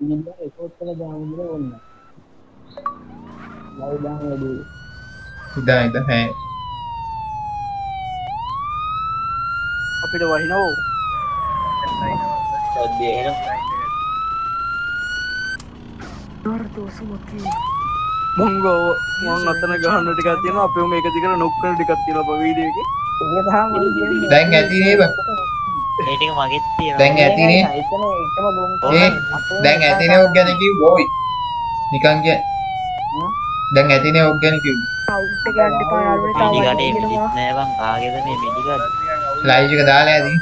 ඉන්න රෙකෝඩ් දාන්න ඕන. ලයිව් දාන්න වැඩි. ඉදා ඉදා හැ අපිට වහිනෝ සද්දේ එහෙනම් මොංගෝ මං අතන ගහන්න ටිකක් තියෙනවා අපේ උන් ඒක දිගට නොක් කරන ටිකක් තියෙනවා අපේ වීඩියෝ එකේ. දැන් ඇති නේද ඒ ටික මගෙත් තියෙනවා. දැන් ඇති නේ? එතන එකම බොම් ඒ දැන් ඇති නේ ඔක් ගැන කිව්වෝයි නිකන් කිය. දැන් ඇති නේ ඔක් ගැන. නෑ ලයිව් එක දාලා ඇති.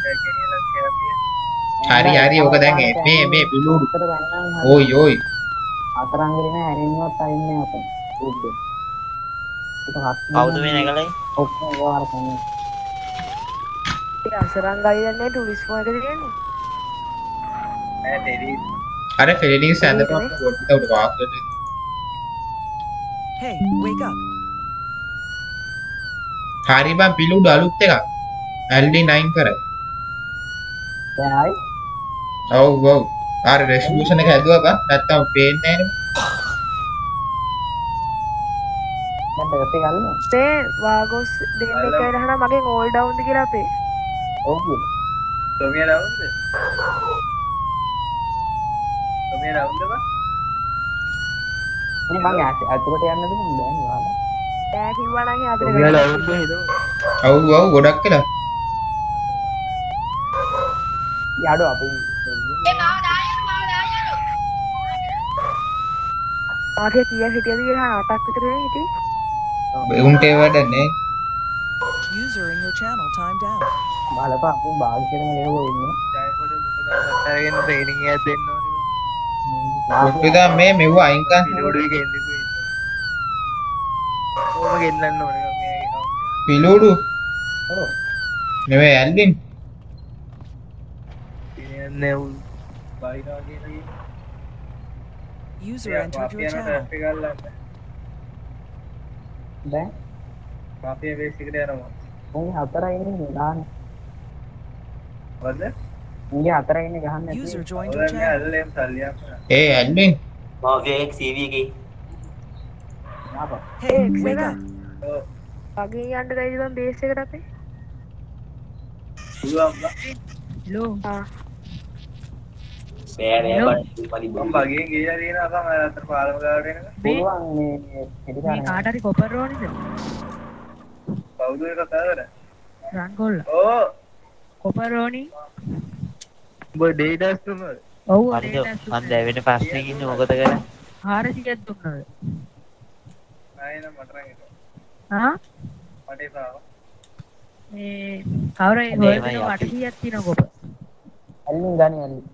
හරි හරි. ඔක දැන් මේ මේ පිලුඩු ඕයි ඕයි අතරංග දෙන හැරෙන්නවත් අයින්නේ අපේ. ඕකේ. ඒක හත් කවුද මේ නැගලයි ඔක්කොම වහර කන්නේ. ඒ අසරන් ගයිදන්නේ ටුරිස්ම එක තියෙන්නේ. අර ෆෙලිනිස් ඇඳපන් පොඩ්ඩක් උඩ එක Hey, wake up. හරි බං පිලුඩු අලුත් එකක්. ඇල්ඩි 9 කරයි. දැන් ආයි. ඔව් ඔව්. අර රෙසලූෂන් එක හැදුවා බං නැත්තම් පේන්නේ නෑනේ. දැන් ටර්ප් එක අල්ලමු. මේ වාගොස් දෙන්න එක ඉරහන මගෙන් ඕල් ඩවුන්ද කියලා අපේ. ඕකේ. සොමිය රවුන්ද සොමිය රවුන්ද බං ඉතින් මං ඇත් අතුරට යන්න දුන්නු දැන් වහලා. ඈ කිව්වා නම් එහාට සොමිය ගන්න. රවුන්ද හිතෝ ඔව් ඔව් ගොඩක් වෙලා යඩෝ අපි මාගේ කීයක් හිටියද කියලා අටක් විතර වෙන හිටියේ. උන්ට ඒ වැඩන්නේ User in your channel timed out. බලපන් අපි භාවිතේම ලියවුවා ඉන්නේ. ජයපොඩ මුට ගන්න ට්‍රේනින් එකක් දෙන්න ඕනේ ඔක්කොම මේ මෙව අයින් කරන්න පිලෝඩු එක එන්නකෝ කොහොම ගෙන්නන්න ඕනේ මේ පිලුඩු ඔව්. නෙවෙයි ඇල්ඩින් කියන්නේ උ බයිනවා කියන User entered your channel. Traffic ගල්ලන්න දැන් මාෆියා බේස් එකට යනවා උන් හතරයි ඉන්නේ ගහන්න. වද උන්ගේ හතරයි ඉන්නේ ගහන්න නැති. User joined your ඔයන් channel. ඇල්ලෙන් සල්ලියක් ඒ ඇල්ඩින් මාෆියා එක් CV එකේ ආපහු. Hey, Hey, wake Xena. up. ඔව් වගේ යන්න ගයිද බං බේස් එකට අපේ. පුළුවන් බං ලෝ. ආ. බෑ නෑ බං පරි මම බගෙන් ගියලා තියෙනවා බං අර අතර පාලම ගාවට එනකම් පුළුවන් මේ පිටි මේ ගන්න. කාට හරි කොපර් ඕනේද? කවුද ඒ කතා කරන්නේ රන්ගොල්ල. ඕ කොපර් ඕනි? උඹ ඩේටාස් තුනද ඔව් හරිද මන් දැවෙන ප්‍රශ්නේ ඉන්නේ මොකද කරන්නේ 400ක් දුන්නාද? ආයෙනම් මට නම් ඒක ආ? මට එපා මේ කවුරු ඒ අනේ හොයන මයි අපි. 800ක් තියෙන කොපර්. අල්ලින් ගන්නේ අල්ලින්.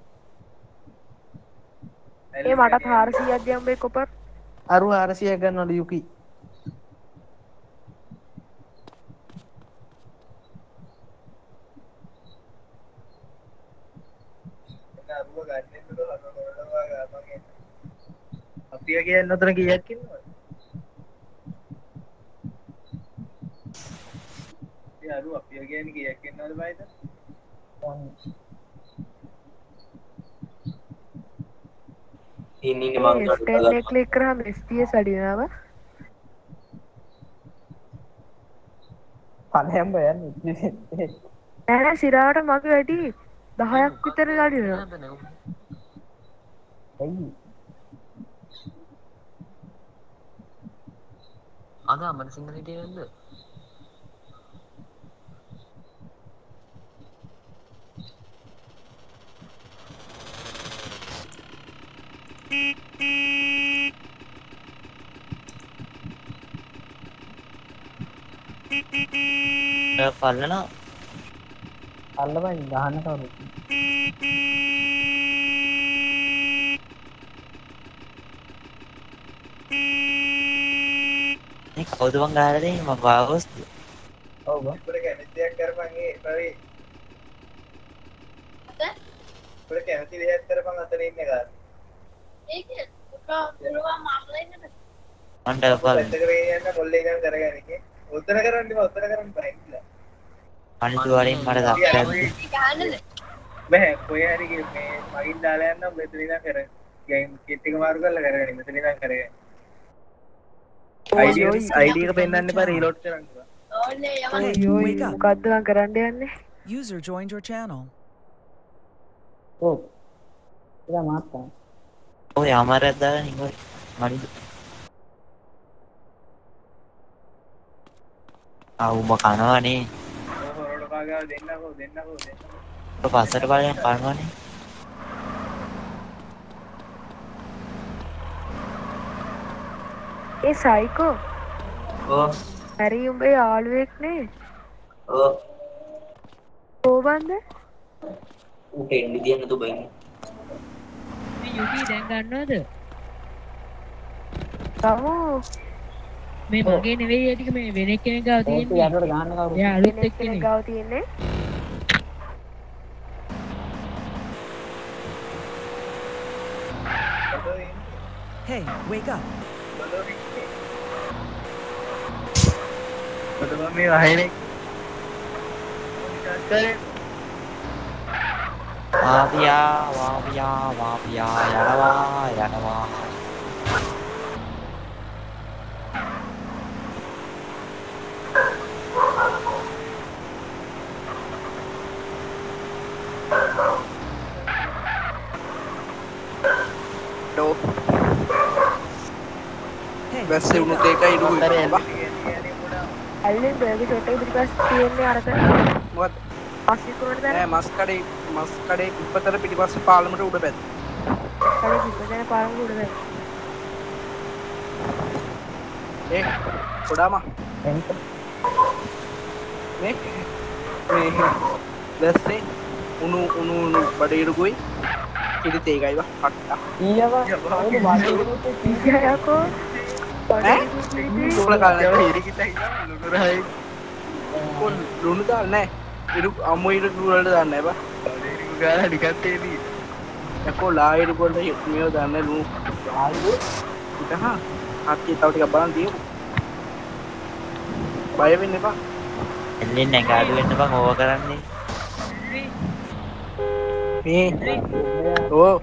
ඒ මටත් 400ක් දියම් බේ කොපර්. අරු 400ක් ගන්නවලු යුකි අපිය කියන්න ඉන්නවද? ඒ අරු අපිය කියන්නේ කීයක් ඉන්නවද බයිද? ඉන්නේ ඉන්නේ මං S10 එක ක්ලික් කරාම FPS වැඩි වෙනවා. පණයම් බයන්නේ. නෑ නෑ සිරාට මගේ වැඩි 10ක් විතර වැඩි වෙනවා. ඇයි? අද අමර සිංහල හිටියේ නැද්ද ඔය පල්ලනවා අල්ලපන් ගහන්න කවුරු. මේ කවුද බං ගහලා දෙන්නේ මම වාගොස්ද ඔව් බං. අපිට කැමති දෙයක් කරපන් ඒ පරි. අපිට කැමති දෙයක් කරපන් අතන ඉන්න ගාන. මන්ට පල් පැත්තකට ගෙනියන්න මොල්ලේ ඉඳන් කරගන්න එකේ. උත්තර කරන්න බා උත්තර කරන්න බෑ වලින් මට දක්ෂයක් බෑ කොහේ හරි මේ මගින් දාලා යන්න මෙතන ඉඳන් කරන්න. ගේම් කිට් එක මාරු කරලා කරගෙන මෙතන ඉඳන් කරගෙන ඔයි, ඔයි. ID එක පෙන්වන්න එපා රීලෝඩ් කරන්න wake up. මොකද්ද මං කරන්න යන්නේ? User joined your channel. ඕ ඉතින් මාත්තා. ඔය අමාරයක් දාලා නිකන් මඩි ආ උඹ කනවනේ හොරඩ පාගාව දෙන්නකෝ දෙන්නකෝ දෙන්නකෝ. පස්සට බලයන් කනවනේ ඒ සයිකෝ? ඕ හැරි උඹේ යාළුවෙක් නේ? ඕ කෝබන්ද ඌට එන්න දියන්න දුබයි මේ යුකී දැන් ගන්නවද? ගමු මේ මගේ නෙවෙයි ඒ ටික මේ වෙන කෙනෙක් ගාව ඒත් තියෙන්නේ. යටට ගහන්න කවුරු එයා අලුත් කෙනෙක් එක්කෙනෙක් ගාව තියෙන්නේ? Hey, wake up. ඔතන මේ වහනේ වාපියා වාපියා වාපියා යනවා යනවා Hey, වැස්සේ උණුත් ඒකයි ඉඩු ඇල්ලෙන් ෂොට් එක පිටිපස්ස තියෙන්නේ අරක මොකද පස්සේ කොහොමද නෑ මස් කඩේ මස් කඩේ පිටතට පිටිපස්සේ පාලමට උඩ පැත්ත කඩේ කිප්පදන පාරම උඩ දැන් ඒ පොඩාම එන්ට මේ මේ වැස්සේ උණු උණු උණු බඩේරුකුයි ඉරිත ඒකයි බා පට්ටා ඊයව කවුරු බඩේරුත් යකෝ උඹල කල්ලා හිරිකිත හිනා ලුණුරයි කොල් ලුණු දාන්න නෑ ඉරු අම්මු ඉරු වලට දාන්න නෑ බා. බඩේරිකු ගාලා නිකන් තේරී යකෝ ලායිරු කොල්ල මේව දාන්න ලුණු ආල්ලු ඉතහ අත්ති තව ටිකක් බලන් දියමු බය වෙන්න එපා. එල්ලෙන් නැගාඩු වෙන්න බං ඕව කරන්නේ. මේ ඕ.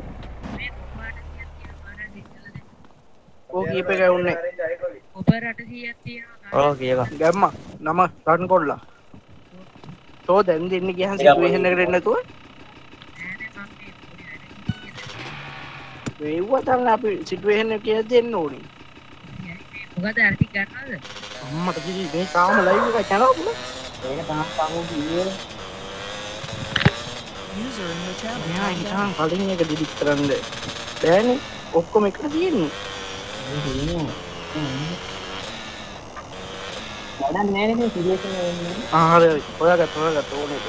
ඕ කීප එකයි උන්නේ ඔබ රට 100ක් තියෙනවා ඕ කියවා ගැම්ම නම රන් කොල්ලා. තෝ දැන් දෙන්න ගහන් සිටුවේෂන් එකට එන්න නැතුව? වෙව්ව තන්න අපි සිටුවේෂන් එක කියලා දෙන්න ඕනි මොකද ටික ගන්නවද අම්මට කිසි මේ තාම ලයිව් එක පුළ ඒක තමයි පංගු කියේ user in your channel. මෙයා. හිටන් කලින් එක ඩිලිට් කරන්න බෑනේ. ඔක්කොම එකට තියෙන්නේ. වැඩක් නෑ නේද සිරියස් වෙන්නේ ආහර ඔයාගත් ඔයාගත් ඕන එක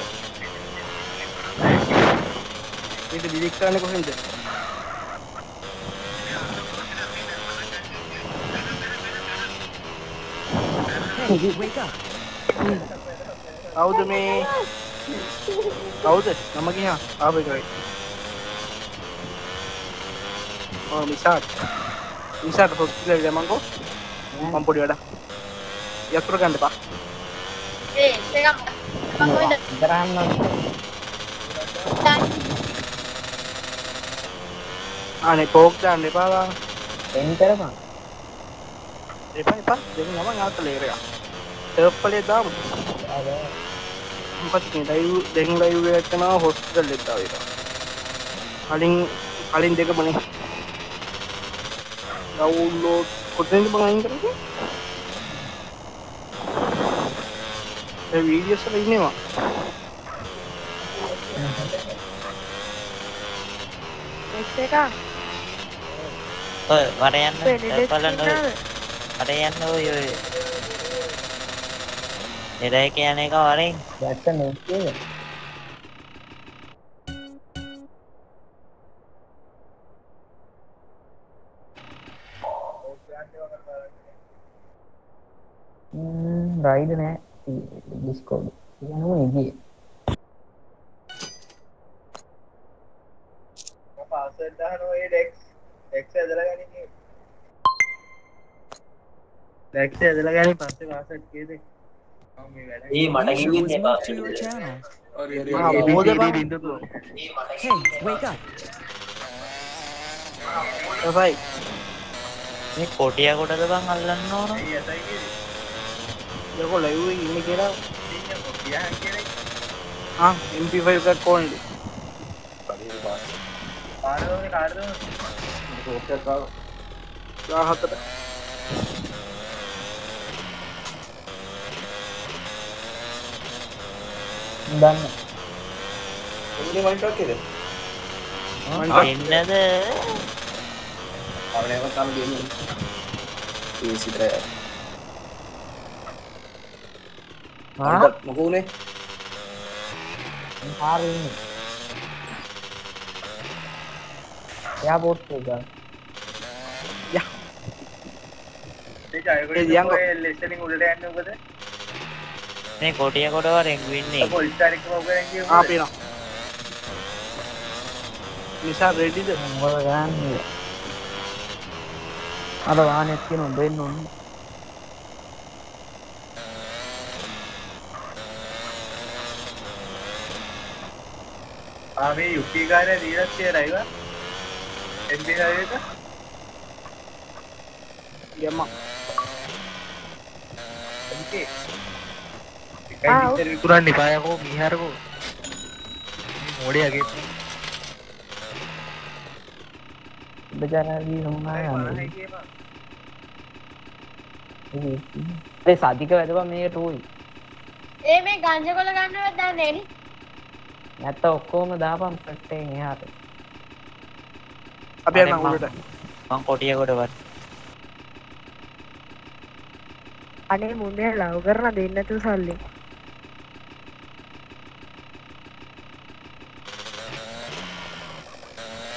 ඒක ඩිලිට් කරන්න කොහෙන්ද Hey, wake up. කවුද මේ කවුද නම ගියා ආපු එකයි ඔව් මිසාට් මිසාට් හොස්පිටල් ගමන්කෝ මම පොඩි වැඩ යතුරු ගන්න එපා ඉතරහන්න අනේ කෝක් දාන්න එපා බා. එන්ටරපන් එපා එපා දෙන්න ගමන් ආත ලේර එක ටර්ප්පලේ දාමු මොකක්ද මේ ලයිව් දැන් ලයිව් එකක් කරනවා හොස්පිටල් එකට ආවා කලින් කලින් දෙකමනේ ඩවුන්ලෝඩ් කොතෙන්ද මම අයින් කරන්නේ ඒ වීඩියෝස් වල ඉන්නවා එක ඔය මට යන්න පෙනෙඩෙක් බලන්න මට යන්න ඔය ඔය. එරයි කියන එක වරෙන්. දැක්ක නෙක්කේ රයිඩ නෑ. ඩිස්කෝඩ් යනම ඉදිය. පාසල් දාන ඔය ඩෙක්ස් ඩෙක්ස් ඇදලා ගනින්නේ ඩෙක්ස් ඇදලා ගනි පස්සේ පාසල් කීයද ඒ මට User was moved to your channel. ආ, බෝධ බං. Hey, wake up. රසයි මේ කොටිය කොටද බං අල්ලන්න ඕන? යකෝ ලයිව් එකේ ඉන්නේ කියලා MP5 එකක් ඕනේ පාරවල් කාර්ද? 14 දන්න එකේද? එන්නද අවලේව තම ගේමින්. ඒ සිතර. ආ මොකෝ උනේ? පාරේ ඉන්නේ එයා පොට් ගන්න ඒ ජයගොඩ ඒ. ඔය ලෙසනින් උඩට යන්නේ මොකද? මේ කොටිය එක වගේ කියමු. ආ පේනවා. නිසා රෙඩිද? මොකද ගන්නේ අර වාහනයක් තියෙන උඹ එන්න ඕනේ. ආ මේ යුක්ති කාර්ය දීලා කියලා ඉව. MP හරියට යම්ම Okay. ආ, එකයි විතර විකුණන්න එපා යකෝ මීහරකෝ. මොඩියගේ බජාරාදී කියපන්. ඒ සාධික වැදපන් මේකට ඕයි ඒ මේ ගංජකොල ගන්නවත් දන්නේ නේ නැත්ත ඔක්කොම දාපන් පට්ටෙන් එහාට අපි උඩට මං කොටිය කොටවත් අනේ මුන්දේ ලව් කරන දෙන්න නැතුව සල්ලි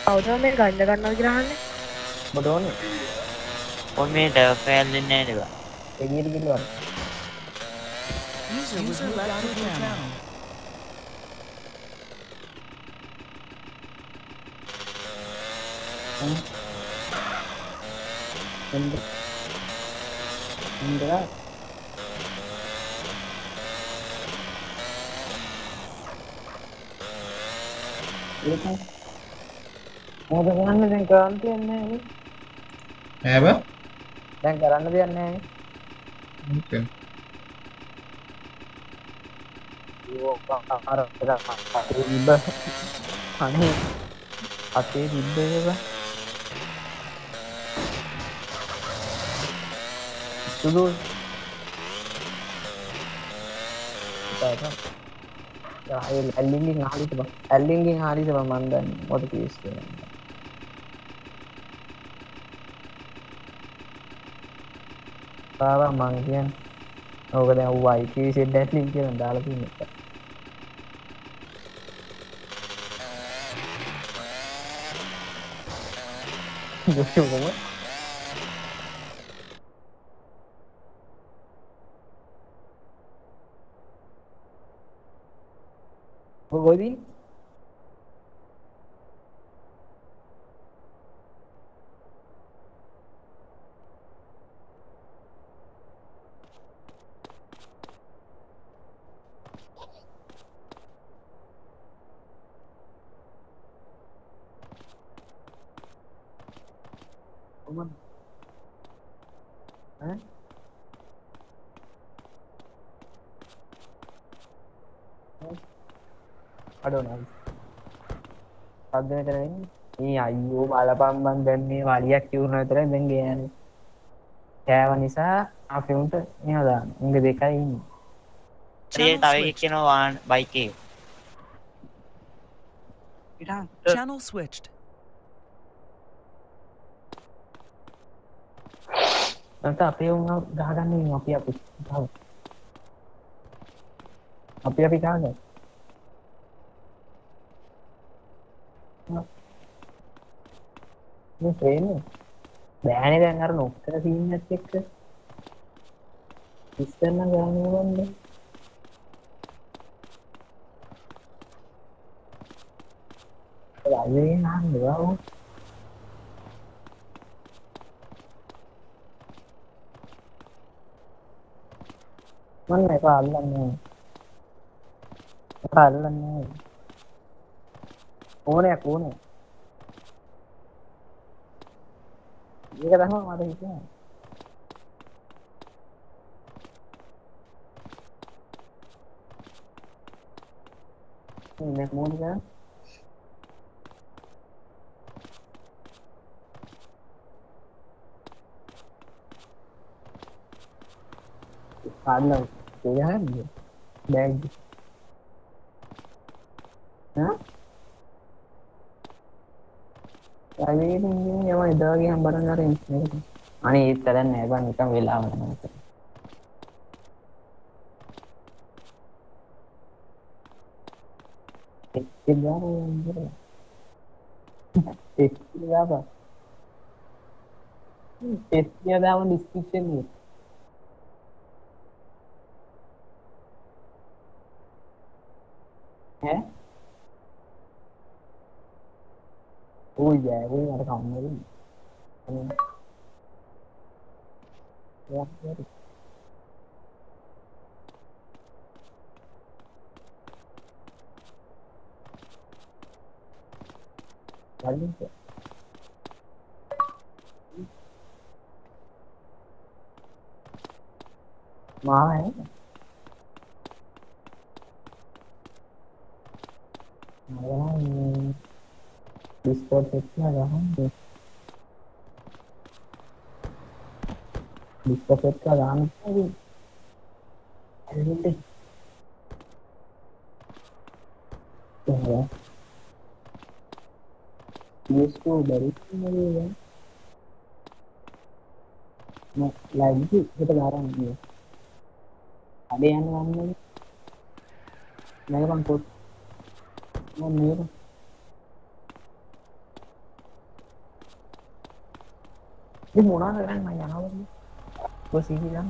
කවුද මේ ගංජ ගන්නවා කියලා අහන්නේ ඔබට ඕනේ ඔය මේ ඩර්ෆ් ඇල්ලෙන්නේ නැහැ නේද එගියට කිල්ලවන්න User was moved out of your channel. එන්න එන්නලා ඒක මොකද කරන්නේ දැන් කරන්න නැහැ නේ ඈ? දැන් කරන්න දෙයක් නේ ඕකේ. අර ඉබ අනේ අතේ තිබ්බ එක සුදු ඇල්ලින්ගෙන් හරිත බ ඇල්ලින්ගෙන් හරිත බ මන්දන්න මොට පිස් පාව මං කියන් ඕක දැන් වයි කිසෙඩ් ඇත්ලින් කියන දාලා තියෙන එක. කොහොම කොහොමද කොහොමද ඈ අඩෝනයි සද්ද මෙතන වෙන්නේ මේ අයියෝ බලපන් මන් දැන් මේ වලියක් කිව්වන විතර දැන් ගෑනේ කෑව නිසා අපි උන්ට මෙහා දාන්න උන්ගේ දෙකයි ඉන්නේ සිය තව එකෙක් කෙනා වාන් බයික් Channel switched. නැත්නම් අපේ උන් ගහගන්න ඉන්නේ අපි අපි ගහමු. අපි අපි ගහගන්න මේ ට්‍රේන් බෑනේ දැන් අර නොක්කර සීන් එකත් එක්ක ඉස්සෙල්ල ගන්න ඕනේ มันไหนกว่าลันนี่ขาดลันนี่กูเนี่ยกูเนี่ยยี่กันห้องมาดีใช่ไหมนี่แม็กมูนกัน කාඩ්ලා කියහන්නේ බෑග් ඈ ආවේ ඉන්නේ යම එදාගේ හම්බරන් අර ඉන්නේ අනේ ඒත් තරන්නේ නෑ බං නිකන් වෙලාව නැහැ ඒක ගානේ ඒක ගාපා ඒක දාම ඩිස්ක්‍රිප්ෂන් එක Ui về quý nhà nó còn nữa. Đánh kìa Mở hết Mở đó Discord पे क्या रहा हूँ डिस्कॉर्ड पे का नाम है एलडी क्या है ये इसको डायरेक्ट में ले गया मैं लाइव भी ये तो जा रहा हूँ, ये। अरे यार मान में मेरे पास कोड मैं नहीं mùa đó đang mà nhà nó vừa gì gì lắm.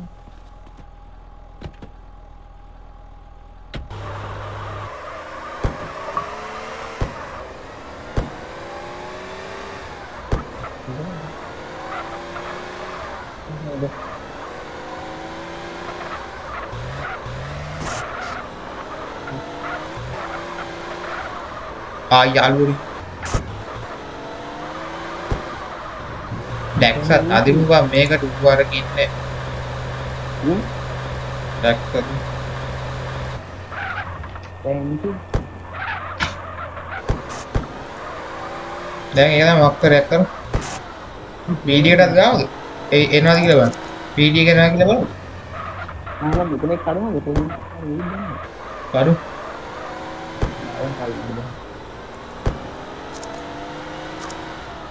Được à dạ luôn දැක්සත් අදිරුවා මේකට උවාරක ඉන්නේ. you. දැන් ඒක තමයි මොකක් කරයක් කර වීඩියෝටත් ගාවද? ඒ එනවාද කියලා බලන්න. වීඩියෝ එක එනවා කියලා බලන්න Mana bukan ini kalau gitu ini. කරු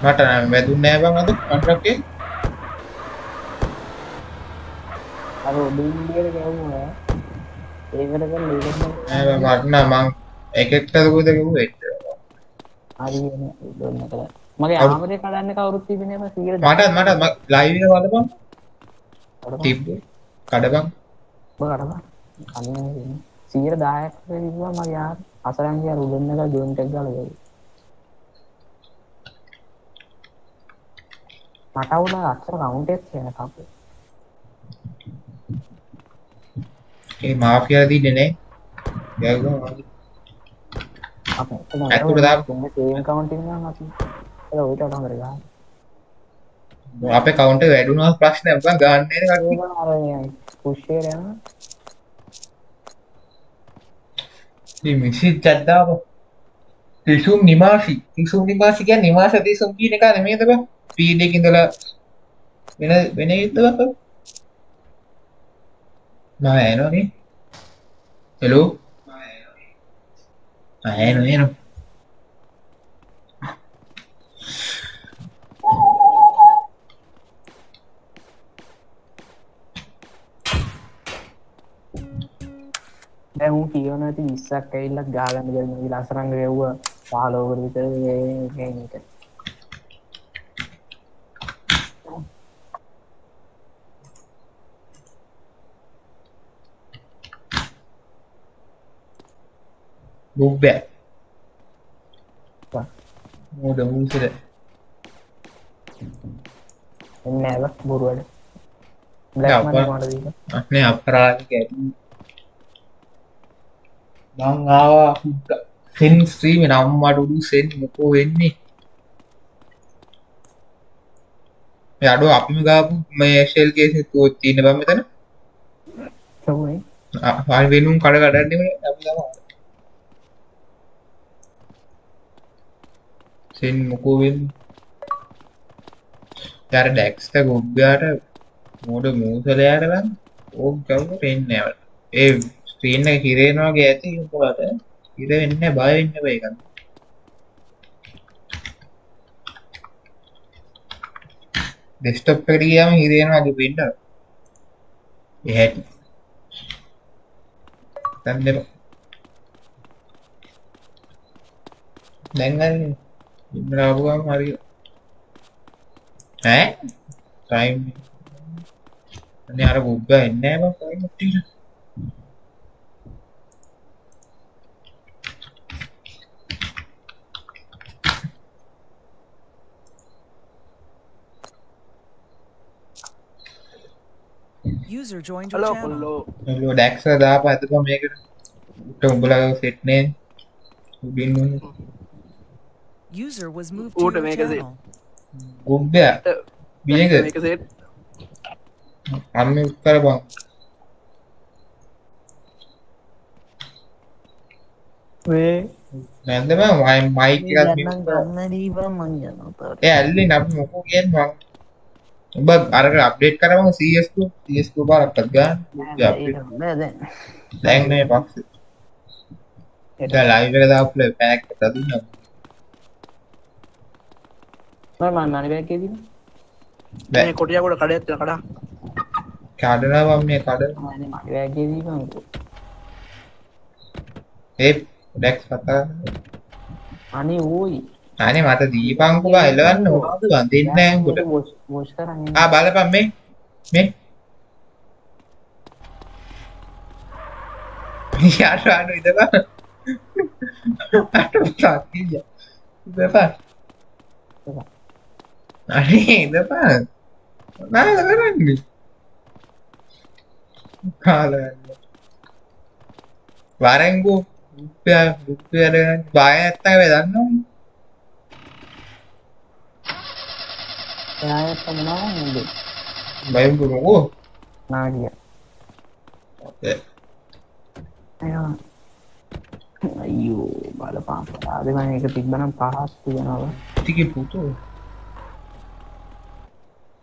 මට නම් වැදුන්නේ නෑ බං අද කොන්ට්‍රැක්ට්. එක අර ගියර ගැවුවා. ඒකට කරලා ඒක නෑ මට නම් මං එකෙක්ටද කොහෙද කිව්වේ හරි දොන්න කළා. මගේ ආමරේ කඩන්න කවුරුත් තිබෙන්නේ නැහැ 100 මටත් මටත් ලයිව් එක බලපන් තිබ්බේ. කඩබං ඔබ කඩපන්. වෙන්නේ 110ක් විතර තිබුණා මගේ ආර අසරන් ගියා උඩින් එක ජොයින්ට් එක ගාලා ගියා. මට උන අක්ෂර කවුන්ට් එකක් කියන කප්පේ. ඒ මාෆියා දින්නේ නේ යගෝ අපේ ඇතුළට දාපන්. සේම් කවුන්ට් එක නම් අපි ඒක ඔයිට වඩා හොඳට ගන්න. අපේ කවුන්ට් එක වැඩුණා ප්‍රශ්නයක් බං ගන්න නේද කට්ටිය ඒක අර පුෂ් එක යනවා. ඉතින් මිසිත් චද්දාව තිසුම් නිමාසි තිසුම් නිමාසි කියන්නේ නිමාස තිසුම් කියන එක නෙමෙයිද බං? ස්පීඩ් එකේ ඉඳලා වෙන වෙන එකද බං? මම එනෝනේ හෙලෝ මම එනෝ එනෝ දැන් උන් කියවන ඇති 20ක් ඇවිල්ලත් ගහගන්න බැරි මේ ලස්සරංග ගැව්වා 15 කට විතර ඒ ගේම් එක. බුක් බෑ බා. මෝඩ මූසර එන්නේ නැහැ බා බොරු වැඩ. නෑ, බ්ලැක් මනි අපා. මට දීලා. අනේ අපරාධික ඇති මං ආවා සෙන් ස්ත්‍රීම නම් මඩුඩු සෙන් මොකෝ වෙන්නේ. මේ අඩුව අපිම ගාපු මේ ෂෙල් කේස් තුවත් තියෙන බම් මෙතන. ආ වෙනුම් කඩ කඩන්නේ අපි තමයි සෙන් මොකෝ වෙන්නේ. යාර ඩැක්ස්ට ගොබ්බයාට මෝඩ මූසලයාට බං ඕක් ගවුන පෙන්නේ. නැහැ ඒ ස්ක්‍රීන් එක හිරේනවා වගේ ඇති උඹලට හිර වෙන්නේ නැහැ බය වෙන්න බෑ ඒක ඩෙස්ක්ටොප් එකට ගියාම හිරේනවා වගේ පෙන්නනවා ඒ හැටි. දැන් දෙම දැන් හරි ඉන්න. ආපුවම හරි. ඈ? ටයිම් අනේ අර ගොබ්බා එන්නේ නැහැ බං. ටයිම් ටික. User joined your hello channel. කොල්ලෝ ඔලෝ ඩැක්ස් දාපන් අතපන් මේකට උට උඹලා සෙට් නේ උඩින් උන්නේ User was moved ඌට to your මේක දේ. channel. ගොබ්බයා මේක මේක සේට් අන්න උත්තර බං වේ නැන්ද බං මයි මයික් එකක් ගන්න ගන්න දීපන් මං යනවා තවට ඒ ඇල්ලි අපි මොකෝ කියන්නේ මං ඔබ අරක අප්ඩේට් කරමු CS2 CS2 බාරක්වත් ගන්න. දැන්. මේ පක්ෂ ඒක ලයිව් එක දාපු පැක් එක දුන්නා. මම මන්නරි බෑකේ දින බෑ. මේ කොටියකොට කඩයක් තියෙන කඩා. කඩනවා මම මේ කඩ. මම මගේ බෑකේ දීපන්කෝ ඒ ඩෙක්ස් කතා අනේ ඕයි අනේ මට දීපංකෝ බා එලවන්න මොනවද බං දෙන්නේ නැහැ උඹට. වොස් කරන්නේ? ආ බලපන් මේ. මේ. යාර අනු ඉදපන් අට සාකිය ඉදපන් අනේ ඉදපන් නාල කරන්නේ කාලන්න වරෙන්ගු රුපියල් රුපියල් බය නැත්තම් දන්නවනේ එයාට මොනවා නේද බයෙන් මොකෝ නාගිය අයියෝ අයියෝ බලපං ආද මම එක තිබ්බනම් පහස් තියනවා ටිකේ පුතෝ.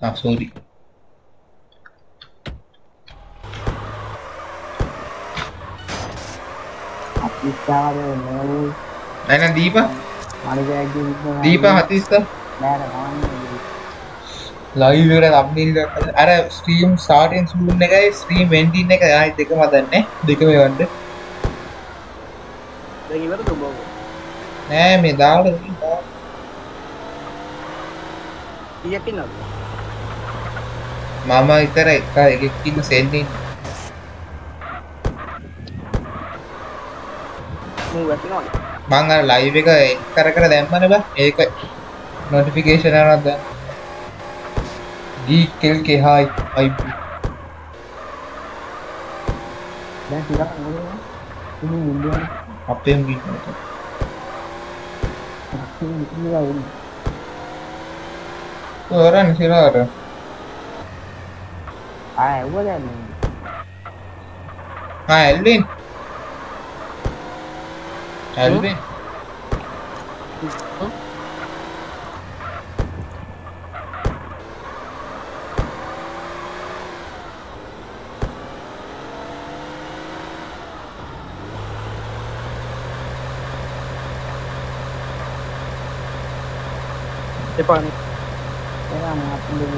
ආ සෝරි අපිස්තාවද නෝ නැන දීපා. මගේ බෑකේ තිබ්බ දීපා හතිස්ත බෑර ගන්න ලයිව් එකට අප්ඩේට් අර ස්ට්‍රීම් ස්ටාර්ටින් ස්මූන් එකයි ස්ට්‍රීම් එන්ඩින් එක ආයි දෙකම දන්නේ. දෙකම එවන්න. දැන් ඉවරද උඹ නෑ මේ දාලා කීයක් ඉන්නවද? මම විතර එක එකෙක් ඉන්න සෙන්ඩින් මූ වැටෙනවද? මං අර ලයිව් එක එක් කර කර දැම්මනේ බා. ඒක නොටිෆිකේෂන් යනවා දැන් ගීක් කෙල් කෙහායි අයි දැන් ටිකක් නෝනේ ඉතින් ඉන්දියානු අපේම ගිහින් ඉතින් ඉතින් ඔරන් සිරාර ආ එව්ව දැන් ආ එල්වින් එල්වින් එපානේ එයා මම අපේ කේස් මං උඹට අනිත් account එක දෙන්නද එයාට ඉන්නේ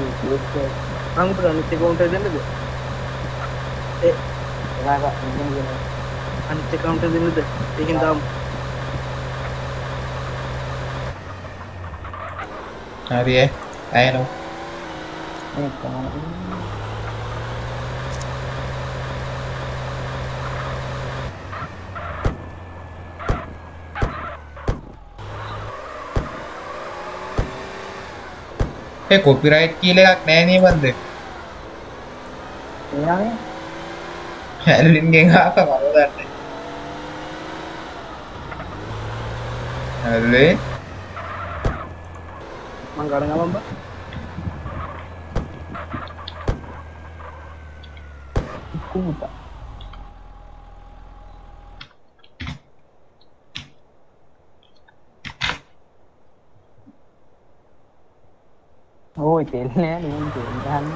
අනිත් account එක දෙන්නද ඒකෙන් දාමු හරි ඈ ඇයනෝ ඒ කොපිරයිට් කියල එකක් නෑනේ බන්ද හැලින්ගෙන් හාක මරදන්න හැල්ලේ මං ගඩනබම්බ කුමුතා බා පුතා ඕයි තෙල් නෑ නුන් තෙල් ගන්න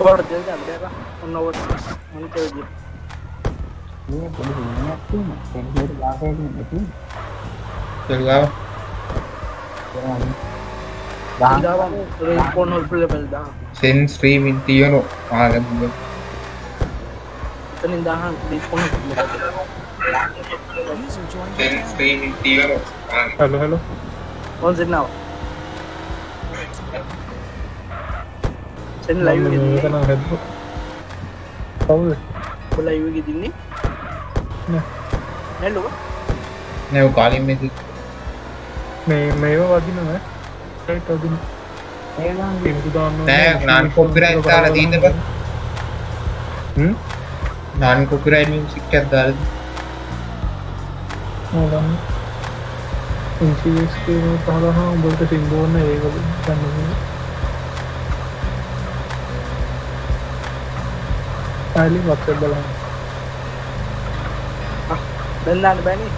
ඔයාලට තෙල් ගන්න බෑ බා. ඔන්න ඔවට මම තෙල් ගියා. මේ පොඩි හිණයක් තියෙනවා තෙල් වලට වාසය තියෙනවා තෙල්ගාව ගහන්න ඉඳාවම ඒ ෆෝන් වල ලෙවල් දා. සෙන් ස්ත්‍රීමින් තියනු ආගම එතනින් දාහන් ෆෝන් වල User joined your සෙන් channel. සෙන් ලයිව් එකේ නම් හැදුවා. කවුද ඔය ලයිව් එකේ දින්නේ. නෑ. නෑ ලොක. නැව කාලින් මෙති මේ මේවා වදින නෑ රයිට් වදින ඒක ගන්න පින්තු දාන්න නෑ නන් කොපිරයිට් දාලා දීන්න බෑ. හ්ම්? නන් කොපිරයිට් මියුසික් එකක් දාලා ඕලන්න ඉන්සිස් කියන පහලහ උඹට සිම්බෝන්න ඒක ගන්න ආලි වක්සර් බලන්න දැන් දාන්න බෑනේ.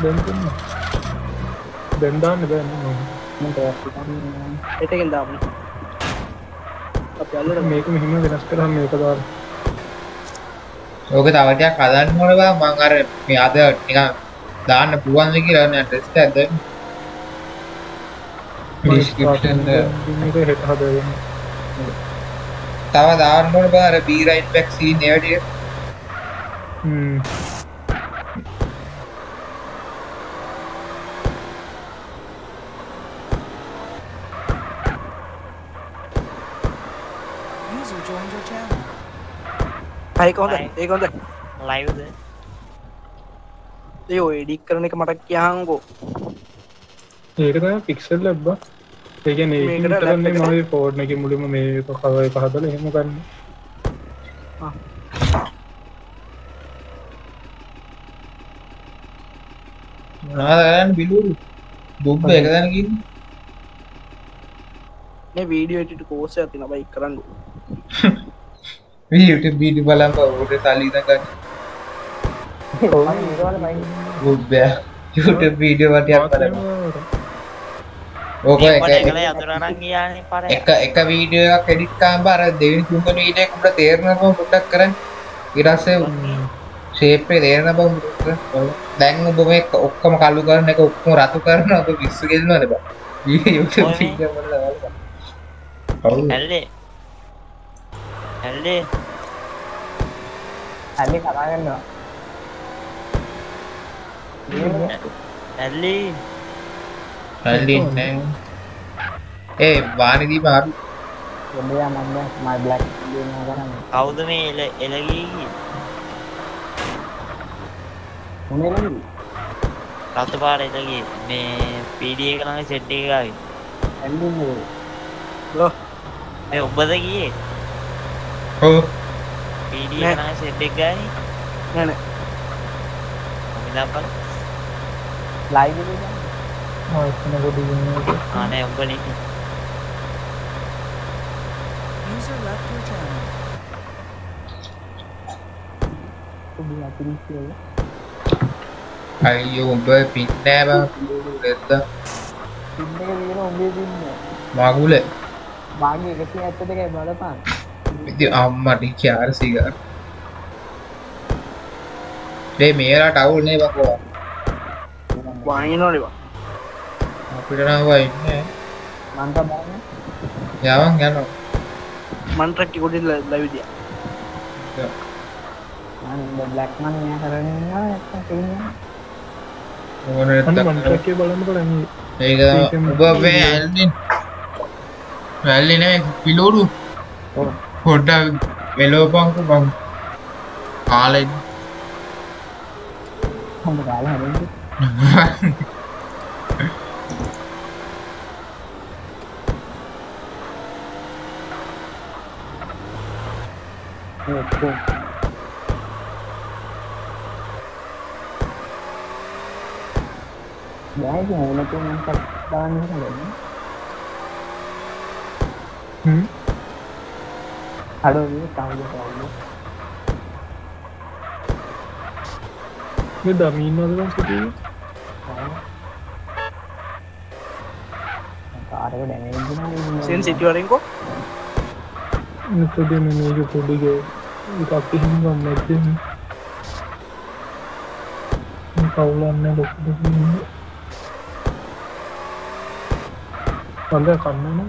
දැන් දුන්න දැන් දාන්න බෑ නෝ ඒකෙන් දාමු. අපි අල්ලලා මේක මෙහිම වෙනස් කරාම මේක දාන්න ඕක තව ටිකක් හදන්න ඕන බා මං අර මේ අද නිකන් දාන්න පුළුවන්ද කියලා නෑ ටෙස්ට් එකක් දැන් ඩිස්ක්‍රිප්ෂන් මේක හෙට හදගෙන තව දාන්න ඕන බා අර බී රයිට් බැක් සීන් ඒවා ටික හ්ම් User joined your channel. ඒක හොඳයි. ඒක හොඳයි. ලයිව්ද ඒ ඔය එඩිට් කරන එක මට කියහන්කෝ. ඒක තමයි පික්සල් ලැබ්බා ඒ කියන්නේ ඒක මේකට විතරනේ lab එකට- මගේ ෆෝන් එකේ මුලින්ම මේ කවර් එක හදලා එහෙම ගන්න. මොනවද කරන්න බිලුරු දුබ්බ එක දැන කිව්වේ මේ වීඩියෝ එඩිට් කෝස් එකක් තියෙනවා බයි කරන්න. මේ YouTube වීඩියෝ බලන් බා උඩ සල්ලි ඉඳන් ගන්න. ඒකවල බයි. දුබ්බෑ YouTube වීඩියෝ වටියක් බලන්න ඕක එක එක- යතුරනන් ගියානේ පර එක එක වීඩියෝ එකක් එඩිට් කරාම අර දෙවෙනි තුන්වෙනි වීඩියෝ එක උඹට තේරෙනකම පොඩ්ඩක් කරන්න ඊට පස්සේ ෂේප් එක තේරෙන බව. දැන් ඔබ මේ ඔක්කොම කළු කරන එක ඔක්කොම රතු කරනවා ඔබ පිස්සු ගෙල්නවද බා? ඇල්ලේ. ඇල්ලේ. ඇලි කතා කරනවා. ඇල්ලි හල්ලින්නේ ඒ වානිදී මාරු ඔබේ මම මයි බ්ලැක් ගේනවා කරන්නේ කවුද මේ එල එලගී මොනේ නේද රතු පාර එලගේ මේ පීඩිය එක ළඟ සෙට් එක ගාවි ඇල්ලින්නේ ලෝ මේ ඔබද ගියේ ඔව් පීඩිය නෑ. එක ළඟ සෙට් එක ගාවි නෑ නෑ. කොමිදාපල ලයිව් එකේ ගන්න ආයතන කොට ඉන්නේ ආනේ ඔබනේ User left your channel. ඔබේ අතිරික්තය අයියෝ උඹ පින්නෑ බං. දෙද්ද පින්න එක තියෙන ඔබේ පින්න මගුල. මාගේ එකසිය ඇත්ත දෙකයි බලපන්. ඉතින් අම්මට කියාර සිගාර. ඒ මේලා ටවුල් නේ බකෝ වහිනවනේ බා. අපිට නම් වයින්නේ මන්ත බලන්න යවන් යනවා. මන් ට්‍රැක් එක උඩින් ලයිව් දියා. මම බ්ලැක් මන් මෙයා කරගෙන ඉන්නවා නැත්තම් තියෙනවා ඕන අන්න නැත්තම් මන්ට්‍රක්කේ බලන්න බලන්න ඒක තමයි ඔබ මේ ඇල්ලින් ඇල්ලි නේ පිලෝඩු ඔව් පොඩ්ඩක් වෙලෝපංකු බං කාලෙ හොඳ කාලා හරිද මේ ඔක්කොම බෑ ඉතින් ඕන කෙනෙක් බලන්න හිතන්නේ හ්ම් Aduh, ini tahu ya tahu. මේ දමීන්නවද බං සිටියේ කාරක ඩැමේජ් සෙන් සිටිවරෙන්කෝ එතකොට මේ මේක පොඩිග එකක් එහෙම ගන්න නැද්ද මේ කවුලන්න ලොකු හොඳ කන්න නම්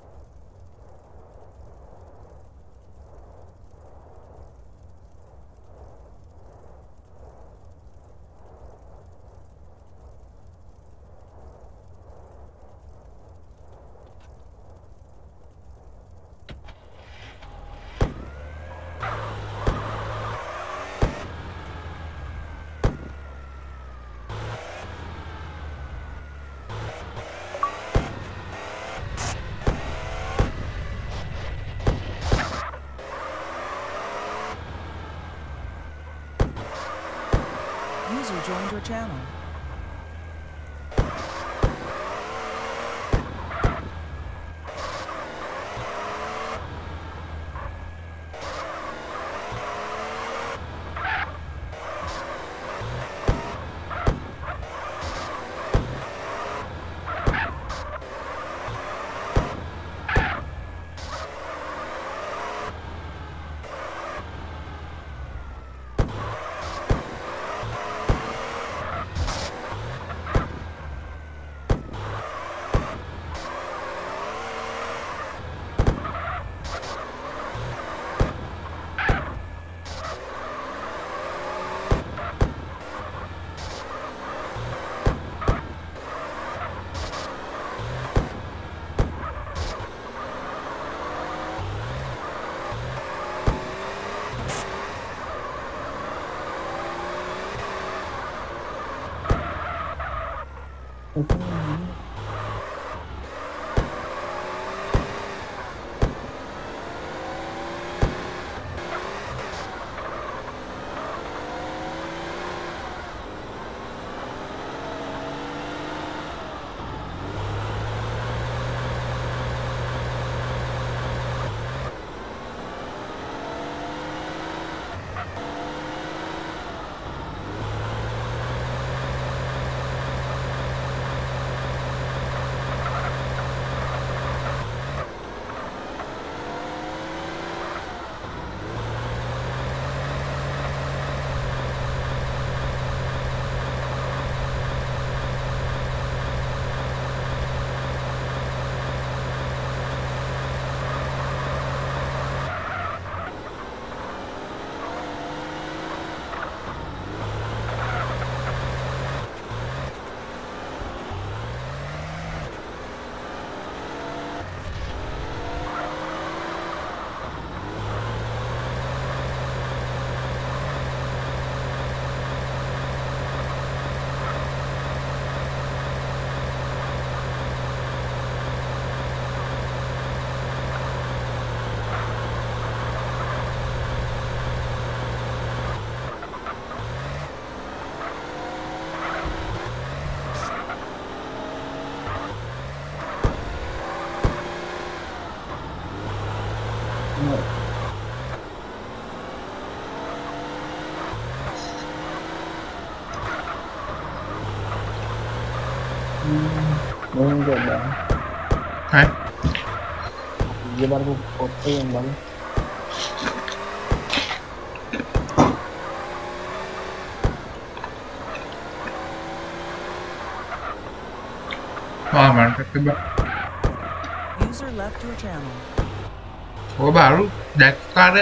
channel. Joined your channel. Mungkin bang. Hah? Dia baru kopi yang bang. ආ මන්ට තිබ්බා. User left your channel. ඔය බාරු දැක්කාද?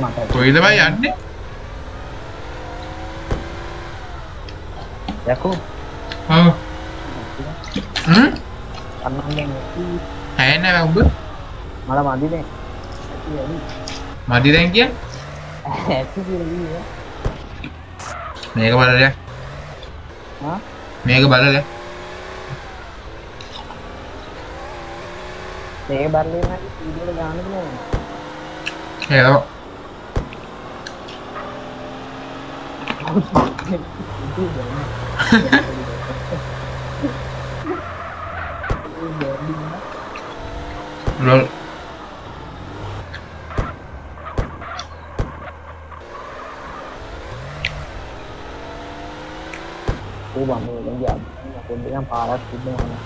මට කොයිද බයි යන්නේ? යකෝ ඔව්. හ්ම්? අන්නන්ගෙන් ඇයි නෑ උඹ? මල මදිනේ ඇති වැඩි මදි දැන් කිය? ඇති කියලා මේක බලලා. හා මේක බලලා. මේ බර්ලේ නම් වීඩියෝ ගන්න පුළුවන් ඒක ලොල් ඒ බම්බේ දැන් ගියා පොඩ්ඩක් පාරක් තිබුණා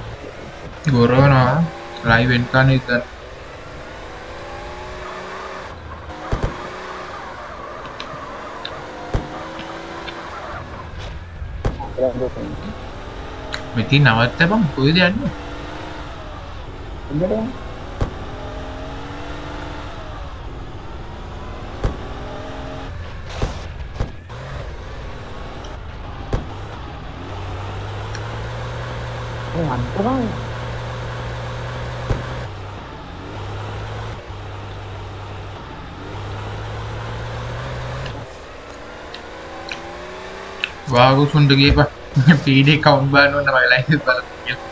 ගොරවනවා ලයිව් එන්ඩ් කරන්න ඉතින් කියලා දුකෙන් මෙතින් නවත්තපන් කොයිද යන්නේ? ඉඳලා යන්න ඒ අන්තරන් වාගුසුන්ට ගියපන් පීඩේ කවුන්ට් බලන්න ඕන මගේ ලයිව් බලන්න කියලා.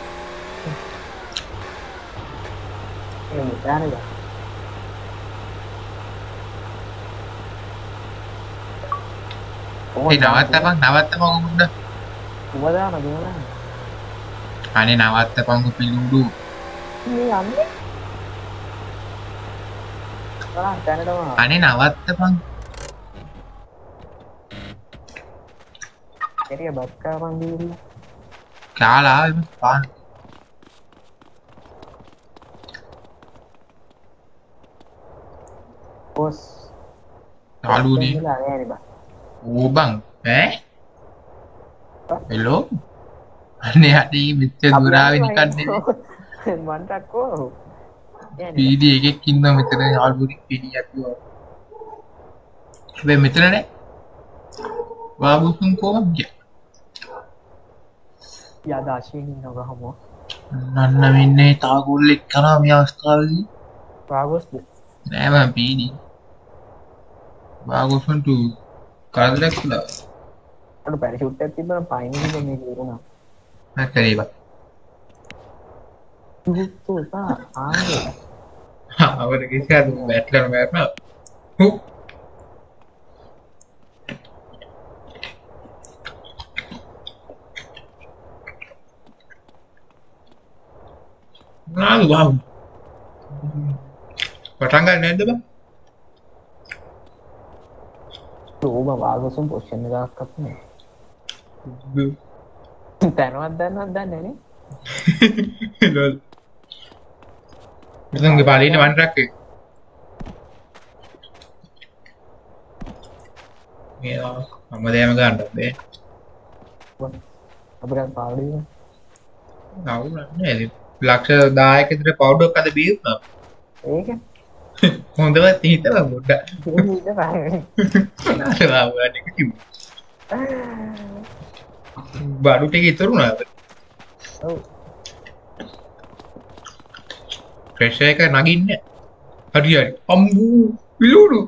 ඒ නවත්තපන් නවත්තපන් උඹ. උඹදාන දුවන අනේ නවත්තපන් පිලුඩු. මේ යන්නේ අනේ නවත්තපන්. එරිය බත් කරපන් දීලා කාලා ආවෙ පාන. බොස් යාළුවනේ. ඉඳලා නෑනේ බං ඕ බං ඈ? හෙලෝ. අනේ අඩේ මෙච්චර දුරාවේ නිකන් නෙමෙයි. මන්ටක්කෝ පීඩි එකෙක් ඉන්නවා මෙතන යාළුවෙක් පීඩි ඇතුව. හැබැයි මෙතන නෑ. වාගුසුන් කොහොමද ගියා? යදාශීන් නොගහම නන්න වෙන්නේ තාගොල්ලෙක් කරා මේ අවස්ථාවේදී. පාගොස්ද නෑ මම පීඩි. වාගුසුන්ට කරදරයක් කළා. අඩු පැරිෂුට් එකක් තිබ්බම පයින් ගිහින් මේක ඉරුණා නැත්තරේ බා. තුතු සා ආන්නේ අවර කිසියද බැට්ලර් මෑප්න. හු. නාලු වාව්. පටන් ගන්න නැද්ද බං? ඕබ වාගොසුන් පොෂන් එකක් අපනේ තැනවත් දන්නවත් දන්නේ නේ ලොල්. මෙතනගේ පාලීට වන් ට්‍රක් එක. මේ මම දෑම ගන්න බෑ. අපිට පාඩුව නවුනන්නේ ලක්ෂ 10ක විතර පවුඩර් අද බීුණා. ඒක හොඳවත් හිතලා පොඩ්ඩක්. ඊට පස්සේ නාලා වාඩි කිව්වා. බඩු ටික ඉතුරුනාද? ඔව් ප්‍රෙෂර් එක නගින්නේ. හරි හරි. අම්බු පිලුඩු.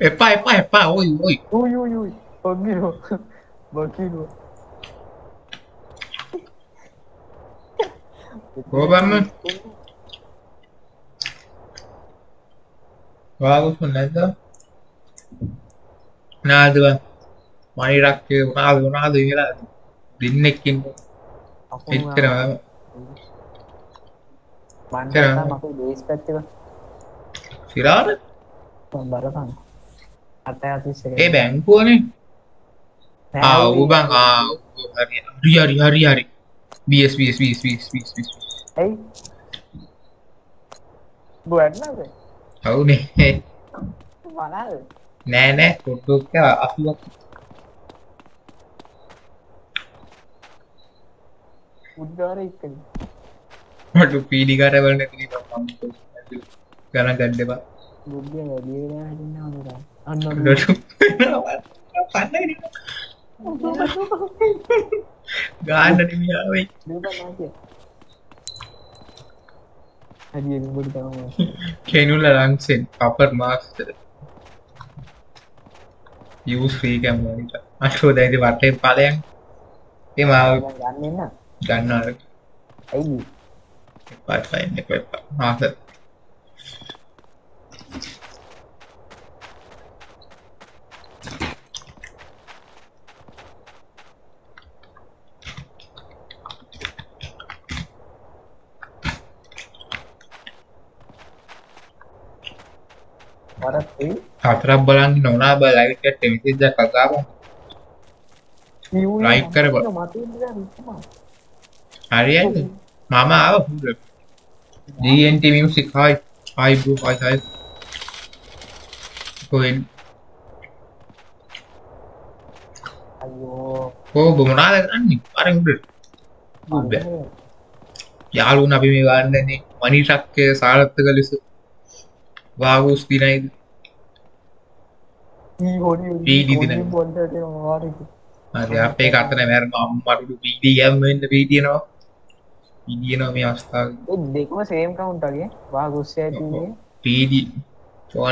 එපා එපා එපා ඔයි ඔයි. උයි උයි උයි බගිරෝ බගිරෝ කොබම්ම වාගුස් නැද්ද? නාද බං. මනිරක් උනාද උනාද කියලා දෙන්නෙක් ඉන්නේ. එච්චරම. මන්ට. අපේ බේස් පැත්තක සිරාර බරපන්. අත අතිස් ඒ බැංකුවනේ. ආ ඔව් බං ආ හරි හරි හරි. හරි BS BS BS BS BS BS ඇයි ගොඩනද ඔවුනේ මනල් නෑ නෑ කොට්ටෝක අසුවක් උද්ගාර එක්ක මට පීඩිකාර වලන ගන ගඩ්ඩවා බුද්ධ වැඩිය අන්න ගාන්න නිමියාවයි හදිිය බුඩ තම කෙනුල ලංසෙන් අපර් මාස්තර යස් ්‍රී කැම්මට අශෝ දැති වටේ පලයන් එමාව ගන්නන්න ගන්නාර ඇයි? පයින්න මාස හතරක් බලන්න නොනා බ ලයිට මිසිද කතාව ලයික් කරබ හරි මම ආව දන්ට මියසික් හයි අයිබ පයිසයි කොෙන් කෝ බොමනාද කරන්නේ? අර උඩ යාලුන් අපි මේ ගන්නන්නේ මනිටක්කය සාරත්ත කලෙස වාගූස් දිනයිද පීඩි දින බොන්ට හරි අපේ කතන මැරම අම්මටු පීඩියම්මෙන්ට පීටියනවා පිඩියනවා මේ අවස්ථාව. දෙකම සේම් කවුන්ටගේ වා ගුස්ස ඇතිේ පීඩි චෝ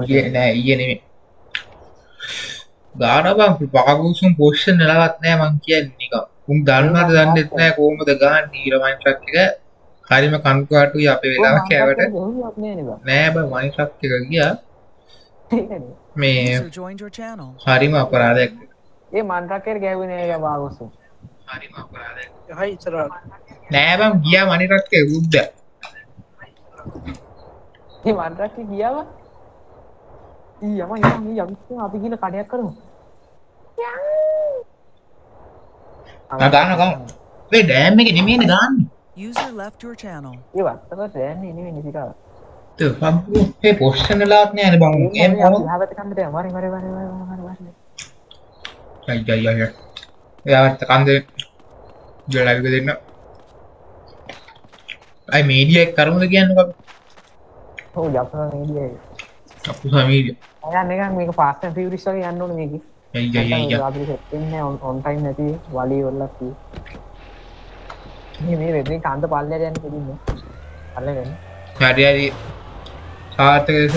ඊයේ නෑ ඊයේ නෙමෙයි. ගාන බං පකගුසුම් පෝෂ්ෂන් නලවත් නෑ මං කියන්නේ නිකන්. උන් දන්නවද දන්නෙත් නෑ කොහොමද ගහන්න ඊළ මයින්ට්‍රක් එක හරිම කන්කාටුයි අපේ වෙලාව කෑවට. නෑ බං මයින්ට්‍රක් එක ගියා. මේ. හරිම අපරාධයක්. ඒ මන්ට්‍රක්කර ගැවනේ වාගුසු හරිම අපරාධයක්. හයි ඉස්සර නෑ බං ගියා බුද්ධ ඒ මන්ට්‍රක්ක කියාව යම යම අපි කියල කඩයක් කරමු. ඒ ඩෑම් එක නෙමේන ගන්න User left your channel. ඒ වත්තක දෑන්නේ නෙවේ නිසිකාව ඒ පොෂ්ෂන් ලාත් නෑන බං එම් හොම හත කන්නට මරි මරි මරි අයි අයි අයි එයාට කන්ද ජලවික දෙන්න අයි මීඩියක් කරමුද කියන්න හෝ ජපන නේදිය අපපු සමීඩිය යන්න එක මේක පාස්න පිරිස්සක යන්නන මේක ඇයි අයි අයි න්න ඔන්ටයින් නැති වලී ඔල්ලක් මේ වෙදේ කන්ද පල්ල යන්න පුරන්න අල්ලගන්න හරි හරි. සාර්ථකස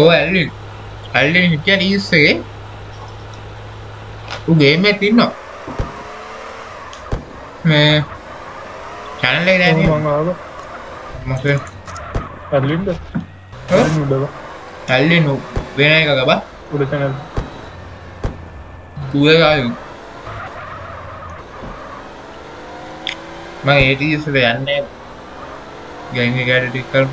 ඕ ඇල්ලි. ඇල්ලි හිටිය නිස්සගේ උගේම තින්නවා මේ චැනල්ල දැන මං ආව. මස ඇල්ලින්ද? උඩව ඇල්ලි නු වෙන එක ගබා. උඩ තැනල් තුවගායු මං ඒටසට යන්න ගැංග ගැඩටික් කර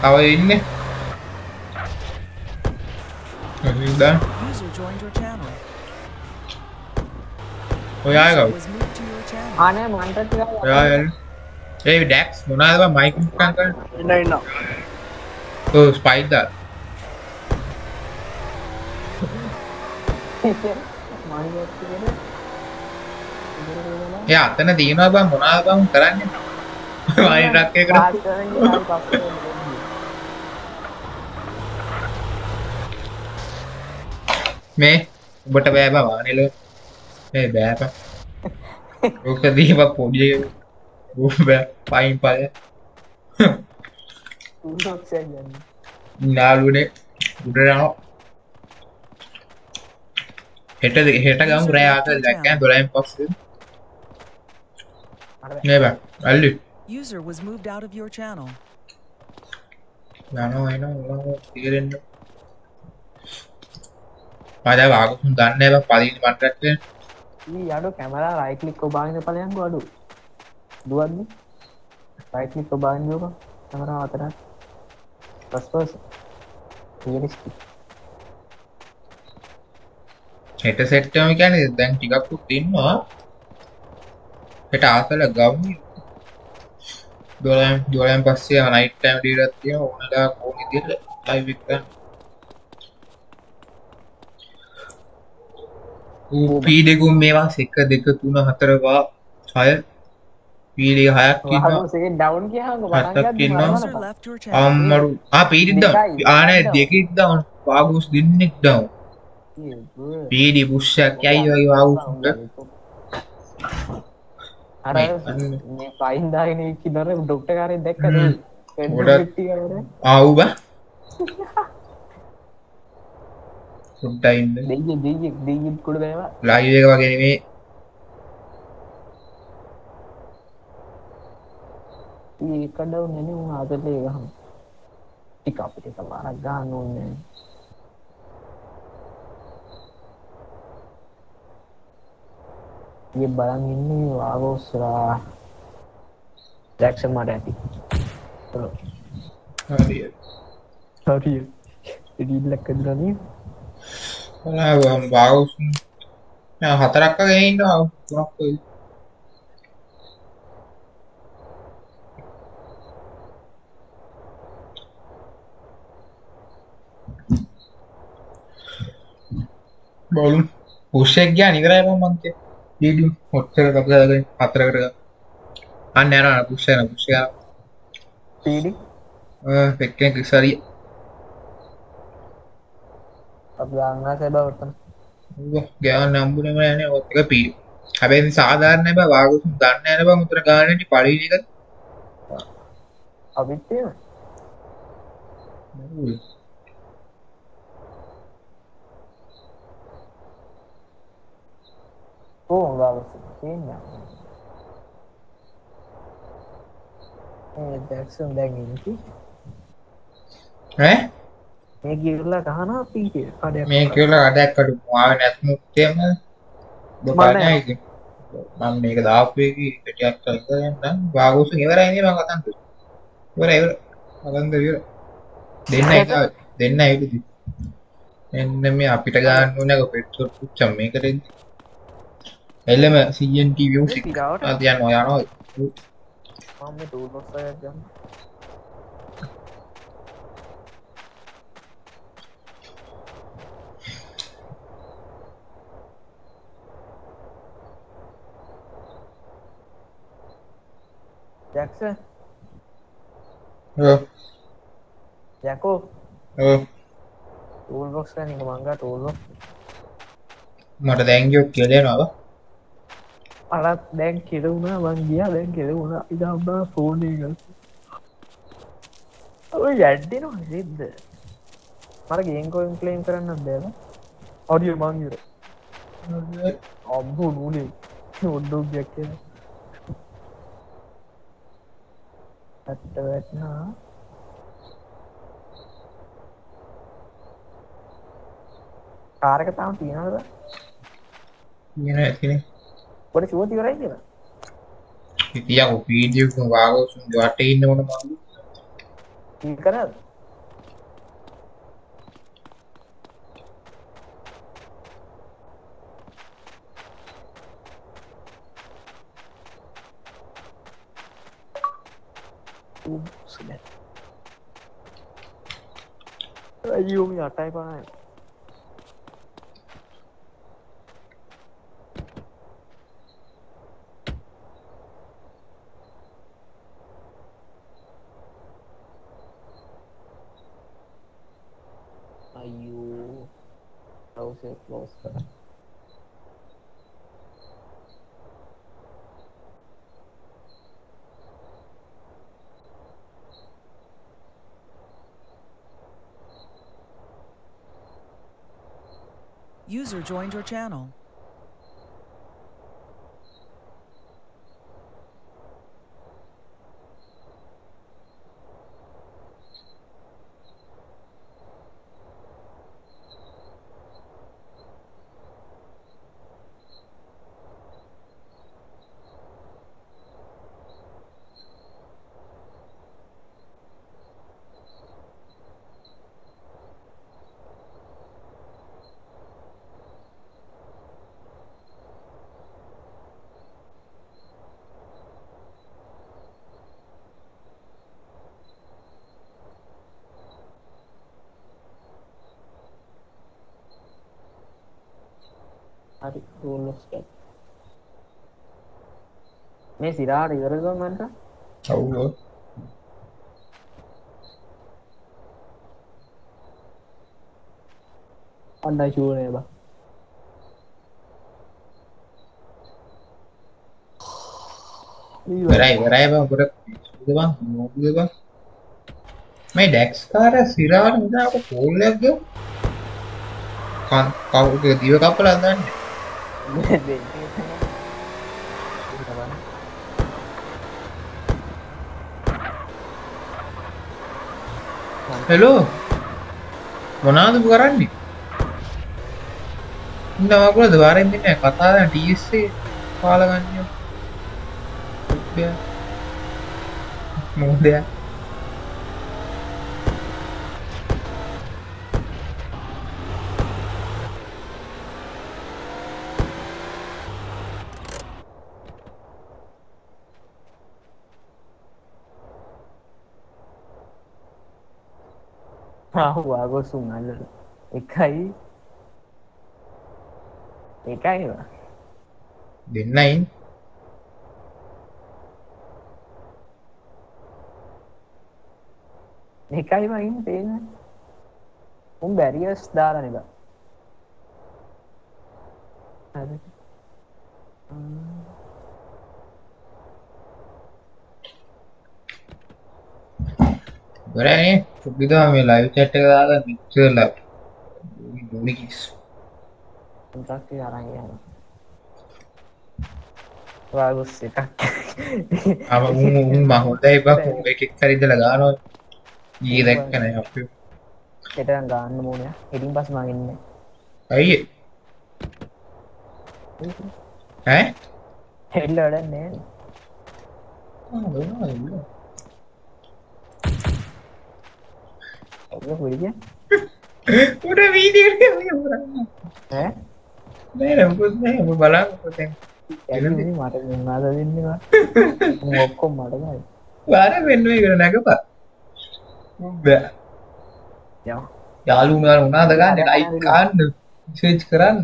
තව ඉන්න දා User joined your channel. ඔයාගව Was moved to your channel. ආනය මන්ට ඔයා ඒ ඩැක්ස් මොනාදව මයිකකක ඉන්න ඉන්න ස්පයිද එය අතන දීනවා බං මොනාද බං කරන්න? වයිරක්කය කර මේ උබට බෑබ වානෙල. ඒ බෑප ඕක දීප පොඩිය බෑ. පයින් පය. නාලුනේ උඩරනවා හෙට හෙට ගම් රෑයාත දැක්කෑ දොලයින් පස් neighbour අල්ලි. User was moved out of your channel. යනවා එන තීරෙන්න්න පද වාගසුන් දන්න බ පලින් මටරක්ට අඩු කැමලා රයිකලික් ඔබාගන පලයන්ග අඩු. දුවන්න? රයිකලික් ඔබාන්යෝක කමර අතර first person. Realistic හෙට සෙට් එකම කියන්නේ දැන් ටිකක් ඉන්නවා. හෙට ආසල ගමු 12 12න් පස්සේ නයිට් ටයිම් ඩීලක් තියෙනවා. ඕනලා ඕන විදිහට ලයිව් එක ගන්න. ඌ පී දෙකුන් මේවා එක දෙක තුන හතර පහ හය. පීඩි හයක්. අම්මරු ආ පීඩි දවුන් දෙකයි. ආනෑ දෙකෙක් දවුන් වාගුස් දෙන්නෙක් දවුන් පීඩි පුෂ්ෂයක් යයි වාගුස්ට අර පයින්දාගෙන කිදර ඩොක්ට කාරය දැක්කද ගොඩක්. ආවු බා. සුට්ටයින්ද දෙය දෙය දෙයත් කුඩ බෑවා. ලයිව් එක වගේ නෙමේ. ඒකඩව නැන ආතලේ ගහම. ටික අපිට සවාරක් ගන්න ඕන්න ඒ බලන් ඉන්නේ වාගෝස්සරා දැක්ෂ මට ඇති. හරි. හරිය. ඉඩිල්ලක් දරනී වාගුස් හතරක්ක ගෙනන්න තුනක් ඔය. බවලු පුෂ්ෂක් ගයා නිකරයි මන්තේ වීඩියෝ හොට්ටර කපදාගෙන හතරකට අන්න යනවා පුෂ්ෂ යන පුෂ්ෂ යන පීඩි? පෙක්කෙන් ක්‍රිසරිය අප ගන්න සැබවටන ගෑවන් නම්බුනම යන ඔක පී හැබැයි සාධාරණ බ. වාගුසුම් දන්න යන බ මුතර ගානට පලික අපිත්තේම ඕ ගාවස කියන්න දැක්සම් දැන් ඉති ඈ මේ ගිරලා කහනා පීට කඩ මේ කියලා අඩැක්කටු මාව නැත්මුත්තයම බනයික මම මේක දාපයකි කටියක් කරන්න වාගුසු ඉවරයින ම කතන්තු වර ඉවර අගන්ද විර දෙන්න එක දෙන්න ඇවිදි එන්න මේ අපිට ගන්න ඕනක පෙට්සොට් පුච්චම් මේ කරෙද එල්ලම සීන්ට වියසික් පිරාවට අතියන් ඔයානෝ මම ටූල් බොක්ස් එකක් ගන්න ජැක්ස යකෝ ටූල් බොක්ස් එක නික මංගා ටූල් බොක්ස් මට දැංගියොත් කියලෙනවා අලත් දැන් කෙරවුණා මං ගිය දැන් කෙරවුණා ඉදම්බා ෆෝනය ඔය යඩ්ඩෙනවා සිද්ද මර ගේන්කෝයින් කලේම් කරන්න බෑම අඩිය මංගර අම්බු නූනේ ඔඩ්ඩෝ ගැක්ක ඇත්ත වැටනා කාරක තාම තියෙනද කියන ඇතිනේ පොඩ ශුවති කරයි කියලා. ඉතියක පීඩියක වාගසුන් වට ඉන්න ඕන මග කරද අයෝම අටයි පාන අයෝ රවසේ ලෝස් කර User joined your channel. සිරාට ඉවර කරන්නට ඔව් ඔව්. අන්නයි ශූනය බා ඉවරයි ඉවරයි බං ගොඩක් සුද බං මොකද බං මේ ඩැක්ස් කාර සිරාට මුදාක කෝල් එකක් ගියෝ කන් කවුද දිව කපලා දන්නේ හෙලෝ මොනාද උඹ කරන්නේ? ඉන්න වකුල දවාරෙන් දෙන්නේ කතා දැන් TSC පාලා ගන්න මොකද ආහු වාගොසුන් අල්ලට එකයි එකයි දෙන්නයින් එකයි වයින් පේන උන් බැරිියස් දාලා නික බරනේ සුබිදා මේ ලයිව් චැට් එක දාලා මෙච්චරලා ඩොනිකිස් ටක් අරන් යන වාගොස් එකක්. අම උන් උන් මං හොඳයි බක් උන් එකෙක් හරි ඉඳලා ගන්නවා. ඊ දැක්ක නෑ අපි එටන් ගන්න මූුණය ඉටින් පස් මගන්න අයියේ ඈ? හෙල්ල අඩන්නේ පුරිග උඩ ඈ? නෑ නෑ නෑ ඔබ බලන්න පොතෙන් ඇ මට මුන්නාද දෙන්නවා ඔක්කොම් මටයි වාර වෙන්න ඉගෙන නැගපා බෑ. යව යාලුනාර උනාද ගන්න? ලයික් කාන්න විශේෂ් කරන්න.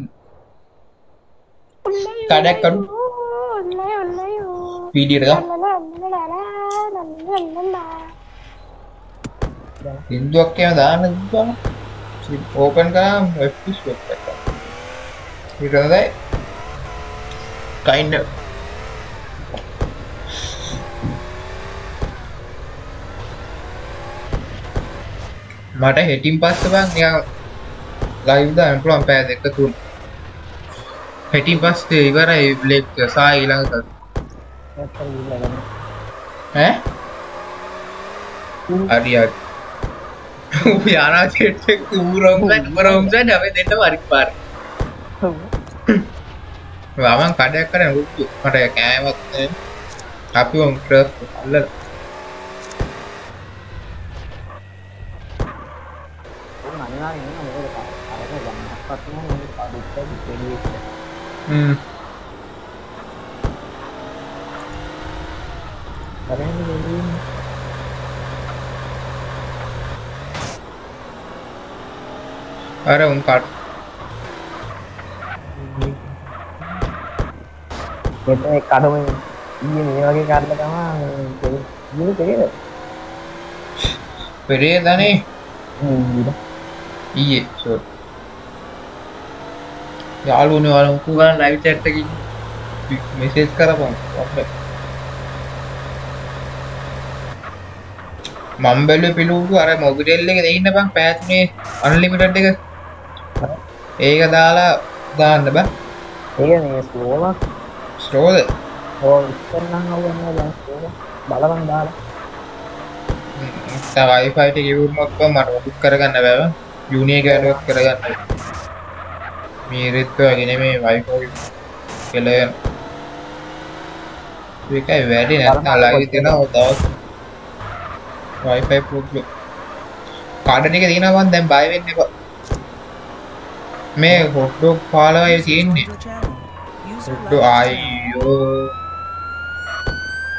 කඩක් කඩු වීඩියට හින්දුවක් කියන දාන්න ඕපන් කරාම හොඳයි kind of. මට හෙටින් පස්ස බං නිකන් ලයිව් දාන්න පුළුවන් පෑ දෙක තුන. හෙටින් පස්සේ ඉවරයි ලෙක් සා ඊළඟ ඈ? හරි හරි උඹ යානා චෙට් එක උරොම්සන් උරොම්සන් අපි දෙන්න වරික් පාර. වමන් කඩයක් කරන උත්තු මට කෑමත් නෑ. අපි උන් ක්‍රස් අල්ල හ්ම් අර උන් කට් කඩම ඊය මේ වගේ කරල තමා ඉ පෙරේද? පෙරේ දනේ ඊයේ සෝ යාළුවනේ වල උකු ගන්න ලයිව් chat එකකින් මෙසේජ් කරපන් අපේ. මම බැලුවේ පිලුඩු අර මොබිටෙල් එක දෙන්න බං පෑතුනේ අන්ලිමිටඩ් එක ඒක දාලා දාන්න බෑ. ඒ මේ ස්ලෝලක් ස්ටෝද ඕ ඉස්සරනම් අවුන්න දැන් ස්ලෝල බලවන් දාලා. තව වයිෆයි එක ඉවුමක් මට ඔබුක් කරගන්න බෑව යුනිය එක වැඩක් කරගන්න. මේ රෙත්ව ගෙන මේ වයිෆයි කෙලයන් ඒකයි වැඩි නැත්නම් ලයිව් දෙනවා දවස්. වයිෆයි ප්‍රෝබ්ලම් කාඩ ටික තියෙනවා දැන් බය වෙන්න එපා මේ හොට්ඩොග් 15යි තියෙන්නේ. හොට්ඩො අයියෝ.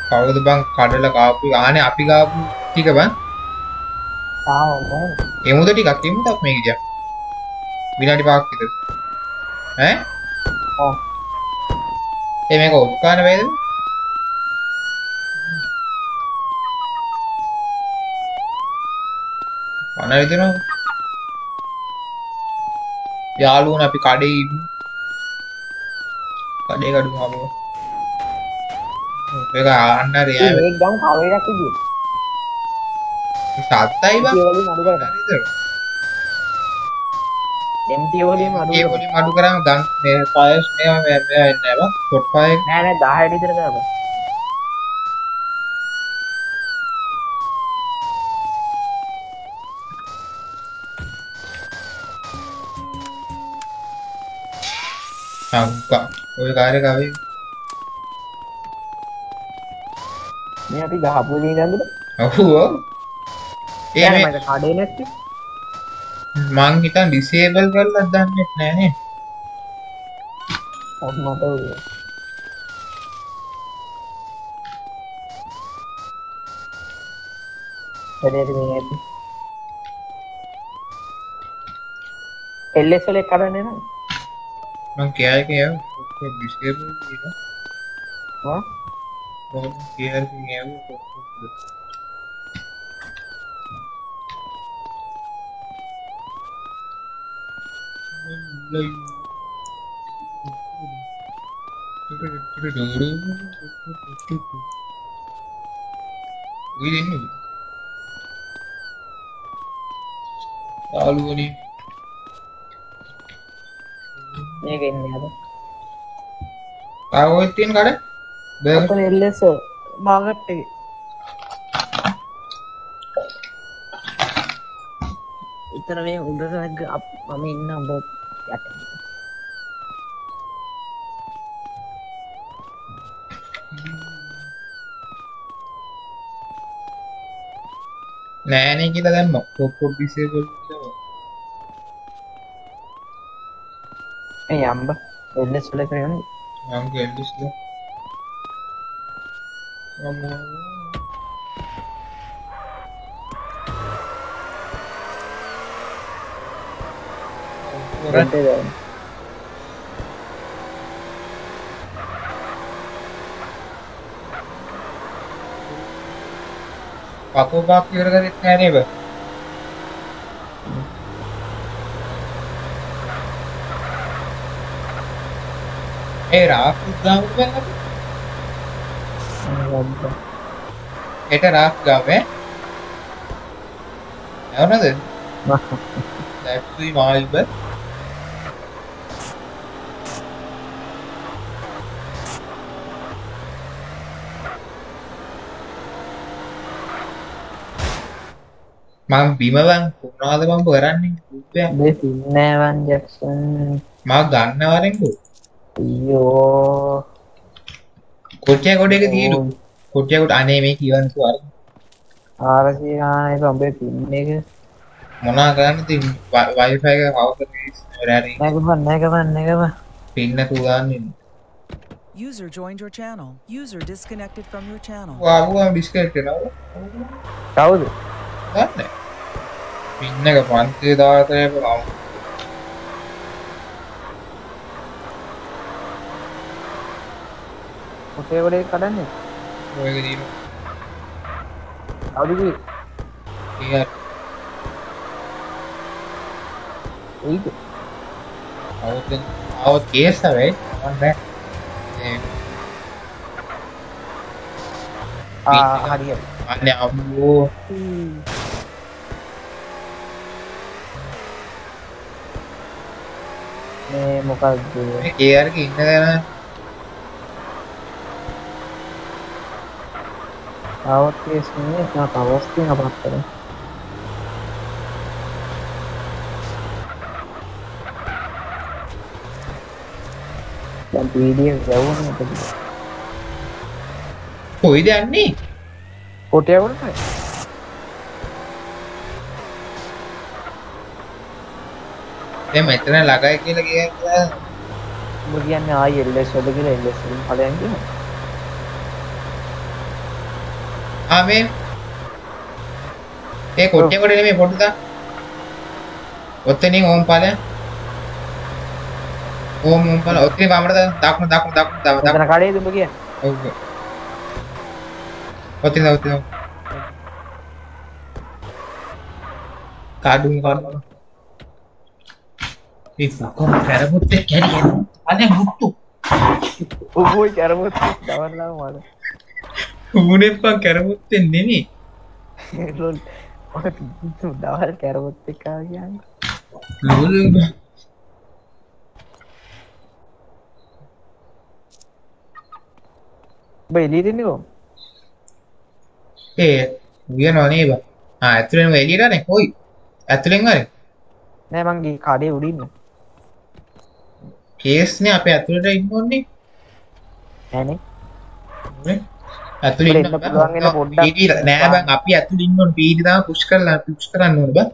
කවුද බං කඩල කාපු? ආනේ අපි කාපු ටික බං. එමුද ටිකක් එමුදක් මේක ගියා. විනාඩි 5ක් විතර. ඈ? ඔව්. ඒ මේක ඔක්කාන වේද? අන විදිනවා. යාළුවන අපි කඩේ ඉන්න. කඩේ කඩුම අපෝ. ඒක ආන්න ඒ රෑ මේක ගම් විදියට. සත්තයි වලින් අඩු කරගන්න. හරිද? MT වලින් අඩු ඒ කරගන්න. වලින් අඩු කරාම ගන් මේ ෆයර්ස් මේවා මේ මේවා එන්නේ නැහැ බං. ෂොට් ෆයර් නෑ නෑ 10 විතර කරපන්. සංකා. ඔය කාර්ය කවේ මේ අපි ගහපු දේ නේද? ඔව් ඔව්. ඒ කඩේ නැත්තේ. මං හිතන් ඩිසේබල් කරලා දන්නෙත් නෑ නේ. ඔව් මට උනේ. වැඩේට මේ ඇති. එල්එස් වල කරන්නේ නෑ. මං කියා එක යව ඔක්කොම ඩිසේබල් කියලා. හා? ඔව් කියා එක යව ඔක්කොම උයි දෙන්නේ යාළුවනේ මේක එන්නේ අද. ආ ඔය තියෙන කඩ බර්ගර් අපේ එල්එස් මාකට් එකේ. ඉතන මේ උඩට නැග්ග මම ඉන්න උඹ යට. නෑනේ කියලා දැම්ම ඔක්කොම ඩිසේබල් කියලා මේ යම්බ එල්එස් වල කරන්නේ. මං ගෙල්ලිස්ද රෙන්ට් එක. පකෝ පාක් ඉවර කරෙත් නෑ නේද රාක් ගාමු. හෙට රාක් ගාමේ ඇවුනද දැක්සුයි මාල්බ මං බිම බං. කුණාද බං කරන්නේ? පින්නෑවන් ජැක්සන්. මා ගන්නවරෙන්කු අයියෝ. කොච්චය ගොඩ එක තියෙන. කොච්චයකුට අනේ මේ කිවන්තු අර ආරසිය ගානක ඔබේ පින්න එක. මොනා කරන්න ති වයිෆයක හවස රැරි නැකපන් නැකපන් නැකප පින්න තුගන්න User joined your channel. User disconnected from your channel. වාගුවම් ඩිස්කට් නව කවුද? ගන්න පින්න එක පන්තිය දාතය ලම් මොටේ ගොඩේ කඩන්නේ? ඔයක දීම අවුදු ඒ ඒක අවුත් අවත් කේස වෙයි ඔන්න ආ හරි හරි අන්න අම්බෝ මේ මොකක්ද ඒර්ක ඉන්න දෙන අවත්කේස්නේ නා තවස්තින පත්තර දැන් පීඩිය ගැවුන එතකොට කොයිද යන්නේ කොටය වුණා දැන් මෙතන ළඟයි කියලා කියන්න උඹ කියන්නේ ආයි එල්එස් වල කියලා එල්එස් වලින් ඵලයන් කියනවා ආ මේ ඒ කොට්ටිය කොට නෙමෙයි පොඩ්ඩක් ඔතනින් ඕම් ඵලයන් ඕම් ඕම් බල ඔතේ වමට දක්න දක්න දක්න දව මෙතන දක්න කඩේද උඹ කියන්නේ ඔව් ඔතේ ඔතේ කාඩුම් කරනවා ඒ ෆුකම් කරමුත්තේ කැරියන අනේ මුට්ටු උඹයි කරමුත් දවල්ලා මල උමුණෙප්පන් කරමුත්තේ නෙමෙයි ලොල් ඔය පිස්සු දවල් කැරමුත් එක්ක කියන්නේ. එන්නේ කොහොමද? ඒ උයනවා නේ බා ආ ඇතුලෙන් එළියටනේ කොයි ඇතුලෙන් හරි නෑ මං ගිහ කඩේ උඩින් කේස්නේ අපේ ඇතුලට ඉන්න ඕනේ නෑනේ නේ අපි ඇතුලේ ඉන්න ඕනේ පීඩි තාම පුෂ් කරලා පුෂ් කරන්න ඕනේ බං.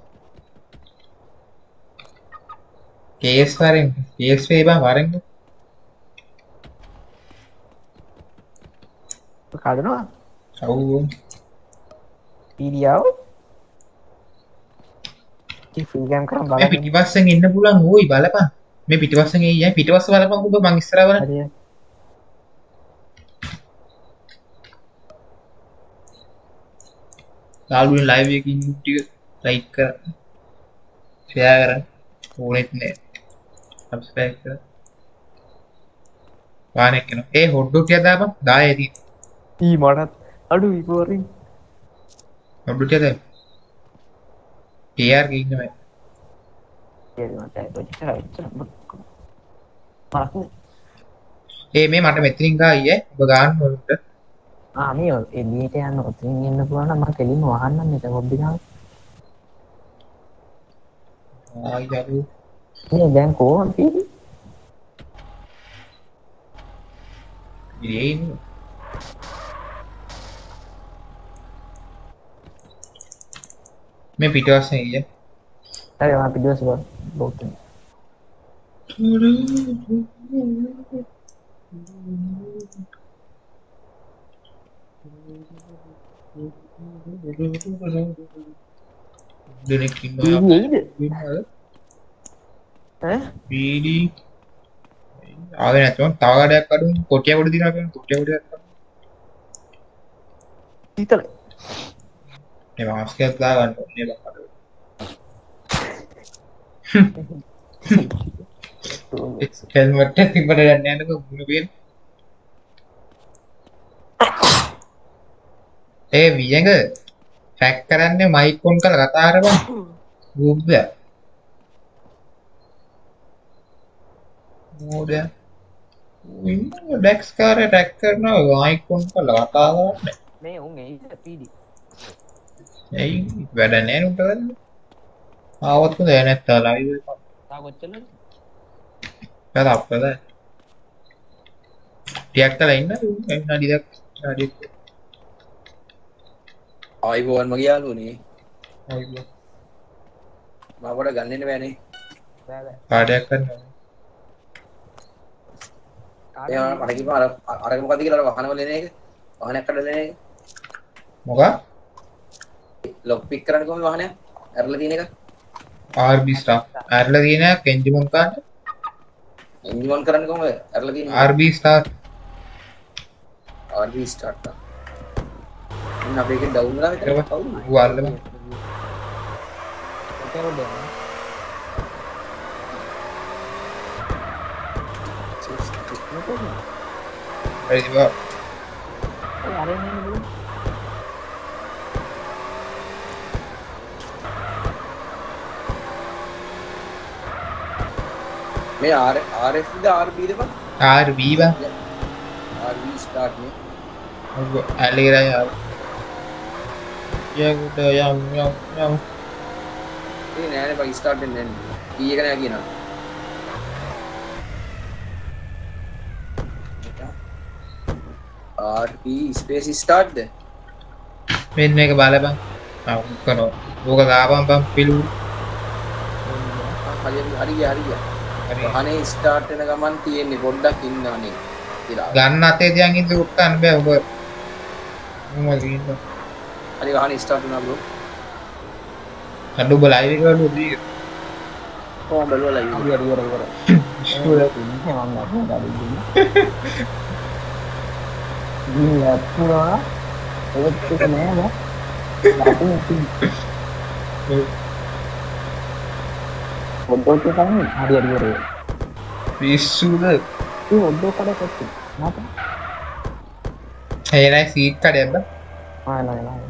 කේස් වරෙන්. කේස් වේ බං වරෙන්. කඩනවා? ඔව් පීඩියාව? ෆිල්ගම් කරම් බලන්න. පිටිපස්සෙන් එන්න පුළුවන් ඕයි බලපන්. මේ පිටිපස්සෙන් එයි පිටිපස්ස බලපන් ඔබ මං ඉස්සරහ බලන්න යාළුවෙන් ලයිව් එකකින් ටික ලයික් කර. ෂෙයා කරන්න ඕනෙත් නෑ. සබ්ස්ක්‍රයිබ් කර. වානෙක් කෙනා ඒ හොඩ්ඩු ටික දාපන්. 10 ඇති ඊ මටත් අඩු ඉපෝරින් හොඩ්ඩු ටික දාපන්. TR ගේ ඉන්නවා. ඒ මේ මට මෙතනින් ගායි ඈ ඔබ ගන්න වලට ආනේ එලියට යන්න ඔතනින් එන්න පුළුවන් නම් මම කෙලින්ම වහන්නම් මෙතන හොබ්බි ගාව ආයි යාළු මේ දැන් කොහොමද පීඩි ඉතින් ඉන්න මේ පිටිපස්සෙන් ගියා හරි මම පිටිපස්ස බලන්න බෝට් දෙනෙක් පීඩි ආවේ නැත්නම් තව ගඩයක් අඩු කොටිය කොට දිනවා කියන කොටිය කොටයක් සීතල මේ මාස්ක් එකක් දා ගන්න හෙල්මට් එක තිබ්බට යන්න යනකො මුණ පේන ඒ වියඟ ට්‍රැක් කරන්නේ මයික් ඔන් කරලා කතා කරපන්. ගුබ්බ මෝඩ ඉන්න ඩෙක්ස් කාරේ ට්‍රැක් කරනවා මයික් ඔන් කරලා කතා කරන්නේ. මේ උන් එයිද පීඩි ඇයි වැඩ නෑ නුට කරන්න ආවත් හොඳ නැත්තා ලයිව් එක තා කොච්චරද? කර අප්පද ටියක් කරලා ඉන්න විනාඩි දෙකක් විනාඩි ආයිබෝවන් මගේ දෙකක් මවට ගන්නන්න බෑනේ. පාඩයක් කරන්න අරක මොකද කියලා වහනවල එන එක? වහනයක් කඩලා එන එක. මොකක්? ලොක් පික් කරන්න කොහොමද වහනය ඇරලා තියෙන එක? RB ස්ටාර් ඇරලා තියෙන කෙන්ජිමොන් කාට? එන්ජින් ඔන් කරන්න කොහොමද? ඇරලා තියෙන RB ස්ටාර් RV ස්ටාර්ට් ඉන්න අපේ එකෙන් ඩවුන් වෙලා විතර ඒක කවුද ඌ අල්ලම කොච්චරද යන්නේ හරි තිබා ඔය අරගෙන එන්න බලන්න මේ R RF ද RB ද බං RB බා නේ ඔව් යගුට යම් යම් යම් ඒ නෑනේ බං ස්ටාර්ට් වෙන්නේ නැහැ කී එක නෑ කියනවා RP ස්පේස් ස්ටාර්ට්ද මෙන්න මේක බලපන් ආ කරනවා ඕක දාපන් බම් පිළු හරි හරි හරි අනේ ස්ටාර්ට් වෙන ගමන් තියෙන්නේ පොඩ්ඩක් ඉන්නවනේ කියලා ගන්න අතේ තියන් ඉඳ උත්තන්න බෑ ඔබ මොකද කියන්නේ හරි ගහන ස්ටාර්ට් වුණා බ්‍රෝ අඩු ඔබ ලයිව් එක බලුවද කොහොම බැලුවා ලයිව් ඉවර ඉවර ඉවර පිස්සුද ඉන්නේ මම නැතුව ගාඩි දුන්නා. ඉතින් ලැප්පුවා ඒත් එක නෑ බා. ලැප්පුවා ඉතින්. ඔඩ්ඩෝ කියන්නේ හරි හරි හරි. පිස්සුද ඉතින් ඔඩ්ඩෝ කඩ කොච්චි. නැත. ඒනයි සීට් කඩයක්ද ආ නෑ නෑ.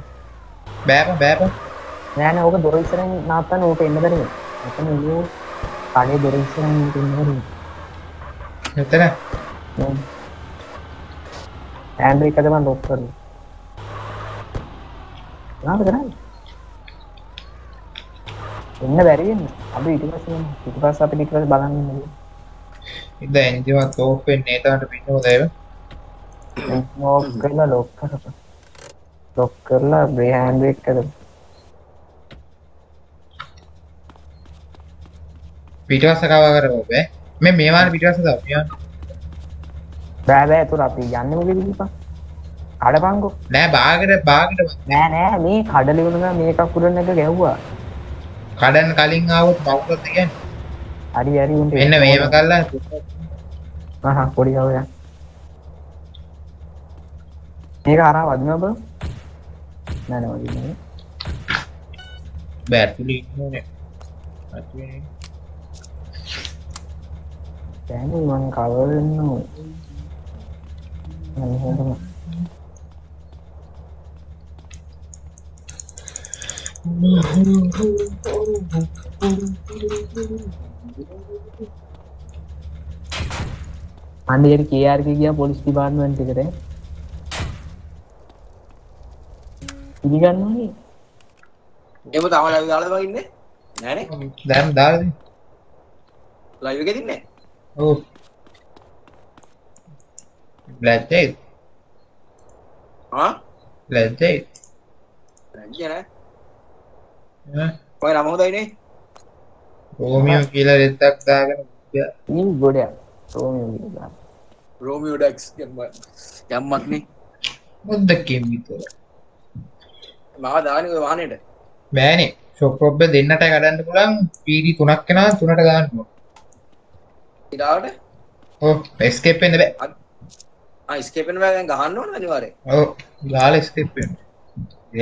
බෑප බෑප නෑ නෑ ඕක දොර ඉස්සරහින් නාත්තන්න ඕක එන්න බැරිද? එතන ඉන්නේ කඩේ දොර ඉස්සරහින් ඕක එන්න බැරිද? මෙතන හෑන්ඩ් එක තමයි ලොක් කරලා. නාද කරන්නේ? එන්න බැරි වෙන්නේ. අපි යමු. ඊට පස්සේ අපිට ඊට පස්සේ බලන්න. ඉද එන්ජිමත් ඕෆ් වෙන්නේ ඒතකට පින්නෝ දේව ලොක් කරලා ලොක් කරලා. ලොක් කරලා බ්‍රේ හෑන්ඩ් එක කරලා. පිටවස්ස කවා කරමු බෑ මේ මේවාන පිටවස්ස දා මියන් බෑ බෑ තුර අපි යන්නේ මොකද දීපා? කඩපංකෝ. නෑ බාගට බාගට නෑ නෑ මේ කඩලි වුණා මේකක් උඩන එක ගැහුවා. කඩන්න කලින් ආවොත් මවුලත් කියන්නේ හරි හරි උන්ට. මෙන්න මේව කල්ලා ආහා පොඩි ගවයා. මේක හරහා වදිනවා බං. นั่นเอาอยู่นี้แบตลิงเนี่ยแบตลิงแต่นี่มันเก่าแล้วนู่นมันเห็นตรงไหน हाँ यार के गया पुलिस डिपार्टमेंट दिख रहे පිළිගන්නවනේ එම තම ලැබි දාලා වගින්නේ නෑනේ දැම් දාද ලයිව් එකේ තින්නේ ඕ බ්ලැජ්ජයි ආ? ලැජ්ජයි රැජ්ජ නෑ ඔය නම හොඳයිනේ රෝමියෝ කියලා රෙද්දක් දාගෙන ඉන් ගොඩයක් රෝමියෝ කියලා. රෝමියෝ ඩැක්ස් යම්මක්නේ මුද්දකින් විතර මාව ඔය වාහනේට. බෑනේ. ෂොක්කොබ්බ දෙන්නට කඩන්න පුළන් පීඩි තුනක් කෙනා තුනට ගන්න ඉඩාවට? ඕ එස්කේපෙන්ද බෑ. ආ ස්කේපෙන් බෑ. දැන් ගහන්න ඕන අනිවාර්යෙන්? ඕ ගාල ස්කේපෙන්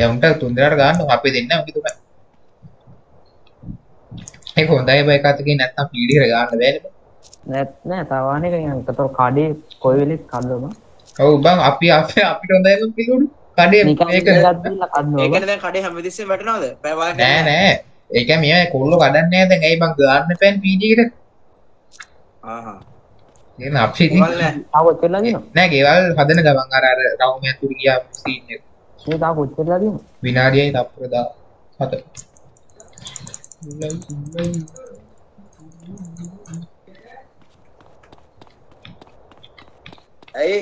යම්ට තුන්දරට ගන්න අපි දෙන්න අපි තුමයි ඒ හොඳයි බයි කතකින් නැත්තම් පීඩියට ගන්න බෑනේ නැත් නෑ තවානක යන්තතො කඩේ කොයි වෙලෙත් කල්ලම ඔව් බං අපි අපේ අපිට හොඳයි පිළිගුඩු කඩේ මේක ඒකනේ දැන් කඩේ හැමතිස්සෙම වැටෙනවද? වාරයක් නෑ නෑ. ඒක මේ කොල්ලෝ කඩන්නේ නැහැ. දැන් ඇයි බං ගන්න පෑන් ආහා. එන අපි නෑ. ගෙවල් හදන ගමන් අර අර රවුම ඇතුළු ගියා සීන් එක. මේ තාව කොච්චරලා දිනව විනාඩියයි තප්පර දා හත ඇයි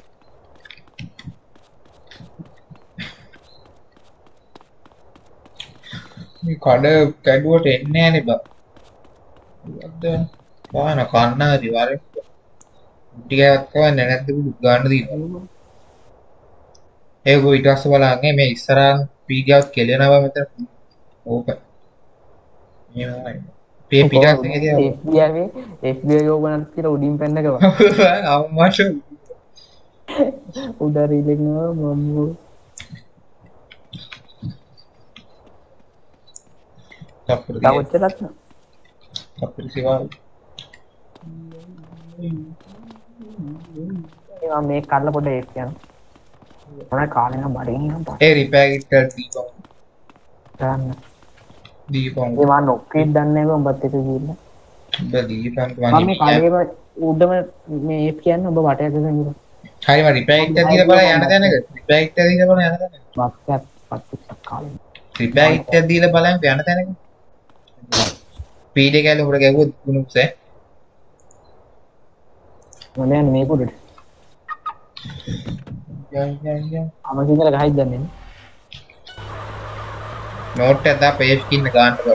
මේ කඩ කැඩුවට එන්නේ නෑනේ බං. මොකද්ද? බාන කන්නාදි වර ටිකක් කවන්න නැද්ද බුදු? ගන්න දිනවා. ඒක ඊට පස්සේ බලන්නේ මේ ඉස්සරහන් පීගාවක් කෙලෙනවා මෙතන. ඕක. මේවයි පේ පිටස්සේදී FBI FBI යෝගනත් කියලා උඩින් පැන්නකව අවමාශ. උඩ රිලෙනවා මම්මෝ තාව කොච්චරත් තප්පර සිවා ඒවා මේ කරලා පොඩ ඒක යන මොන කාලේ නම් බඩින් නම් ඒ රිපෑකිට දීපම් ගන්න දීපම් ඒ මම නොක්කේ දන්නේ නැහැ උඹත් එක ගිහිල්ලා උඹ දීපම් මම මේ කඩේම උඩම මේ ඒප් කියන්නේ ඔබ වටයක් ගන්න හරිම රිපෑකිට දීලා බලන්න යන තැනක රිපෑකිට දීලා බලන්න යන තැනක බක්කත් පත්තික් කාලේ රිපෑකිට දීලා බලන්න යන තැනක පීඩේ කැල උඩ ගැහුවොත් ගුණුක්ස මම යන්නේ මේක උඩට අම සිංහල ගහයි දන්නේ. නෝට් දා පේජ් කින්න ගන්න බල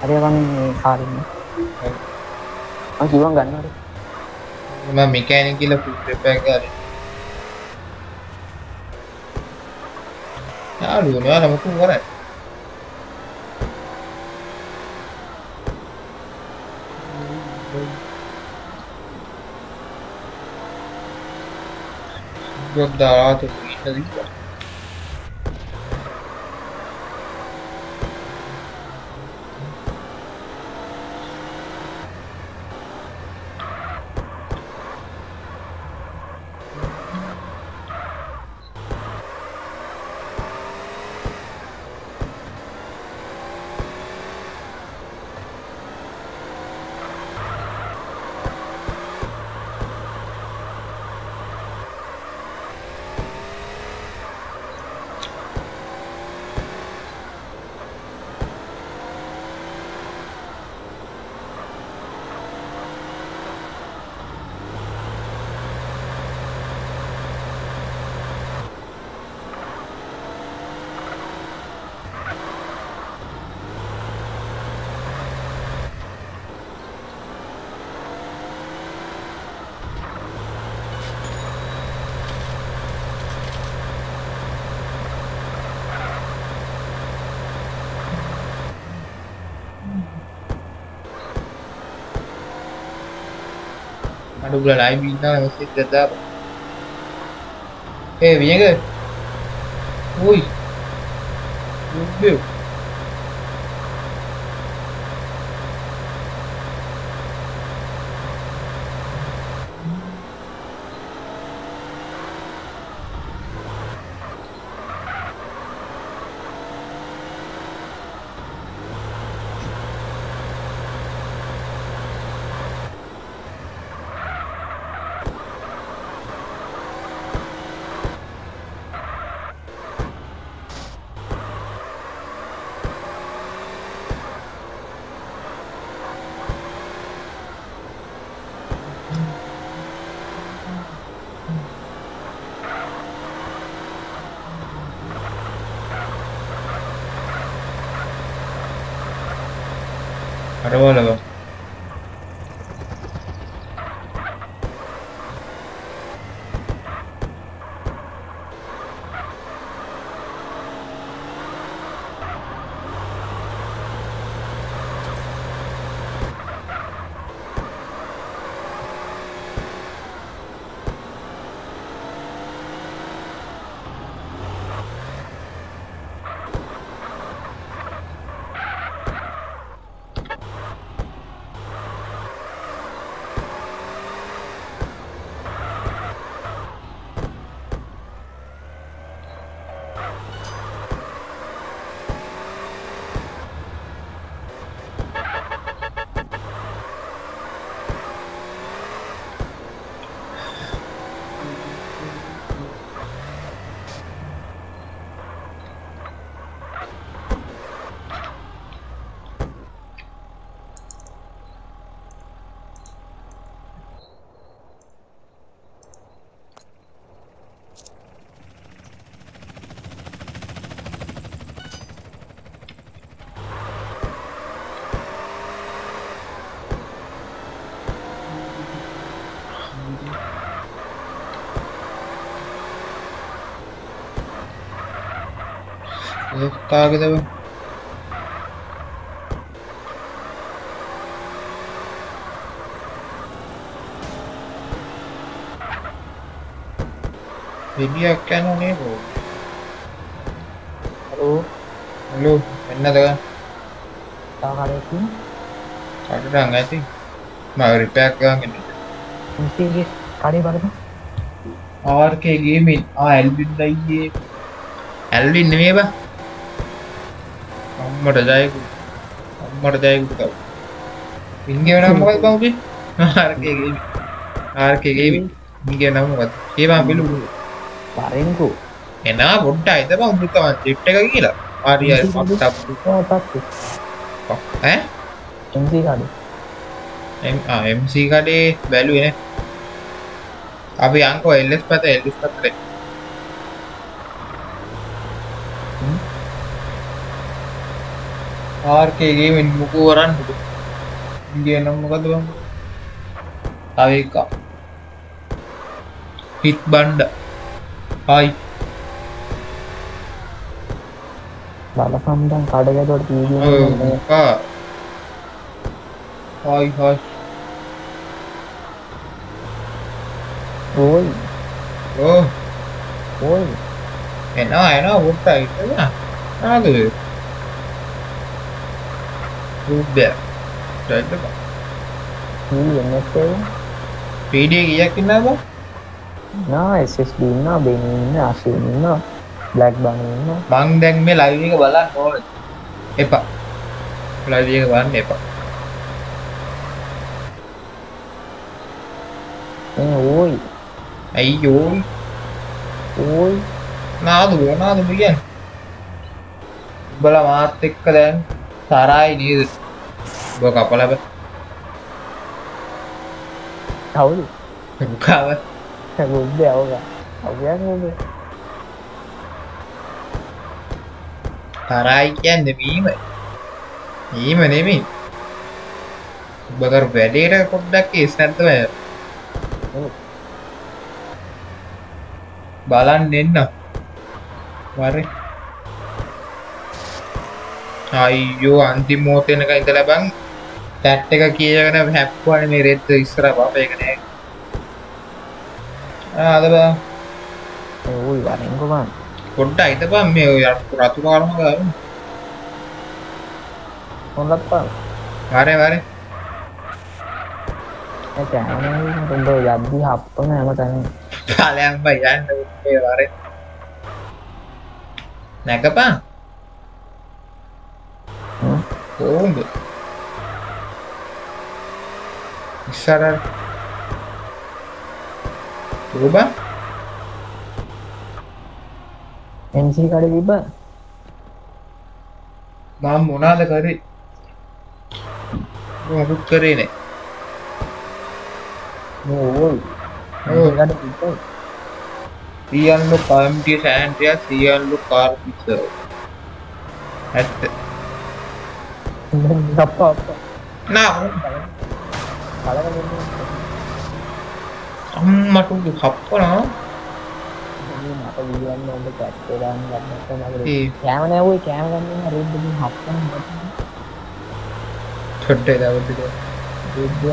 හරි මම මේ කාලේ මම කිව්වන් ගන්නවද? මම මෙකැනික් කියලා ෆුල් රිපෙයාර් කරේ යාළුවෝ යාළුවා මොකද කරන්නේ ගොඩ්දාතු ඉන්නදී අඩු උගල ලයිව් ඉන්නවා මෙසේජ් කාගෙද බං? විදියක් යනවා නේද? හලෝ හලෝ එන්නද? තා කරේකින් කඩරන් ඇති. මම රිපෙයාර් ගාගෙන ඉන්සිගේ කඩේ බලන්න RK ගේමින් ආ ඇල්වින් අයියේ ඇල්වින් නෙමෙයි බං. අම්මට ජයකු අම්මට ජයකුට කව. ඉන්ගේ නම මොකක්ද බං උඹේ? RK gaming. RK gaming. ඉන්ගේ නම මොකක්ද? ඒ බං බිලු. පරෙන්කු එනා පොඩ්ඩක් හිත බං තමයි ට්‍රිප් එක. පත්තු ඈ? MC කඩේ එම් ආ MC කඩේ බැලුවේ නේ. අපි අංකෝ LS පැත LS පැත්තට ගේමින් මුකෝ වරන්නකො. ඉන්ගේ නම් මොකද බං? තව එකක්. හිත් බණ්ඩ. හයි. බලපන් දැන් කඩේකට ඔව් ටීවී කා. හයි. ඕයි ඕ ඕයි එනවා එනවා පුට්ටා ඉතලා රූපය ඩයිට් එක පීඩිය කීයක් ඉන්නවද නා SSD ඉන්නවා බෙනි ඉන්න අශීන් ඉන්නවා බ්ලැක් බනි ඉන්නවා මං දැන් මේ ලයිව් එක බලන්න ඕනේ. එපා. ලයිව් එක බලන්න එපා. ඒ ඕයි. අයියෝ ඕයි? නාද මොනාද කියන්නේ. උඹලා මාත් එක්ක දැන් තරයි නේද උඹ කපලා බෑ කවුද? දුකාව බුද්ධ අවග අවයන් ඔබ තරයි කියන්නේ මීම. මීම නෙමෙයි. උඹ කර වැඩේට පොඩ්ඩක් ඒස් නැද්ද බය බලන්න එන්න. වරේ අයියෝ අන්තිම මොහොතේ එනකන් ඉඳලා බං ටැට් එක කියගෙන හැප්පුවානේ මේ රෙද්ද ඉස්සර බාප එක නෑ. ආද බං ඕයි වරෙන්කෝ බං පොඩ්ඩක් හිටපන් මේ රතු කාරම ගාව හොඳත් බං වරේ වරේ කෑමනේ උඹ යද්දි හප්පම හැමතැනම කාලයන් බයි යන්න මේ වරේ. නැකපන් කොහොමද ඉස්සර. ඔබ MC කඩ තිබ්බ මම මොනාද කරේ? මොකුත් කරේ නෑ. තිබ්බ සියල්ලු කම්ටිය සෑන්ටය සියල්ලු කාර්පිස ඇත්ත. අප්පා අප්පා නා බලගෙන අම්මට හප්පනා මට වියන්න ඔබ කැත්තේ දාන්න ගන්න ඒ කෑම නෑ ඔය කෑම ගන්න රෙද්ද හප්පම ොට්ටේ දවටක බුද්ධ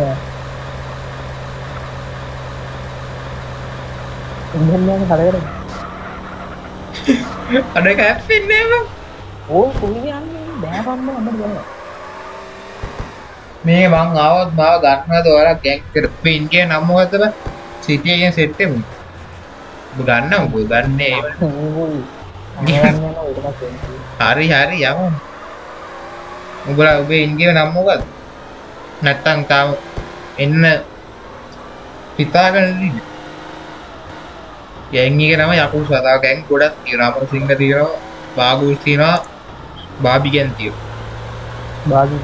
ඉන්නන්න කඩකට අඩ කැප්පෙන්නේම ඕ කුලියන්නේ බෑපම්ම අමට ගන්න මේ මං ආවත් මාව ගන්නද ඔයාලා ගැක් කරපින්ගේ නම්මොහතම සිටියගෙන් සෙට්ටෙමු ගන්න උඹ ගන්නේ හරි හරි යමු. උඹලා ඔබේ ඉන්ගේ නම්මොකද නැත්තං තාම එන්න හිතාගන්න ගැංගික නම යකු සතා ගැන් ගොඩත් තිරාපර සිංහ තිරවා බාගුල් තිනවා බාබි ගැන් තිය බාගි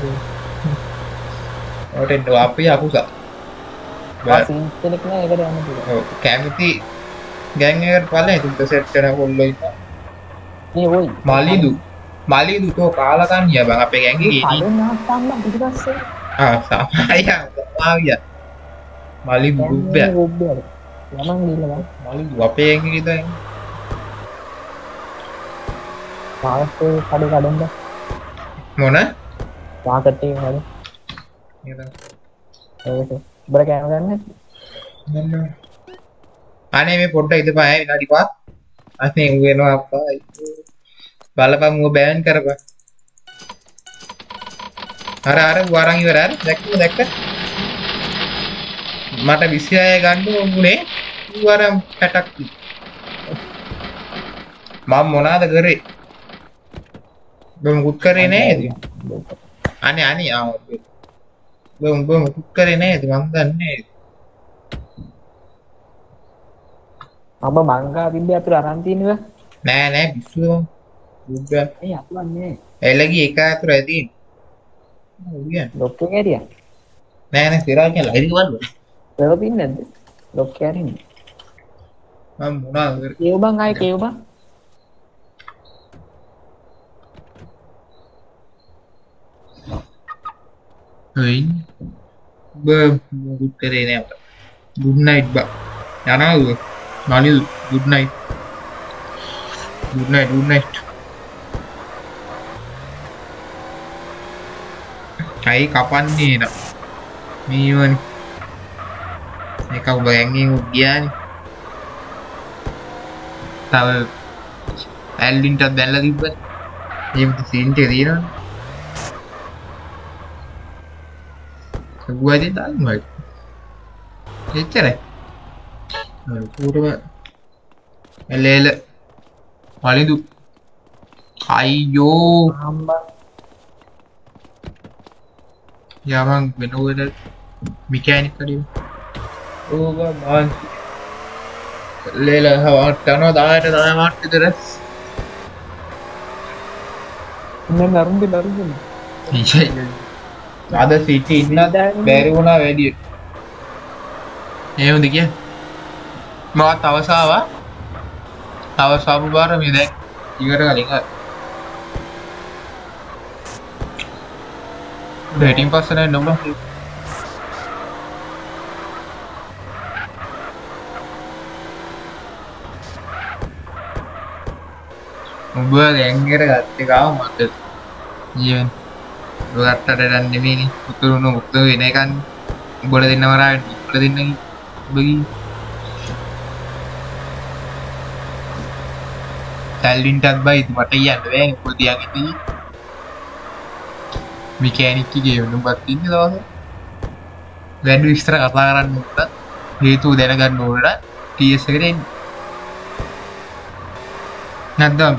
ට අපේ පුළුවන්. කැමති ගැංගකට පල තුට සෙට්ටන ඔයි. මලිදු. මලිදු තෝ කාලකන් ය බං අපේ මාවිය මලි මලිදු අපේ ඇඟිද මාස්සේ කඩ කඩන්ද? මොන? හද ඒට බර කෑම ගන්න අනේ මේ පොඩ්ඩ ඉද පය විනාඩි පත් අනේ වෙනවා අපා බලපන් ඌ බෑන් කරපන්. අර අර වරන් ඉවර අර දැක්කද දැක්ක. මට 26 ගන්න ඕනේ ඌ අර 60ක් මම මොනවාද කරේ? බම් මුත් කරේ නේද? අනේ අනේ. ආ බම් බම් මුත් කරේ නේද? මම දන්නේ. අඹ මංගා තිබ්බ අපිට අරන් තියෙනවා. නෑ නෑ පිස්සුව බුද්ධ ඒ අපුන්නේ එලගි එක අතර ඇති ලොක්ක කැරිය නෑ නෑ සිරා කියලා. ලයිරි බලන්න වෙල පින් නැද්ද? ලොක් කැරින් මම මොනවාද කරේ කියව බං ආයේ කියව බං හයි බ මුකුත් කරේ නෑ අපට good night බා යනවද නලිල් good night good night good night ඇයි කපන්නේ න මේවන එක ඔබ ඇඟෙන් ගියානි තව ඇල්ලින්ටත් බැල්ල තිබ්බ ඒ සින්ට තියෙන ගුවති දන්නයි එච්චරයි. පූටම එල්ලේල පලිදු අයියෝ. යමන් වෙනවද මිකෑනික් කඩීම ඕක මාන් ලේල හවට යනවා දායට දායමට විතර. නරුම්බි නරුම්බි අද සිටි ඉන්න බැරි වුණා වැඩිය. ඒමද කිය? මවත් අවසාවා අවසාපු බාර මේ දැන් ඉවර කලින් ඩේටින් පස්සන නොබ උඹ? දැන්ගර ගත්තකාව මට ජීවන් ගත්තට රන්නෙමනි උතුරුණු උක්ත වෙන එකන් උබල දෙන්න වරාට ඉපල දෙන්න බගී තැල්ලින්ටත් බයි මට කියන්න ෑ පොතියගති මිකෑනික්කිගේ වුණු බත්තින්න දවස. වැඩු විස්තර කතා කරන්න උට හේතු දැනගන්න ඕනට ටියස කරෙන් නැද්දාම්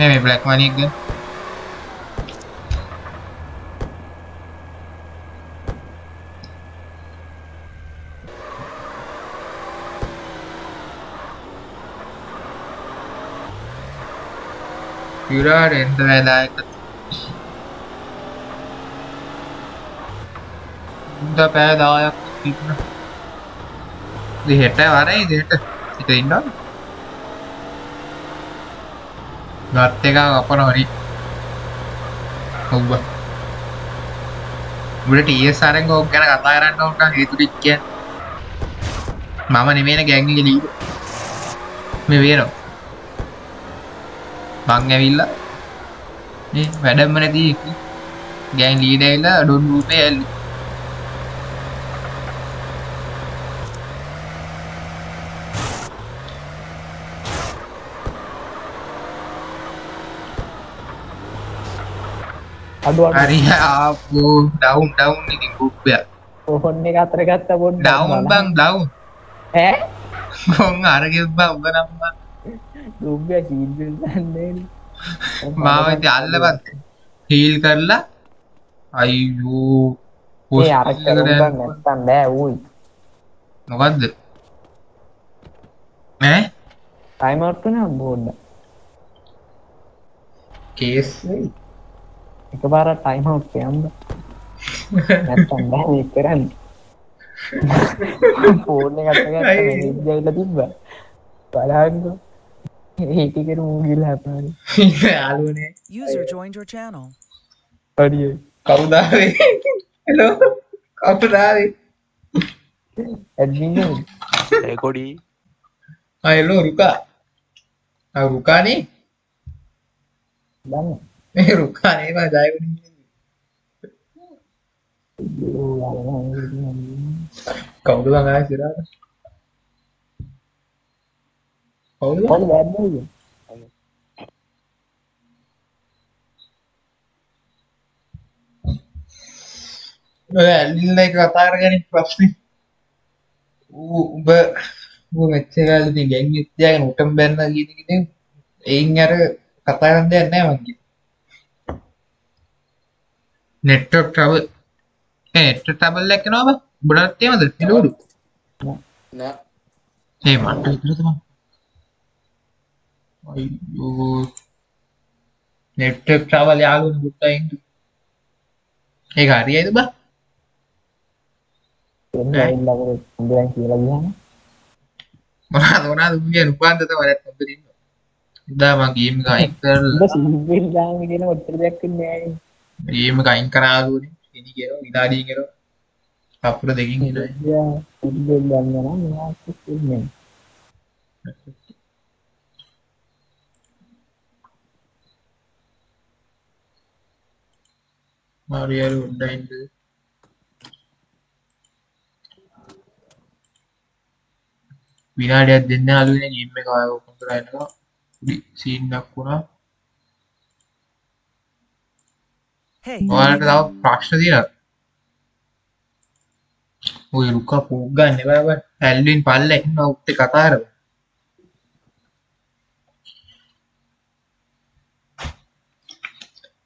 පිඩ මේ මේ බ්ලක් මනික්ග විරාට එන්ද වැදායක උන්ට පෑදායක් තිබන හෙට වරයි දෙට සිට ඉන්න ගත් එක අපන හරි ඔබ උට ටිය සරෙන් ඕක් ගැන කතා කරන්න ඕට හේතුටික්කය මම නෙමේන ගැංගි ලී මේ වේනවා. මං ඇවිල්ලා වැඩම්ම නැති ගැන් ලීඩයිල්ලා ඩොන් රූපය ඇල්ලි අඩු හරි ආපෝ ඩවුන් ඩවුන් ගුප්පය ඔහොන්න එක අතර ගත්ත පොඩ් ඩවුන් බං ඩවුන් ඈ? කොන් අරගෙබ්බ උඹ නම්ම? දුබ්බ සීල්න්නේ මාවති අල්ලපත්. හීල් කරලා. අයියෝ. නැත්තන් බෑ වූයි මොකක්ද ඈ? ටයිමවට්ටන බෝඩ්ඩ. කේස් එක පාර ටයිමවට් යම්ද නැත්තන් බෑ කරන්න. පෝර්ණ කටග ජයිල තිබ්බ. බලාග ඒටිකට මූගිල් හැපාන යාලුවනේ User joined your channel. අඩිය කවුදාවේ? හෙලෝ කවුදාවේ? ඇඩ්මින් ඒකොඩි අයලෝ රුකා. රුකානේ? දන්න මේ රුකානේ මා ජයවන කවුද වගා සිරාට කවුද? කොල් වැන්න ඇල්ලිල්ල එක කතාර ගැන ප්‍රශ්න. උඹ මෙච්චකාලති ගැන් යුත්තියගෙන උටම් බැන්න ගීනගෙන එයින් අර කතාරන් දෙයක් නෑ මගේ නෙට්ටක් ට්‍රබල් නෙට්ට ටබල් එක්ක නොව බොඩත් ඒමද පිලෝඩු නෑ ඒ මට විතරතම අයියෝ නෙට්ටක් ට්‍රවල් යාලුවන ගුට්ටයින්ට ඒ හරියයිද බා මොනාද මොනාද උගේ නුපාන්තත වරත් හොඳරින්න ඉදා මං ගේම් එක අයින් කරලා සිහිල් දාන්න කියන ඔච්චර දෙයක් නැහැ ගේම් එක අයින් කරාලුවනේ එනි කියනවා විනාඩියෙන් කරනවා කපුර දෙකින් එනවා. යා සිහිල් දාන්න නම් මෙයා කිව්න්නේ මාරියල් උඩයින්ද විනාඩියක් දෙන්න අලුවෙන ගේම් එක ආයෙ ඕපන් කරලා එනවා. පොඩි සීන් එකක් වුණා Hey, ඔයාලට තව ප්‍රශ්න තියෙනවද? ඔය ලුකා පෝක් ගන්න එපා බං ඇල්වින් පල්ලේ උත් එක්ක කතා කරමු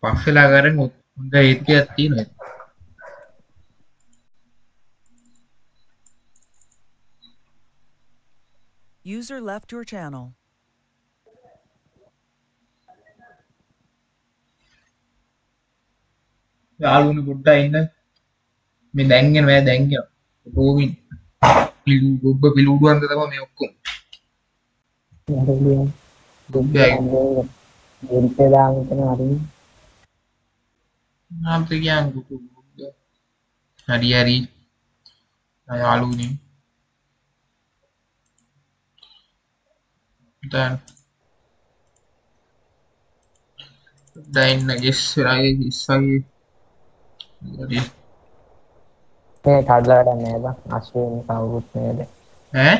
පස්සෙලා කරන් හොඳ හේතුකයක් තියෙනවා user left your channel. යාළුවනි පොඩ්ඩක් ඉන්න. මේ දැන්ගෙන මෑ දැන්ගෙන රෝමින් පිළු ගොබ්බ පිළුඩුවන්ද තමයි මේ ඔක්කොම. ගොබ්බයි දෙල්පේ දාන්න හිතන හරි නාමත කියන් ගොබ්බ හරි. හරි යාළුවනි. දැන්. දැන් ගෙස් වෙලාගේ ඉස්සගේ මේ කඩලා වැඩක් නෑ බං. අශ්වයෙන් කවුරුත් නේද ඈ?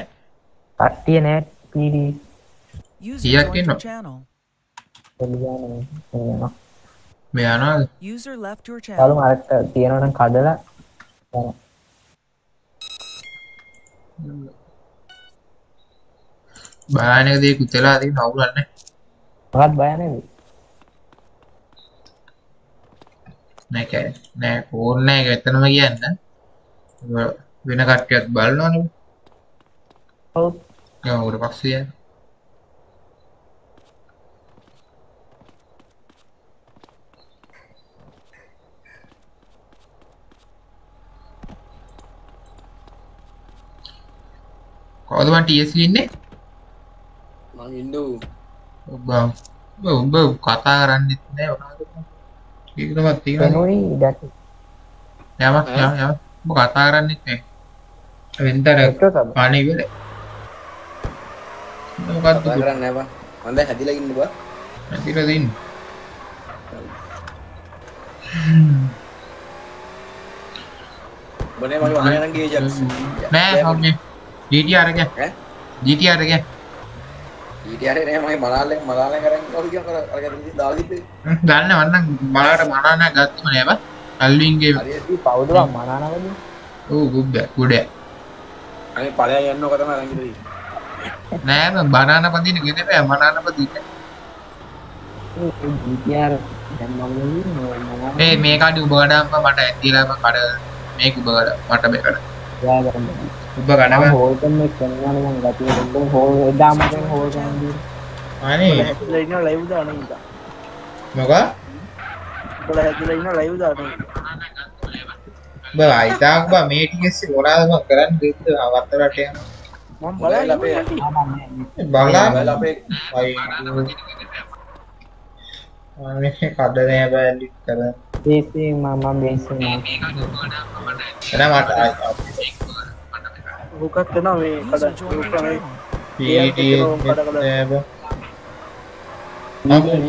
කට්ටිය නෑ පීඩි. එළියනේ එනවා. මේ යනවාද channel. අරට තියෙනවනම් කඩලා යනවා. භයානක දෙයක් උතලා තියෙන අවුලක් නැහැ මොකක්ද බය නේද නෑ කෑ නෑ ඕන්න නෑ ඒක එතනම කියන්න. වෙන කට්ටියත් බලනවනේ. ඔව්. ගම උඩ පස්සේ යන්න. කවුද මන් TSC ඉන්නේ? මං ඉන්නු ඔබ ඔබ ඔබ කතා කරන්නෙත් නෑ. මොනවද ඒකටවත් තියෙනවා. වෙනුයි දැක් යම යම යම ඔබ කතා කරන්නෙත් නෑ. වෙන්දර එක්ක පානේ ඉවර මොකක්ද කතා කරන්න බං දැන් හැදිලා ඉන්න බා ඇතිලා තින්නේ බනේ මගේ වාහනේ නම් ගියේ ජක්ස්. නෑ ඔගේ GTR එක ඈ? GTR එක ඊට යට නෑ මගේ මනාලෙන් මනාලෙන් කරන් කවුද කියන කර අරගෙන ඉතින් දාලා තිබ්බේ. දන්න වන්න මලාට මනානා ගත්තම නෑබ අල්ලින්ගේ හරියට පවුද බං මනානවද ඕ ගුබ්බ ගොඩ අනේ ඵලයන් යන්න ඔක තමයි අරන් ඉතින් නෑම බනාන පදින ගෙනප මනාන පදින්න GTR දැන් මම ඒ මේ කඩි උබගඩම්ම මට ඇතිලාම කඩ මේක උබගඩ මට මේකට ගන්න උබ ගඩව හෝල් ගතිය දෙන්න. හෝල් එදා මට හෝල් කරන්න දී. අනේ. ලයිව් දාන. මොක අයිතාක් බා මේ මොනාද මම කරන්න දෙද්ද? වත්තරට යන මම බලන්න බලන්න අපේ බලන්න. අපේ අයි අනේ කඩ නෑ බෑලි කර. බේසි මම බේසි මම එන මට හුකක් වෙනවා මේ User කඩ joined your හුකක් මේ channel. පීටි නෑබ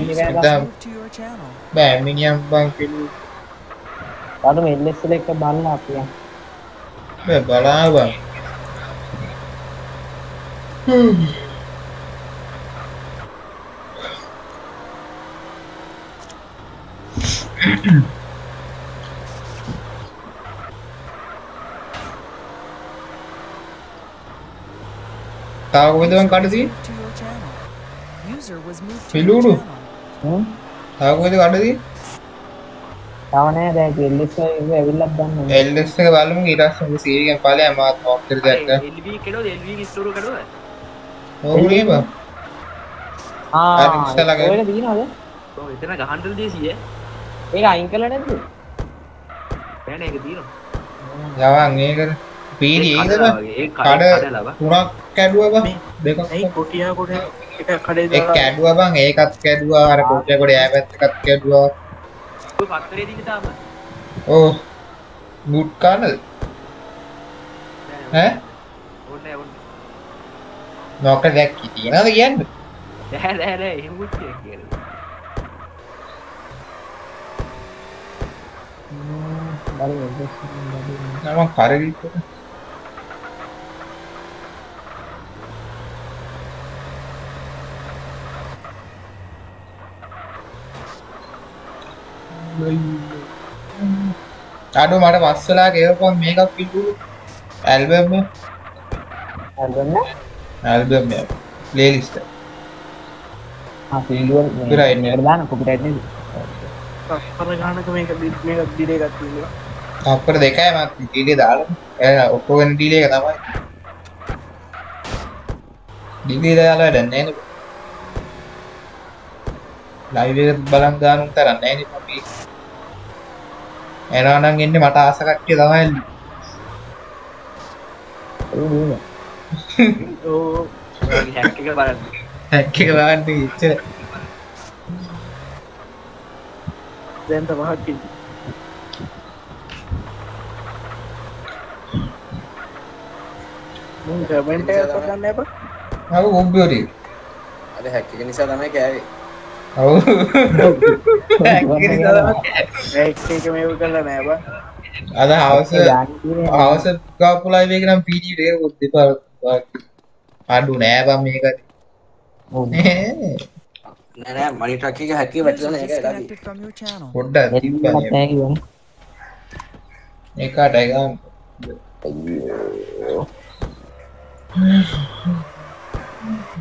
User moved to your channel. බෑ මිනියම් බං පිළි අර මෙල්ලස් එක බලන්න අපි යන්. බෑ බලා බං තාව කොහෙද මං කඩදී Moved to your channel. User was moved to Piludu. your channel. හ්ම් තාව කොහෙද කඩදී තව නෑ දැන් මෙල්ලස් එක ඇවිල්ලා ගන්න. එල්ස් එක බලමු ඊට පස්සේ උඹ සීරියෙන් ඵලයන් මාත් මොක්කද දැක්ක එල්වි කෙඩෝද එල්වි ස්ටෝරු කෙඩෝද ඕනේ බං ආ අර ඉස්සලා ගන්න. ඔයක දිනවද? ඔව් එතන ගහන්ඩල් දේසිය ඒක අයින් කළා නැද්ද? බෑනේ ඒක තියෙනවා යවන් ඒකද ඒ කඩ තුනක් කැඩුවා බං. ඇයි කොටියා කොට එක කඩේ කැඩුවා බං ඒකත් කැඩුවා. අර කොට්ටිය කොට ඈ පැත්ත එකත් කැඩුවා. ඔය පත්තරේ දින තාම? ඕ බුට් කනද? ඈ? ඕනේ ඕනේ නොක දැක්කි තියනද කියන්නේ? දැහැ දැහැ දැහැ එහෙම එක බලන්න. නම කරවිත් අඩු මට පස්සලා ගෙවපන් මේකක් පිටු ඇල්බම් ඇල්බම් ඇල්බම් ප්ලේලිස්ට් ආ ෆීල්ඩුවල් Copyright මේකට දාන්න කොපිරයිට් නේද? තප්පර ගානක මේක බිල්- මේක ඩිලේ එකක් තියෙනවා. තප්පර දෙකයි මත් ඩීලේ දාලා. ඒ ඔක්කොගෙන ඩීලේ එක තමයි. ඩීලේ දාලා වැඩක් නැහැ නේ ලයිව් එක බලන් ගන්න තරම් නැහැ නේ අපි එනවා නම් එන්නේ මට ආස කට්ටිය තමයි. ඕ හැක් එක බලන්න. හැක් එක බලන්න ඉච්චර දැන් තමහත් කිව්වේ. මුන් කමෙන්ට් එකක් කරන්න එපා අව උඹෝරි අද හැක් එක නිසා තමයි කෑවේ ඔව් හැක් එක නිසා තමයි කෑවේ. ඒක එක මේව කරලා නෑ බා අද හවස හවස ගාපු ලයිව් එක නම් පීඩී එක උත් දෙපා අඩු නෑ බං මේක නෑ නෑ මනි ට්‍රක් එක හැක් එක වැටලා නෑ ඒක එලාදී Disconnected from your channel. පොඩ්ඩක් තිබ්බා නැහැ කිව්වනේ ඒකට ගම්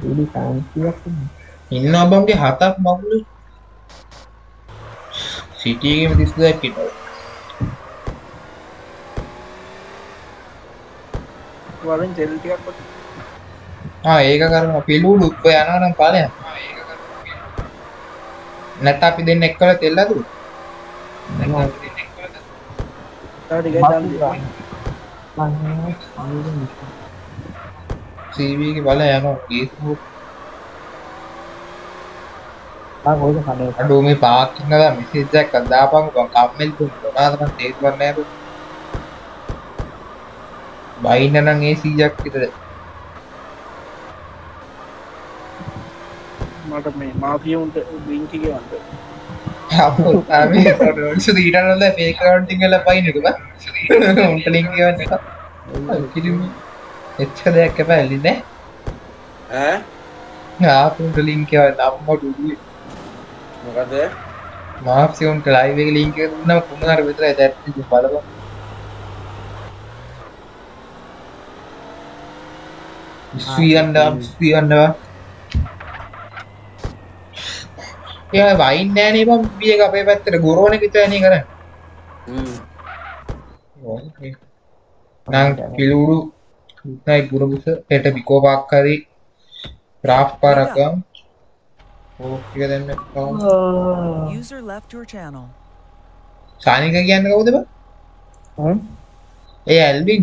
ඉලි කාන්තියක් ඉන්න බම්ගේ හතක් මගුල. සිටියගේම තිස්දක් කිටව වලින් තෙල් ටිකක් කොට ආ ඒක කරන පිළුඩු උත්ප යනනම් පාලය නැට අපි දෙන්න තෙල්ලතු ටිකක් දාන්න දෙන්න. සීවීගේ බල යන ගේස්බුක් කොයිද කඩේ අඩු මේ පාකින්නද මෙසේජ් එකක් දාපන්. බං කම්මෙල් දුන්න මන් තේරුම් නැහැ බං. බයින්න නම් ඒ 100ක් විතර. මට මේ මාෆියුන්ට ලින්ක් එක යන්න අපෝ අපි රොල්ස් දීටනල ෆේක් කවුන්ටිං වල පයින් එක බං. උන්ට ලින්ක් ගන්න කිලිමි. එච්ච දෙයක් එපා එල්ලි නෑ. ඈ? ආපුන්ට ලින්ක් එක නම්ම ඩුඩු මොකද? මාක්සියුන්ට ලයිව් එක ලින්ක් එක දුන්නා කුණාර විතරයි chat එකේ බලපන්. ස්වියන්ඩා ස්වියන්ඩා. එයා වයින් නෑනේ බං බී එක අපේ පැත්තට ගොරෝන එක විතරනේ කරන්නේ. හ්ම්. නං කිලුඩු නයි ගුරුබුස හෙට බිකෝ පාක් හරි රාෆ් පාරක්ගම් ඕක දෙන්න User left your channel. සානික කියන්න කවුද බං? ඒ ඇල්බින්.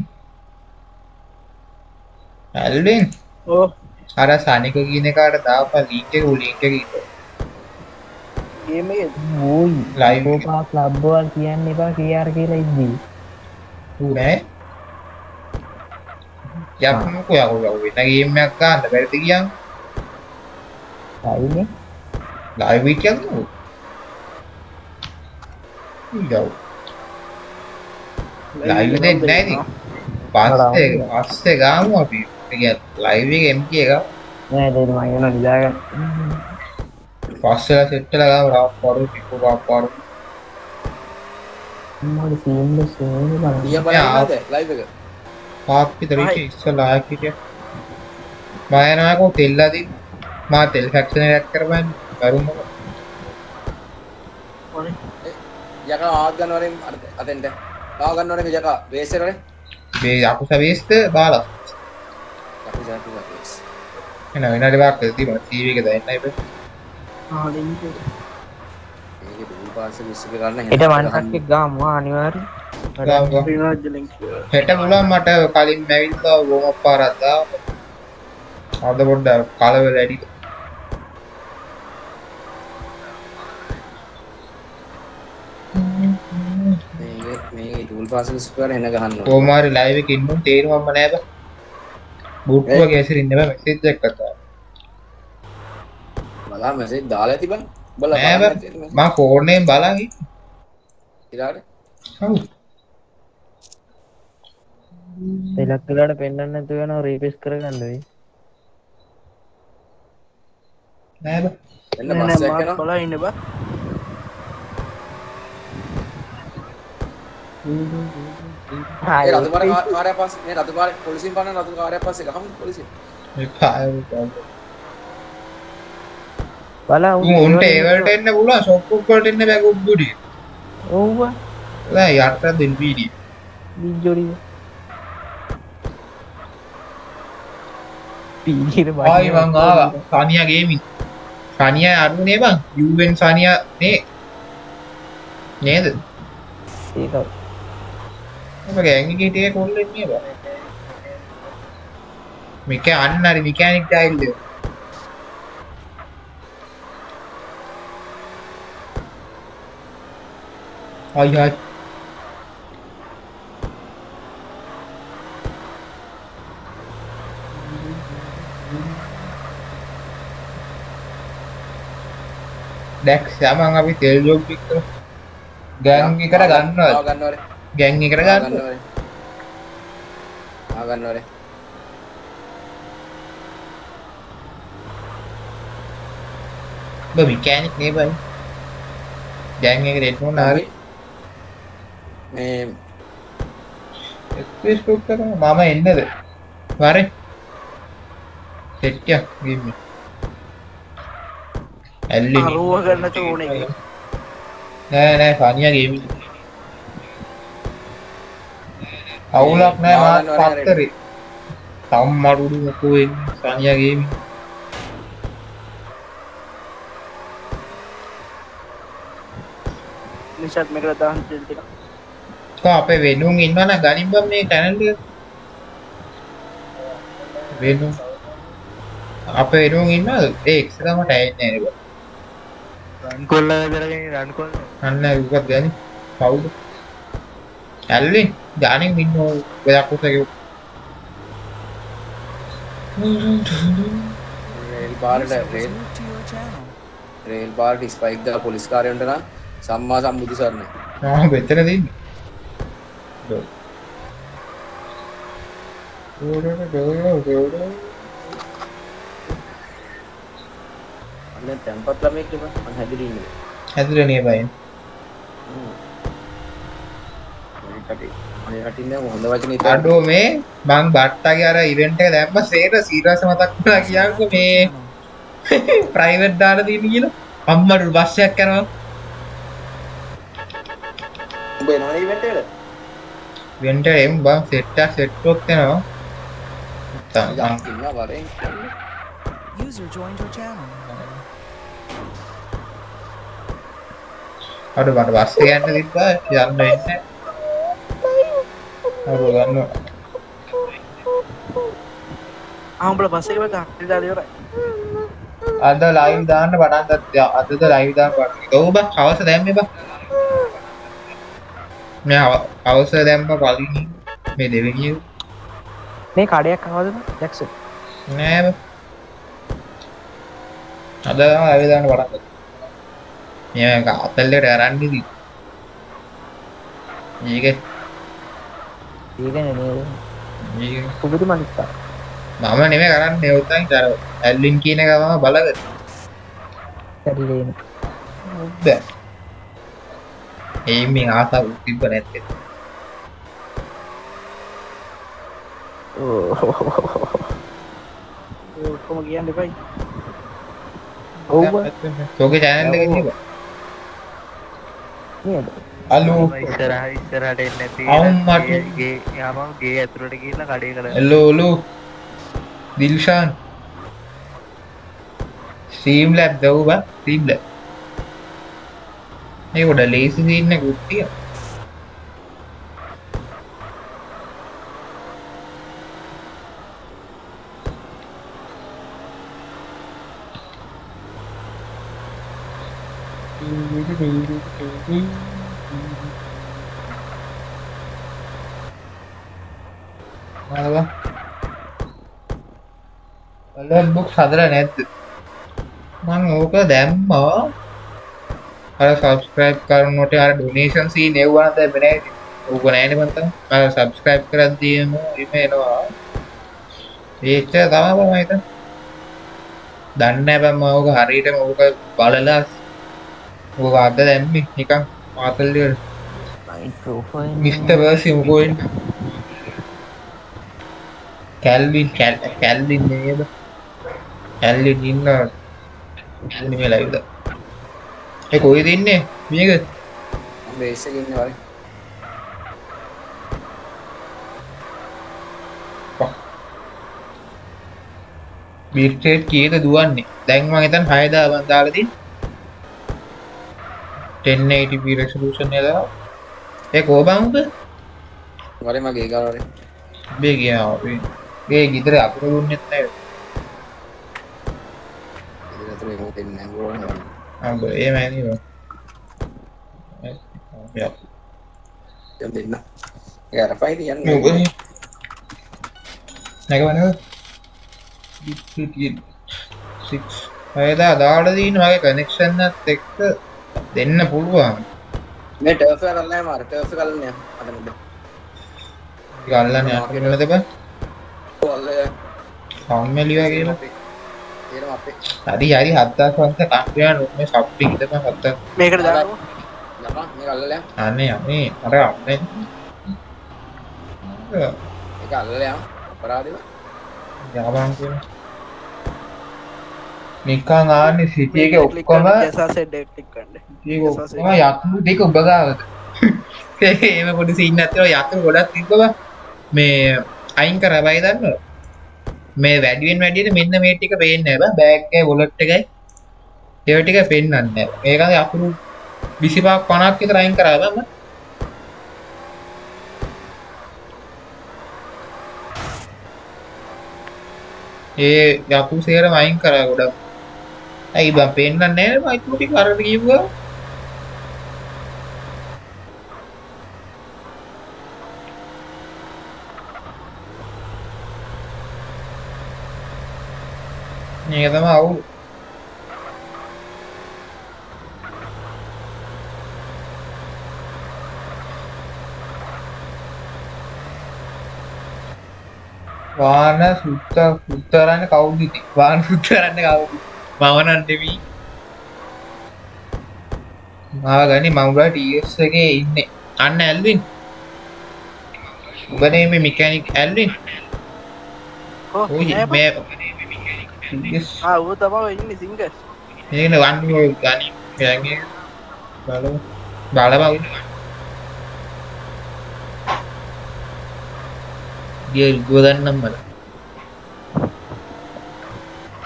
ඇල්බින්. ඕ අර සනික කියන එකාට දාපන් ලින්ක් එක ලින්ක් එක ඉත ගේම් ඕයි ලයිව් එක පාක් ක්ලබ් වල කියන්න එපා KR කියලා ඉද්දී. ඌ නෑ. යක්මකෝ යකෝ යකෝ වෙන ගේම් එකක් ගන්න බැරිද කියන් ලයිව් එක යන්නකෝ ඊගව ලයිව් දෙන්නේ ඉතින් පස්සේ පස්සේ ගාමු අපි ඒ ලයිව් එක MK එක නෑ දෙන්න මම යනවා නිදාගන්න පස්සෙලා සෙට් වෙලා ගාමු රාප් පාරු පිකෝ රාප් පාරු මොකද සීම්ලස් ඕනේ බලන්න ඊය බලන්නද ලයිව් එක පාප්පි තරීක ඉස්සලා ආයක් හිටිය මයනාකෝ තෙල්ලාදී මා තෙල් ෆැක්ෂන් එකක් කරපන් කරුම යකා ආවත් ගන්න වරෙන් අතෙන්ට. ආව ගන්න වරෙන් යකා එකනේ. මේ අකුස වේස්ත බාලා. යකා ජාති බේස් එන වෙනාට වාක් තිබ්බා ටීවී එක දැන්නයි බෑ ආ එක මේකේ ඩූල් පාස් එක ඉස්සර ගන්න හෙට මන්සක් එක්ක ගාමු. අනිවාර්යෙන් එක හෙට පුළුවන් මට කලින් ඇවිල්ලා වෝම් අප් පාරක් දාන්න අද පොඩ්ඩක් කලවල වැඩි මේකේ ඩූල් පාස් එක ඉස්සර කරලා එන ගහන්න ඕනේ. කොමාරි ලයිව් එකේ ඉන්නුම් තේරුම්ම නෑ බෑ. බුට්ටු වගේ ඇසිරින්න බෑ මෙසේජ් එකක් කතා බලා මැසේජ් දාලා ඇති බං බලලා නෑ බෑ. මම ෆෝන් එකෙන් බලන් ඉන්නේ. ඊළාට ඔව් තෙලක් වෙලාට පෙන්වන්න නැතුව යනවා රීපේස් කරගන්න වෙයි. නෑ එන්න බස් නෑ එක මාත් යනවා බලා ඉන්න බා ඒ රතු පාරේ කා- කාර්යයක් පස්සේ මේ රතු පාරේ පොලිසියෙන් පන්න රතු කාර්යයක් පස්සේ ගහමු පොලිසිය. එපා බලා උන්ට ඒවලට එන්න එක වලට එන්න බෑ කුබ්බුඩි ඔව්ව නෑ යට දෙන්න පීඩිය බිජ්ජොඩි පීඩියට ආයි මං ආවා. සානියා අරුනේ බං යුවෙන් සානියා නේ. නේද? ඒක ඔබ ගෑන් එකේ හිටියේ කොල්ලෙක් නේ බං මේක අන්න හරි මෙකැනික් ටයිල් එක ආයි ආයි ඩැක්ස් යමන් අපි තෙල් ජොබ් එක කරමු. ගෑන් එකට ආ ගන්නවද ගන්නවරේ. ගෑන් එකට ගන්න ගන්නවරේ. ආ ගන්නවරේ. ඔබ මෙකැනික් නේ බයි ගෑන් එකට එන්න ඕන හරි මේ Facebook කරමු මම එන්නද වරේ සෙට් එකක් ගින්න ඇල්ලි අරුව ගන්න චෝනේ නෑ නෑ සානියා ගේමින් අවුලක් නෑ මාත් පත්තරේ. සම්මරුඩු මොකෝ එන්නේ සානියා ගේමින් නිෂාත් මේකට දාන්න දෙන්න ටික කෝ අපේ වෙනුන් ඉන්නවනම් ගනින් බම් මේ channel එක. වෙනුන් අපේ වෙනුන් ඉන්නවද ඒ එක්ස් එක මට ඇන්නේ නෑ නේද? රන් කොල්ලා කරගෙන රන් කොල්ල අන්න උගත් ගනි. කවුද? ඇල්ලි ගානින් ඉන්න ගොඩක් උසගේ රේල් පාරට රේල් රේල් පාරට ස්පයික් දාලා පොලිස් කාර්යයන්ට නම් සම්මා සම්බුදු සරණයි. ආ මෙතන දෙන්නේ අන්න tempat ළමෙක් නේ මං මං හැදිලා ඉන්නේ. හැදුරනේ බයින්. කටේ අඩෝ මේ මං බට්ටගේ අර ඉවෙන්ට් එක දැම්ම සේර සීරස මතක් වුණා කියන්කො මේ ප්‍රයිවට් දාලා තියෙන කියලා අම්මට බස් එකක් කරනවා උඹ එනවනේ ඉවෙන්ට් එකට. ඉවෙන්ට් එකෙන් බං සෙට් එක සෙට් ඉන්නවා වරෙන්. User joined your channel. අර මට බස් එක යන්න තිබ්බා යන්න වෙන්නේ ගන්න ආ උඹලා බස් එකේ ගහන්න දාලා ඉවරයි අද ලයිව් දාන්න පටන් ගත්තා අදද ලයිව් දාන්න පටන් ඔව් බං හවස දැම්මේ බං මේ හව- හවස දැම්ම පළවෙනි මේ දෙවෙනි මේ කඩයක් ආවද දැක්ස නෑ බං අද ලයිව් දාන්න පටන් ගත්තා මේක අතල්ලට අරන් ඉදි මේක ඒකනේ නේද මේක පුදුම මනිස්සා මම නෙමෙයි කරන්නේ උතන් අර ඇල්වින් කියන මම බලගත්තා සැරිලේන බෑ ඒ මේ ආසාව තිබ්බ නැත්තේ ඔක්කොම කියන්න එපයි ඔව්ව තෝගේ channel එකේ නේද නේද අලු ඉස්සරහ ඉස්සරහට එන්න නැති අවුම් මට. ගේ යාම ගේ ඇතුළට ගිහිල්ලා කඩේ කළ. hello hello Dilshan. Stream lab දව් බා ස්ට්‍රීම් ලැබ් මේ ගොඩ ලේසි සීන් එක උත්තිය මොනවද කලර් බුක්ස් හදලා නැද්ද? මම ඕක දැම්මා. අර සබස්ක්‍රයිබ් කරනකොට අර ඩොනේෂන් සීන් එව්වා නම් දැන් ඉතින්. ඕක නැහැනේ මන්ත අර සබස්ක්‍රයිබ් කරද්දීම එම එනවා. ඒක තමයි මම හිතන්නේ. දන්නේ නැහැ බං මම ඕක හරියටම ඕක බලලා ඕක අද දැම්මේ නිකන් මාතල්ලියට මයික්‍රෝෆෝන් මිස්ටර් වර්සි මොකෝයින් කැල්වින් කැල් කැල්වින් නේද? කැල්වින් ඉන්න උනි මේ ලයිව්ද ඒ කොහෙද ඉන්නේ? මේක? බේස් එකේ ඉන්නේ වරේ බිට්‍රේට් කීයද දුවන්නේ? දැන් මම හිතන් 6000 මන් දාලා තියෙන්නේ. 1080p resolution එක දාලා. ඒ කොබංග වරේ මගේ ගාව වරේ මේ කියනවා අපි ඒ ගිතර අකුරු දුන්නෙත් නැහැ ඉතින් අතර ඒක දෙන්නේ නැහැ බෝ අඹ ඒ මෑනේ බං යා. දැන් දෙන්න. ඒක අර ෆයිල් යන්නේ. උගනේ නැග වනද 6 හයදා දාලා දින මගේ කනෙක්ෂන් එකත් එක්ක දෙන්න පුළුවන්. මේ ටර්ෆ් එක කරලා මාර. ටර්ෆ් කරලා අද මුද ගල්ලන්නේ අපිට බං ඔල්ල කම්මැලි වගේ නේ ඒරම අපේ. හරි හරි 7000 වන්ත කම්පියන් උන්නේ ෂොප්පින් ඉදපන් 7000 මේකට දාන්න යපා මේක අල්ලලා අනේ අනේ අර අම්මේ. ඒක අල්ලලා යම් අපරාධෙව යවන් කියන නිකන් ආන්නේ සිටි එක ඔක්කොම යතුරු ටික ඔබ ගාවද එහෙම පොඩි සීන් තියෙනවා යතුරු ගොඩක් තිබ්බම මේ අයින් කරා බයි දන්නවද? මේ වැඩියෙන් වැඩියට මෙන්න මේ ටික පේන්නේ නැහැ බෑ බෑග් එකේ වොලට් එකයි. ඒව ටික පෙන්වන්නේ නැහැ මේකද අකුරු 25ක් 50ක් විතර අයින් කරා බෑ මම ඒ යතු සේරම අයින් කරා ගොඩක්. ඇයි බං පෙන්නන්නේ නැහැ නේ මයික්‍රෝ ටික අරගෙන කිව්වා මේක තමයි අවුල් වාන සුත්ත සුත්තරන්න කවුද ඉතින් වාන සුත්තරන්න කවුද මම නම් නෙමෙයි මාව ගනි මම උඩ ටීඑස් එකේ ඉන්නේ. අන්න ඇල්වින්. උඹනේ මේ මෙකැනික් ඇල්වින්? ඔය මේ ආ ඌ තමයි ඉන්නේ සිංගර් මේකන වන්නේ ගනි ගෑන්ගේ බලමු බලමු ගිය ගොදන්නම් මල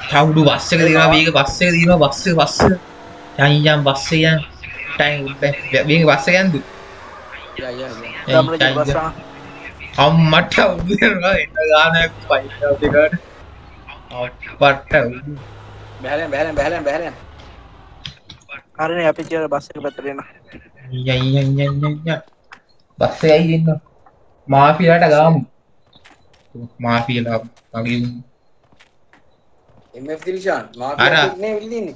කවුඩු බස් එක තියෙනවා මේක බස් එක තියෙනවා බස් එක බස් එක යන් යන් බස් එක යන් ටයිම් මේක බස් එක යන්ද බස්සා අම්මට උදේනවා එන්න බැලෙන් බැලෙන් බැලෙන් බැලෙන් හරිනේ අපි කියලා බස් එක පැත්තට එන යන් යන් යන් බස් එකයි ඉන්න. මාෆියාට ගාමු. මාෆියලා මගේ MF දිල්ෂාන්. මාත් නේ විල්දින්නේ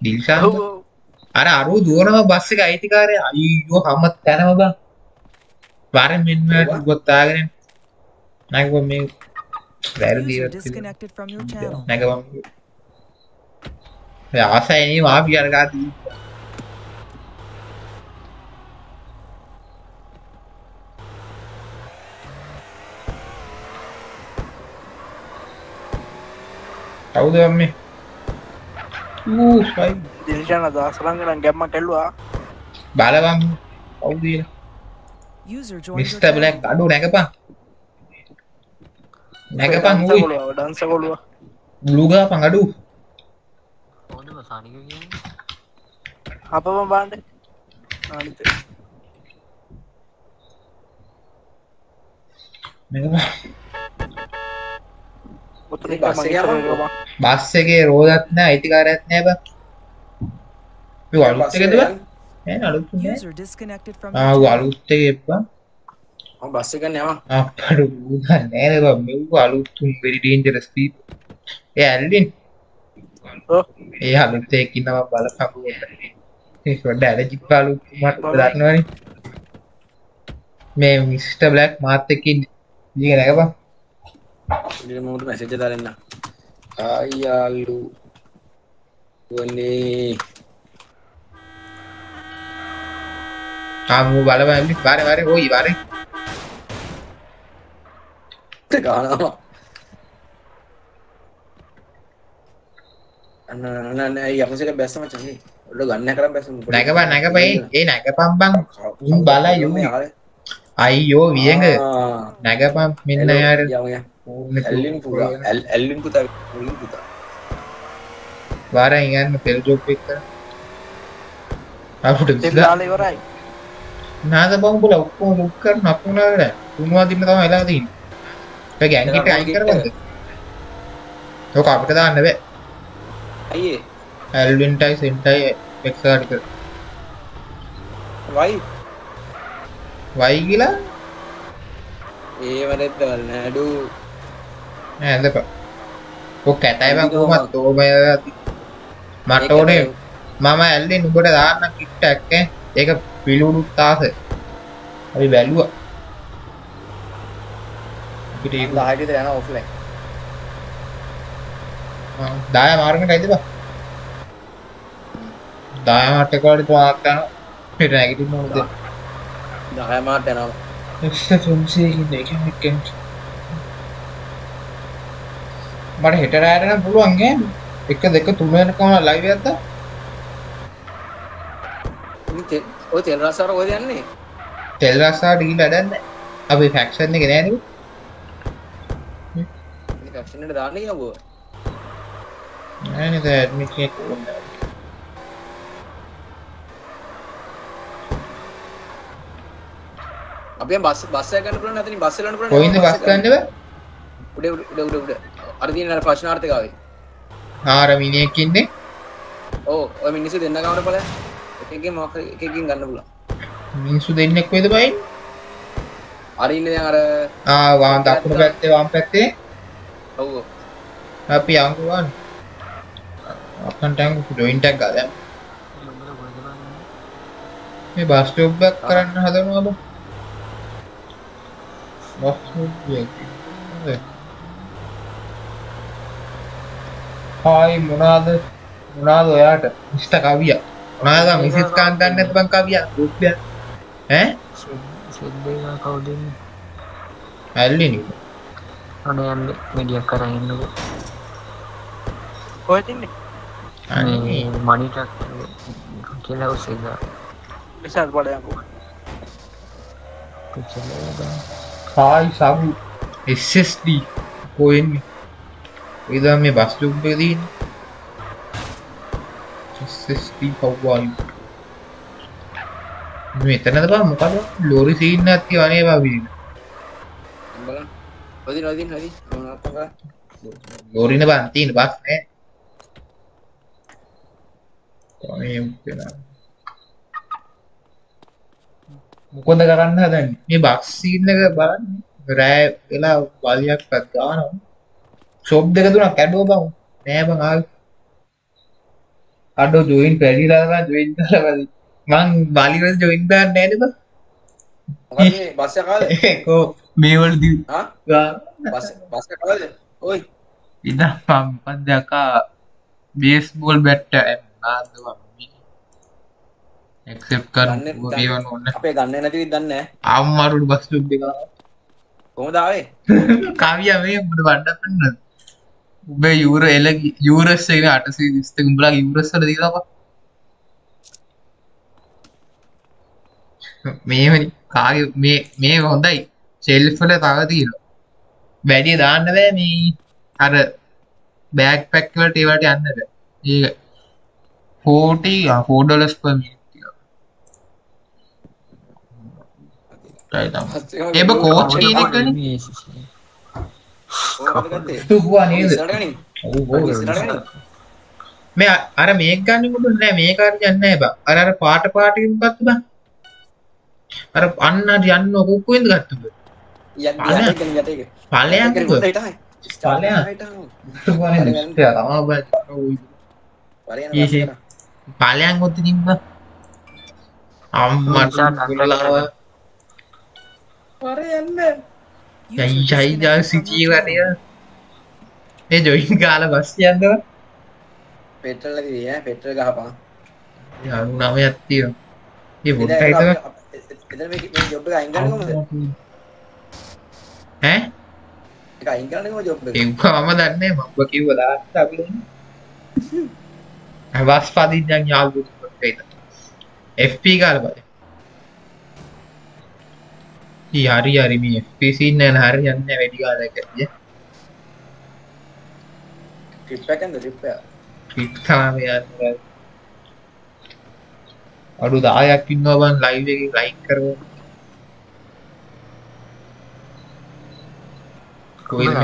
දිල්ෂාන් අර අරු දුවනම බස් එක අයිතිකාරය. අයියෝ හම්මත් තැනම බං. වරෙන් මෙන්න ගොත්තාගෙන නැගව මේ වැරදි User disconnected from your channel. නැගවම් ආසයිනේ මාෆියාට ගාති කවුද මේ ඌ ස්වයි දිල්ෂාන දාසලංගලන් ගැම්ම කෙල්ලුවා බලවම් කවුද කියලා User joined your mister black channel. අඩු නැගපන් ඩන්ස කොළුවා බ්ලූ ගාපන් අඩු. අපම බාන්ඩ අනිත නැගපන් ඔතන බස් එක යනවා. බස් එකේ රෝදත් නැහැ අයිතිකාරයක් නැහැ බං. මේ අලුත් එකද බං නෑ අලුත් නෑ User disconnected from ආ your ඌ channel. අලුත් එකේ ඌ නෑ මෙව අලුත් තුන් very dangerous people ඒ ඌට ඒ පොඩ්ඩ ඇලර්ජික් අලුත් මට දන්නවනේ. මේ මිස්ටර් බ්ලැක් මාත් එක්ක ඉන්නේ. ඊගෙන නැගපන්. ඉතින් මම මැසේජ් එක දාන්න ආයියාලු වනේ. ආමු බලපෑම් බාරේ බාරේ. ඕයි යමසක බැස්ස මචං? ඒ ඔල්ල ගන්න කරන් බැස්ස නැගපන් නැගපයි ඒ නැගපම් බං උන් බලා යු අයියෝ වියඟ. නැගපම් මෙන්න යාර ඇල්ලින් පුරා. ඇල්ලින් පුතා ඇල්ලින් පුතා. වාරෙන් යන්න තෙල් ජොබ් එක. අපිට ඉවරයි. නාද බං බල ඔක්කොම ලුක් කරන අපුණාද තුන්වා දින්න තමයි වෙලා තියෙන්නේ ඒ ගෑන්ගිට අයින් කරවද ඔක අපිට දාන්න බෑ. අයියේ. ඇල්වින්ටයි සෙන්ටයි එක්සාටික වයි? වයි කියලා? ඒ වරෙත් දවල් නෑඩු? නෑ ඇඳපන් ඔක කැතයි බං කොහොමද ඕම මට ඕනේ මම ඇල්ලේ නුඹට දාන්න කිට්ටක් ඈ. ඒක පිළුණුත් තාස අපි බැලුවා අපිට ඒක 10 විතර යනවා ඔෆ්ලයින් දාය මාර්ගන කයිද බා? දාය මාර්ට එකවලට තුනක් යනවා පිට නැගිටින්න ඕනද? 10 මාට යනවා. එක්ස්ට්‍රා තුන්සිය ඉන්නේ එක එකෙන් මට හෙට රැයට නම් පුළුවන් ඈ. එක දෙක තුන වෙනකම් ලයිව් එකක් දාන්න ඔය තෙල් රසාර කොහෙද යන්නේ? තෙල් රස්සා ඩීල් වැඩන්නේ අපි ෆැක්ෂන් එක නෑනේ එකට දාන්න බෝ නෑනේ ඇඩ්මිට් එකක් ඕනේ. අපි බස් බස් එක ගන්න පුළුවන් නැත්නම් බස් ගන්න පුළුවන් කොයින්ද බස් ගන්න? බෑ උඩ උඩ උඩ උඩ අර තියෙන අර ප්‍රශ්නාර්ථකාවේ ආර මිනිහෙක් ඉන්නේ. ඔව් ඔය මිනිස්සු දෙන්න ගමන බලන්න එකකින් මොකක් එකකින් ගන්න පුළුවන්. මිනිස්සු දෙන්නෙක් වේද බයි අර ඉන්නේ දැන් අර ආ වම් දකුණු පැත්තේ වම් පැත්තේ ඔව්. අපි යංගුවන් අපන්ට යංගු ජොයින්ට් එකක් ගාලා මේ බස් ස්ටොප් එකක් කරන්න හදනවා බං. බස් ස්ටොප් එක හායි මොනාද? මොනාද ඔයාට? මිස්ටර් කවියා. මොනාද මිසස් කාන්තන් නැත් බං කවියා? එක ඈ? සෙද්දේවා කවුද? ඇල්ලිනි අනේ යන්නේ මීඩියා කරන් ඉන්නකෝ. කොහෙද ඉන්නේ මේ මනිටක් කියලා උසෙදා. විශාල බලයන්කෝ හායි සබු SSD කොහෙන්නේ? ඉදා මේ බස් තියෙන්නේ. SSD කව්වායි මෙතනද බං මොකද? ලෝරි සීන් එකක් තියවනේ බබි බලන්න කරා ලෝරින බං තියෙන බස් නෑ කොහේ මුකලා මොකද කරන්න හදන්නේ මේ බස් සීන් එක බලන්න රෑ වෙලා බලියක්වත් ගන්නවා ෂොප් දෙක තුනක් කැඩුව බං නෑ බං ආවේ අඩෝ ජොයින් ගන්න ජොයින් කරලා වැඩි මං බාලිවල ජොයින් දාන්න නෑනේ බං මොකද මේ බස් එක කාලේ ඒකෝ මේවල දි හා බස් බස් එක කාලේ ඔයි ඉදා මම මොකක්ද අකා බේස්බෝල් බැට් එන්නාද මම එක්සෙප්ට් කරන්න මේවන ඕන. අපේ ගන්න නැති දන්නේ නැහැ. අම්මාරුට බස් ටොප් එක කොහොමද ආවේ? කවියා මේ උඹට වඩ පෙන්නද? උඹේ යූර එල යූරස් එක 820 උඹලා යූරස් වල දීලා බා මේවනි කාගේ මේ මේ හොඳයි ෂෙල්ෆ් වල තව තියෙනවා. වැඩි දාන්න බෑ මේ අර බෑග් පැක් වලට ඒවට යන්න බෑ. ඒක 40 ආ 4 dollars per minute ඒක ඒබ කෝච් මේ අර මේක ගන්න කොට නෑ. මේක හරි යන්නේ නෑ බං. අර පාට පාටකින් ගත්ත බං. අර අන්න යන්න ඔක කොහෙන්ද ගත්තද යන්න යට එක යට එක ඵලයන් ඒක උඩ හිටයි ඵලයන් තුවානේ මිස්ටර් තමා බං පරියන ඊසේ ඵලයන් ඔතනින් බං අම්මට කුලලාව පරියන්න යයි යයි ජා සිටි වටේ ඒ ජොයින් ගාලා බස් යන්නව පෙට්‍රල් නැති ඈ පෙට්‍රල් ගහපන් යනු නමයක් තියෙනවා ඒ පොට්ටයි තමයි එතන මේ මේ ජොබ් එක අයින් කරන්නේ කොහමද? ඈ? ඒක අයින් කරන්නේ කොහමද ජොබ් එක? කිව්වා මම දන්නේ මම කිව්වා දාන්න. අපි වස් පදින්න යාළුවෝ වෙයිද? FP ගාලා බලන්න. ඊ හරි හරි. මේ FP සීන් නෑ හරි යන්නේ වැඩි කාලයක් ඇතිය ට්‍රිප් එකෙන්ද ට්‍රිප් එක? ට්‍රිප් තමයි යන්නේ අඩු 10ක් ඉන්නවා බං ලයිව් එකේ ලයික් කරගන්න කොයිද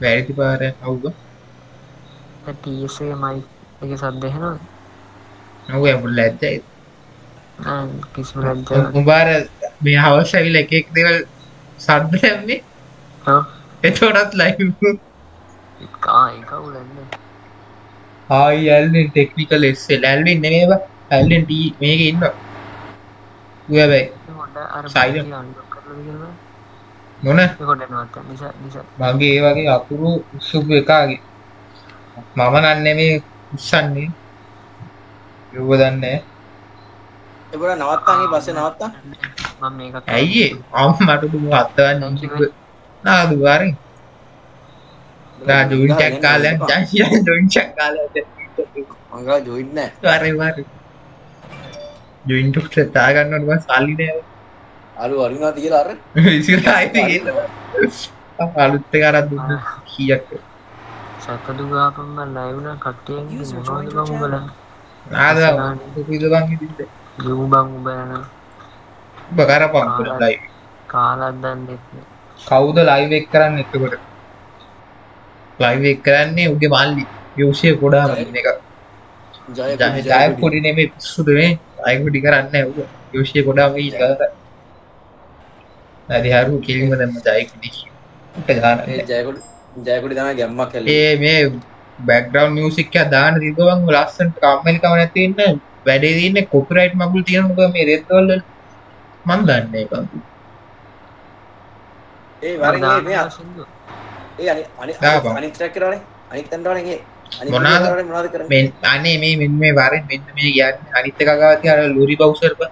වැරදි පාරයක් අවුව ටස් මයි එක ඒ මුල් ලැජ්ජයි කිසිම ලැජ්ජා උඹාර මේ හවස් ඇවිල්ලා එක එක දේවල් සද්ද දැම්මේ ඔව් එතකොටත් ලයිව් කා එක උලන්නේ ආයි ඇල්ලින් ටෙක්නිකල් එස්සෙල් ඇල්ලින් නෙමෙයි බා ඇල්ලින් මේකේ ඉන්නවා ඌ හැබැයි නවත්ත නිසා මගේ ඒ වගේ අකුරු උස්සපු එකාගේ. මම නම් නෙමෙයි උස්සන්නේ. ඌව දන්නේ. නවත්තන් ඊ පස්සේ මේක ඇයි ඒ? අම්මට දුව අත්තවන්න කිව්ව. නා දුවාරින්. නා ජොයින් චැක් කාලයක් ජාසියන් ජොයින් චැක් කාලයක් මං ගාව ජොයින් නෑ. වරේ වරේ ජොයින් ටුක් තා ගන්න ඕන බස් සල්ලි නෑ අලු වරිනවා තියලා අර? ඉසිලා ආයිත් ගේන්න අලුත් එක අරන් දුන්න කීයක්? සැකදු ගාපම් නම් කට්ටියෙන් මොනවද බං උඹලා? ආද කුපිද බං ඉතින් යූ බං උඹ යන ඔබ කරපන් ලයිව්. කාලක් දන්නෙත් නෑ කවුද ලයිව් එක කරන්නේ එතකොට? ලයිව් එක කරන්නේ උගේ මල්ලි. යෝෂය ගොඩාම ඉන්න එක. ජය ජය. පොඩි නෙමෙයි පිස්සුද මේ? අය පොඩි කරන්නේ නැහැ ඌ යෝෂය ගොඩාම ඉන්න කරා හරි හරු කිලිම දැම්ම ජය කුඩි උට ගාන ජයකොඩි තමයි ගැම්මක් කැල්ලේ. ඒ මේ බෑග්‍රවුන්ඩ් මියුසික් එක දාන්න තිබ්බම ලස්සනට කම්මැලිකම නැති ඉන්න වැඩේ තියෙන්නේ කොපිරයිට් මගුල් තියෙනවා මේ රෙඩ් වල මන් දන්නේ ඒක. ඒ සින්දු ඒ අනි මේ මෙන්න මේ වරෙන් මෙන්න මේ කියන්නේ අනිත් එක ගාව තියන අර ලූරි බවුසර් බ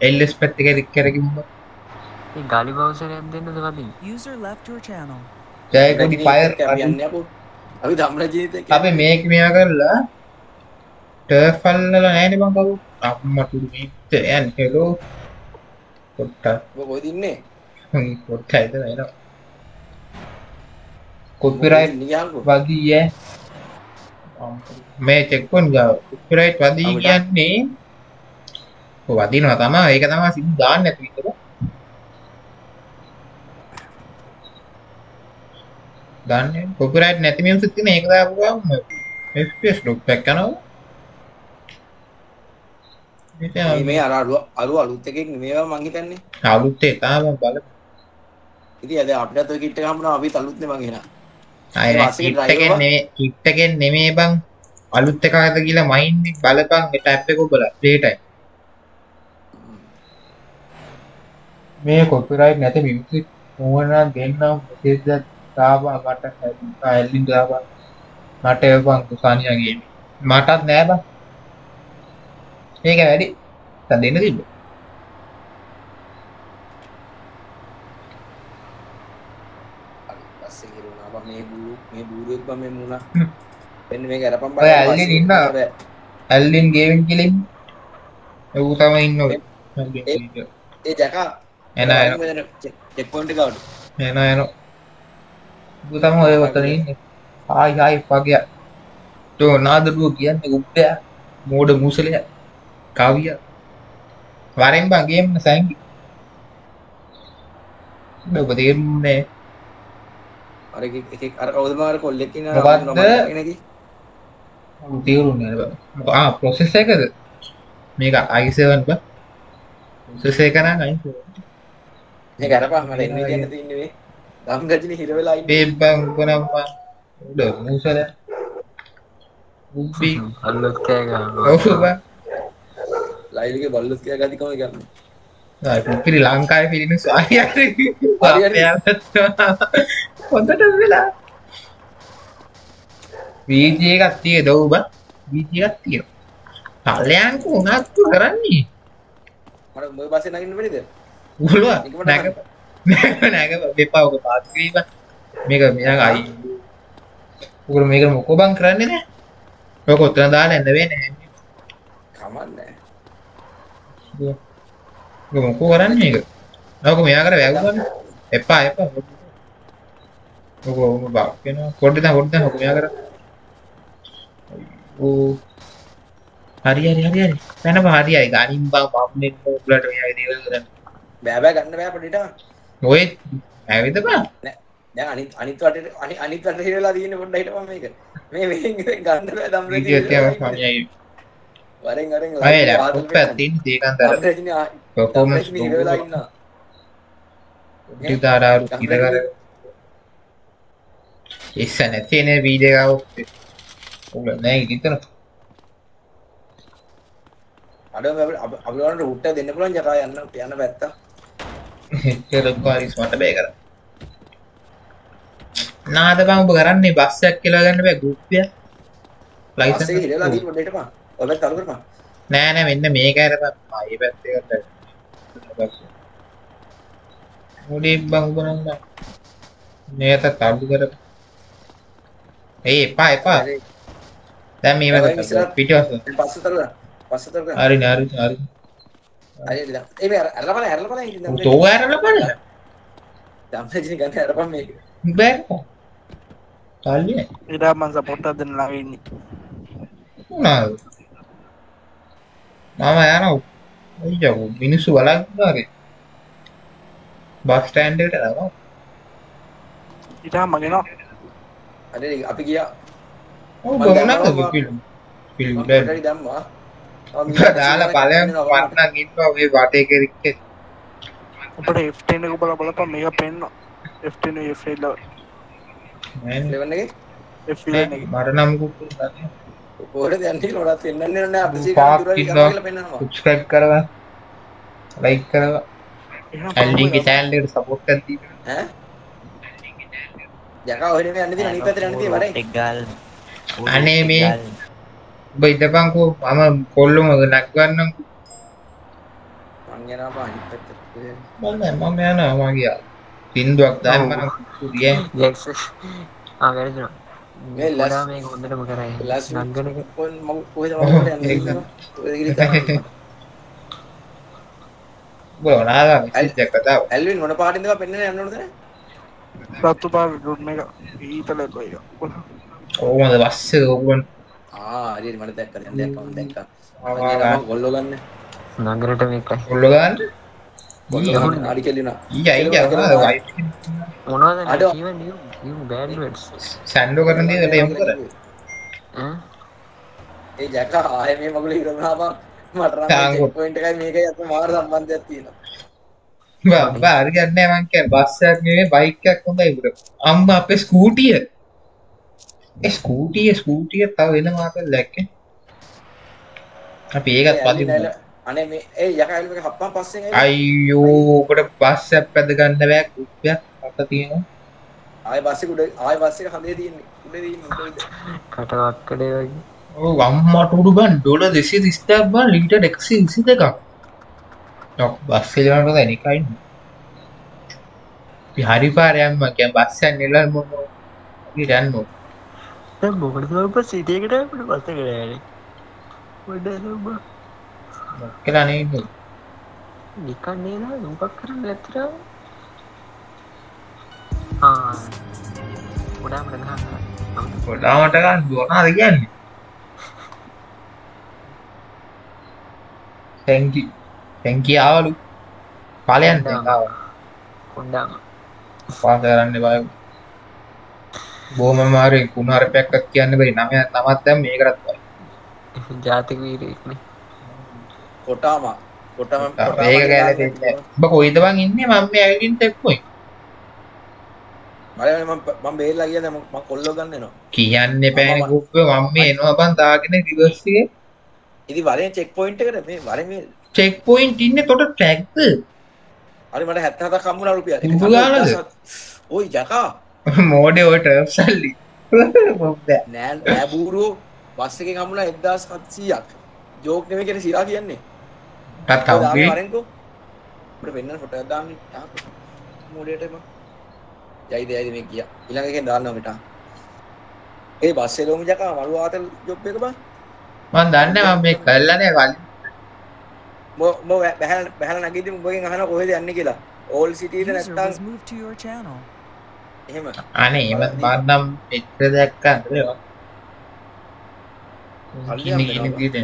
එල්එස් පැත්ත එක රික් කරගෙන ඉන්න ඒ ගලි බවුසරයක් දෙන්නද වදින් User left your channel. Jayakody fire අපි යන්නේ අපෝ. අපි ධම්ර ජීවිතේ අපි මේක මෙයා කරලා ටර්ෆ් වල නැහැනේ බං කවු අම්මට මේත් යන් හෙලෝ පොට්ට ඔබ කොහෙද ඉන්නේ? පොට්ට හිතන එනවා. කොපිරයිට් නියංකෝ. වදී ඈ. මේ චෙක් පොන් ගාව. කොපිරයිට් වදී කියන්නේ ඔය වදිනවා තමයි. ඒක තමයි සිද්ධ දාන්න නැති විතර දාන්නේ කොපිරයිට් නැති මියුසික් තියෙන ඒක දාපු ගමන් FPS ඩොක් එකක් යනවා මේ අර අලු අලු අලුත් එකෙක් මේවා මං හිතන්නේ. අලුත් ඒ තමයි බල ඉතින් අද අපිටත් ඔය කිට් එක හම්බුනා අපි අලුත් නේ මං එහෙනම්. අය කිට් එකෙන් නෙමෙයි කිට් එකෙන් නෙමෙයි බං අලුත් එකකට ගිහලා මයින් එක බලපන් ඒ ටැප් එක ඔබලා ප්ලේ ටයිම් මේ කොපිරයිට් නැති මියුසික් ඕනනම් දෙන්නම් මෙසේජ් එකක් දාපන් මට ඇල්ලින් දාපන් මට එවපන් කුසානියාගේ මටත් නෑ බං. ඒක වැඩි දැන් දෙන්න තිබ්බ පස්සේ කිරුණා බං. මේ බූරු මේ බූරුවෙක් බං මේ මුණා. මෙන්න මේක අරපන් ඔය ඇල්ලින් ඉන්නවා. ඇල්ලින් ගේමින් කියලා ඉන්නේ. ඌ තමයි ඉන්නේ ඒ ජකා එන එන. චෙක් පොයින්ට් එක අවුට්. එන එන ඌ තමයි ඔය ඉන්නේ හායි හායි වගේ තෝ නාදරුව කියන්නේ උප්පය මෝඩ මුසලය කවිය. වරෙන් බං ගේම් සැංගි ඔබ තේරුන්නේ අර අර කවුද මාර කොල්ලෙක් තේරුන්නේ ආ ප්‍රොසෙස් එකද? මේක i7 බං. ප්‍රොසෙස් එක නම් i7 මේක මට එන්න කියන්න තියෙන්නේ මේ. ධම් ගජිනේ හිර වෙලා ඉන්නේ. ඒ බං උබනම් බං උඩ මුසල. උබ්බි. අල්ලොත් කෑ ගන්නවා ඔව් බං ලයිව් එකේ බල්ලස් කියලා ගති කොහොමද ගන්නේ? පිරි ලංකායි හරියට. හොඳට වෙලා වීජය එකක් තිය දව් බ වීජය එකක් තියෙන කල්ලයන්ක උනත්තු කරන්නේ? බස්සේ නගින්න බැරිද? පුළුවන් නැග නැග දෙපා ඔක පාත්වීම මේක මෙයා අයි උගර මේක මොකෝ බං කරන්නේ නෑ. ඔක දාලා එන්න වෙන්නේ නැහැ කමන්නේ. මොකෝ කරන්නේ මේක? ඔක මෙයා කර වැව්වන්නේ එපා එපා. ඔක ඔක බා වෙනවා. පොඩ්ඩක් දැන් පොඩ්ඩක් ඔක මෙයා කර හරි හරි හරි හරි. පැනපා හරි හරි. ගනින් බං ඔයාලට මෙයාගේ දේවල් කරන්න. බෑ බෑ ගන්න බෑ පොඩිට ඔය ඇවිද බං. දැන් අනිත් අනිත් වටේ අනිත් අනිත් වටේ හිරලා පොඩ්ඩක් හිටපන් මේක. මේ ගන්න පණියයි වරෙන් වරෙන් අය ලැප්ටොප් එකක් තියෙන දේකන්තර performance හිරලා ඉන්නවා. ඉතාරාරු ඉර කර ඉස්ස නැතිනේ වීඩියෝ එකක් උග නෑ ඉතින් අඩ අපි වලට උට්ට දෙන්න පුළුවන් ජකා යන්න යන පැත්ත ලොක්කාරිස් මට බෑ කර. නාද බං ඔබ කරන්නේ බස් එකක් කියලා ගන්න බෑ ගෲප් එක ලයිසන්ස් පස්සේ හිරලා තියෙන පොඩ්ඩ හිටපන් ඔය පැත්ත අලු කරපන්. නෑ නෑ මෙන්න මේක අරපන් ආයේ පැත්තකට මුඩේ බං ඔබ නම් මේක තල්ලු කරපන්. ඒ එපා එපා. දැන් මේ වගේ පිටිවස්ස. පස්සේ තරලා. පස්සේ තරලා. හරි හරි හරි ඒ මේ බලන්න ඉතින් තෝ ඇරලා බලන්න දම්රජිනි ගන්න අරපන් මේක බෑ තල්ලිය ඉඩා මං සපොට්ටක් දෙන්න ළඟ ඉන්නේ මොනවාද මම යනවා අයියෝ මිනිස්සු බලක්නාගේ බස් ස්ටෑන්ඩ් එකට යනවා ඉඩා මගෙනවා අර අපි ගියා ගමනක් පිළි හරි දැම්මා දාලා ඵලයන් වටනක් ඉන්නවා මේ වටේ කෙරික්කේ අපිට F10 එක බල බලපන් මේක පෙන්න F10 F11 11 එකේ? F11 එක. මර නම් කුක්කුල් ගන්න කොහෙද යන්නේ කියලා පෙන්වන්නේ නැහැ අපි පෙන්වනවා. සබ්ස්ක්‍රයිබ් කරවා ලයික් කරවා ඇල්ඩිගේ channel එකට සපෝට් එකක් දීලා ඈ? යකා ඔහෙ නෙමෙයි යන්නේ තියෙන අනිත් පැත්තට යන්නේ තියෙන වරේ අනේ මේ ඔබ ඉදපන්කෝ මම කොල්ලොම නැක්වන්නම් මං යනවා බා අනිත් පැත්තට බලන්න මම යනවා මගේ දැම්මනම් කුරිය ආ හොඳටම කරයි එක එක ඇල්වින් මොන පාටින්ද පෙන්වන්න යන්න ඕනද? රතු පාට ඩොට් මේක ඊතල කොයි කොහොමද බස්සේ ඕගොන් ආ හරියට මට දැක්කා දැන් දැක්කා මම දැක්කා. ගොල්ලෝ ගන්න. නගරට මේකයි කොල්ල ගන්න? ගොල්ලෝ ගන්න. ආඩි කෙල්ලුණා ඊ අයි යනවා වයිට් මොනවද. කියව නියු නියු බෑඩ් වෙඩ්ස් සැන්ඩෝ කරන දේ එකට යමු කර ඒ ජැකා ආයේ මේ මගුල හිරනවා බා මට නම්. චෙක් පොයින්ට් එකයි මේකයි අත මාර සම්බන්ධයක් තියෙනවා. බා බා හරි ගන්නේ මං කියන්නේ. බස් එකක් නෙවෙයි බයික් එකක් හොඳයි උඩ. අම්මා අපේ ස්කූටිය ස්කූටිය ස්කූටිය තව වෙන මාකල් දැක්කේ අපි ඒකත් පදිමු. අනේ මේ ඒ යකා ඇල්වින් එක හප්පන් පස්සෙන් ඇවිල්ලා අයියෝ ඔකට බස් එකක් පැද ගන්න බෑ. කුප්පයක් අත තියෙනවා. ආයේ බස් එක උඩ ආයේ බස් එක හදේ තියෙන්නේ. කටවක්කඩේ වගේ. ඔව් අම්මට උඩු බන් ඩොලර් 230ක් බන් ලීටර් 122ක් ඔව් බස් එක යනකොට දැන් එකයි. අපි හරි පාරේ යන්න මම බස් එක නෙලල් මොන අපි ඔබ සිටියකට පස්සේ කරන්නේ වඩ ඔබ කියලා නේද? නිකන් නේද? දුකක් කරන්න ඇත්තට ආ. ගොඩාම ගන්න ගොඩාමට ගන්න මොනවද කියන්නේ. thank you ආවලු. ආවා කොණ්ඩාම. පාස කරන්න බය බොහොම මාරේ කුණාරපයක් කියන්න බැරි. නම නමත් දැන් මේකටත් බයි ජාතික වීරයෙක්නේ. කොටාම. කොටාම ඒක කැලේ දෙන්නේ ඔබ කොයිද බං ඉන්නේ? මම මේ ඇවිදින් තෙක්කොයි මම මම මම බේරලා ගියා දැන් මම කොල්ලෝ ගන්න එනවා කියන්න එපෑනේ ගුප්ප මම මේ එනවා බං දාගෙන රිවර්ස් එකේ. ඉතින් වරෙන් චෙක් පොයින්ට් එකට මේ වරෙන් මේ චෙක් පොයින්ට් ඉන්නේ තොට ටැග්ද හරි මට 77ක් හම්බුණා රුපියල්. ගානද? ඔයි ජකා මෝඩේ ඔය ටර්ෆ් සල්ලි. නෑ නෑ බූරුවෝ බස් එකෙන් හම්බුණා 1700ක් ජෝක් නෙමෙයි කියන සිරා කියන්නේ. අපිට වෙන්න ෆොටෝ එකක් දාන්න. යාකෝ මූලියට එම යයිද යයිද මේ ගියා. ඊළඟ එකෙන් දාන්නවා මිටා ඒ බස් එකේ ලොමු ජකා මළු ආතල් ජොබ් එක බං. මම දන්නේ මම මේ කළා නෑ කලින්. මෝ මෝ බහැල බහැල නැගිද්දි උඹගෙන් අහනවා කොහෙද යන්නේ කියලා. ඕල් සිටිද User එහෙම. අනේ එම මන්නම් මෙච්චර දැක්කා නේද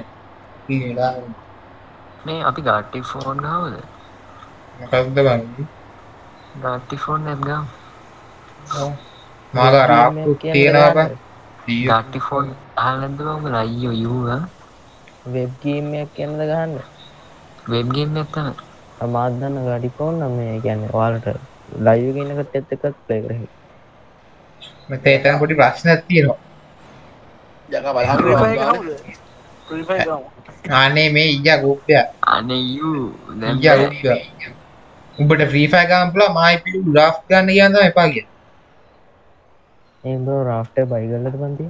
මේ අපි ගාටි ෆෝන් ගාවද මොකක්ද බං ගාටි ෆෝන් නැත් ගාව මාගා රාක්කු තියනවා බං. ගාටි ෆෝන් අහලා නැද්ද බං? උඹලා අයියෝ යූ වෙබ් ගේම් එකක් කියන්නද ගහන්න? වෙබ් ගේම් එකක් තමයි. අමාත් දන්න ගඩි ෆෝන් නම් මේ කියන්නේ ඔයාලට ලයිව් එකක් එකත් එක්ක ප්ලේ කරේ. මෙතන එතන පොඩි ප්‍රශ්නයක් තියෙනවා. ෆයර් ගහමු අනේ මේ ඊයා ගෲප් එක අනේ යූ දැන් ඊයා ගෲප් එක උඹට ෆ්‍රී ෆයර් ගන්න පුළුවන් මායි පිළි ඩ්‍රාෆ්ට් ගන්න කියන තමයි එපා කිය ඒ බ්‍රෝ රාෆ්ටර් බයි කරලාද පන්ති?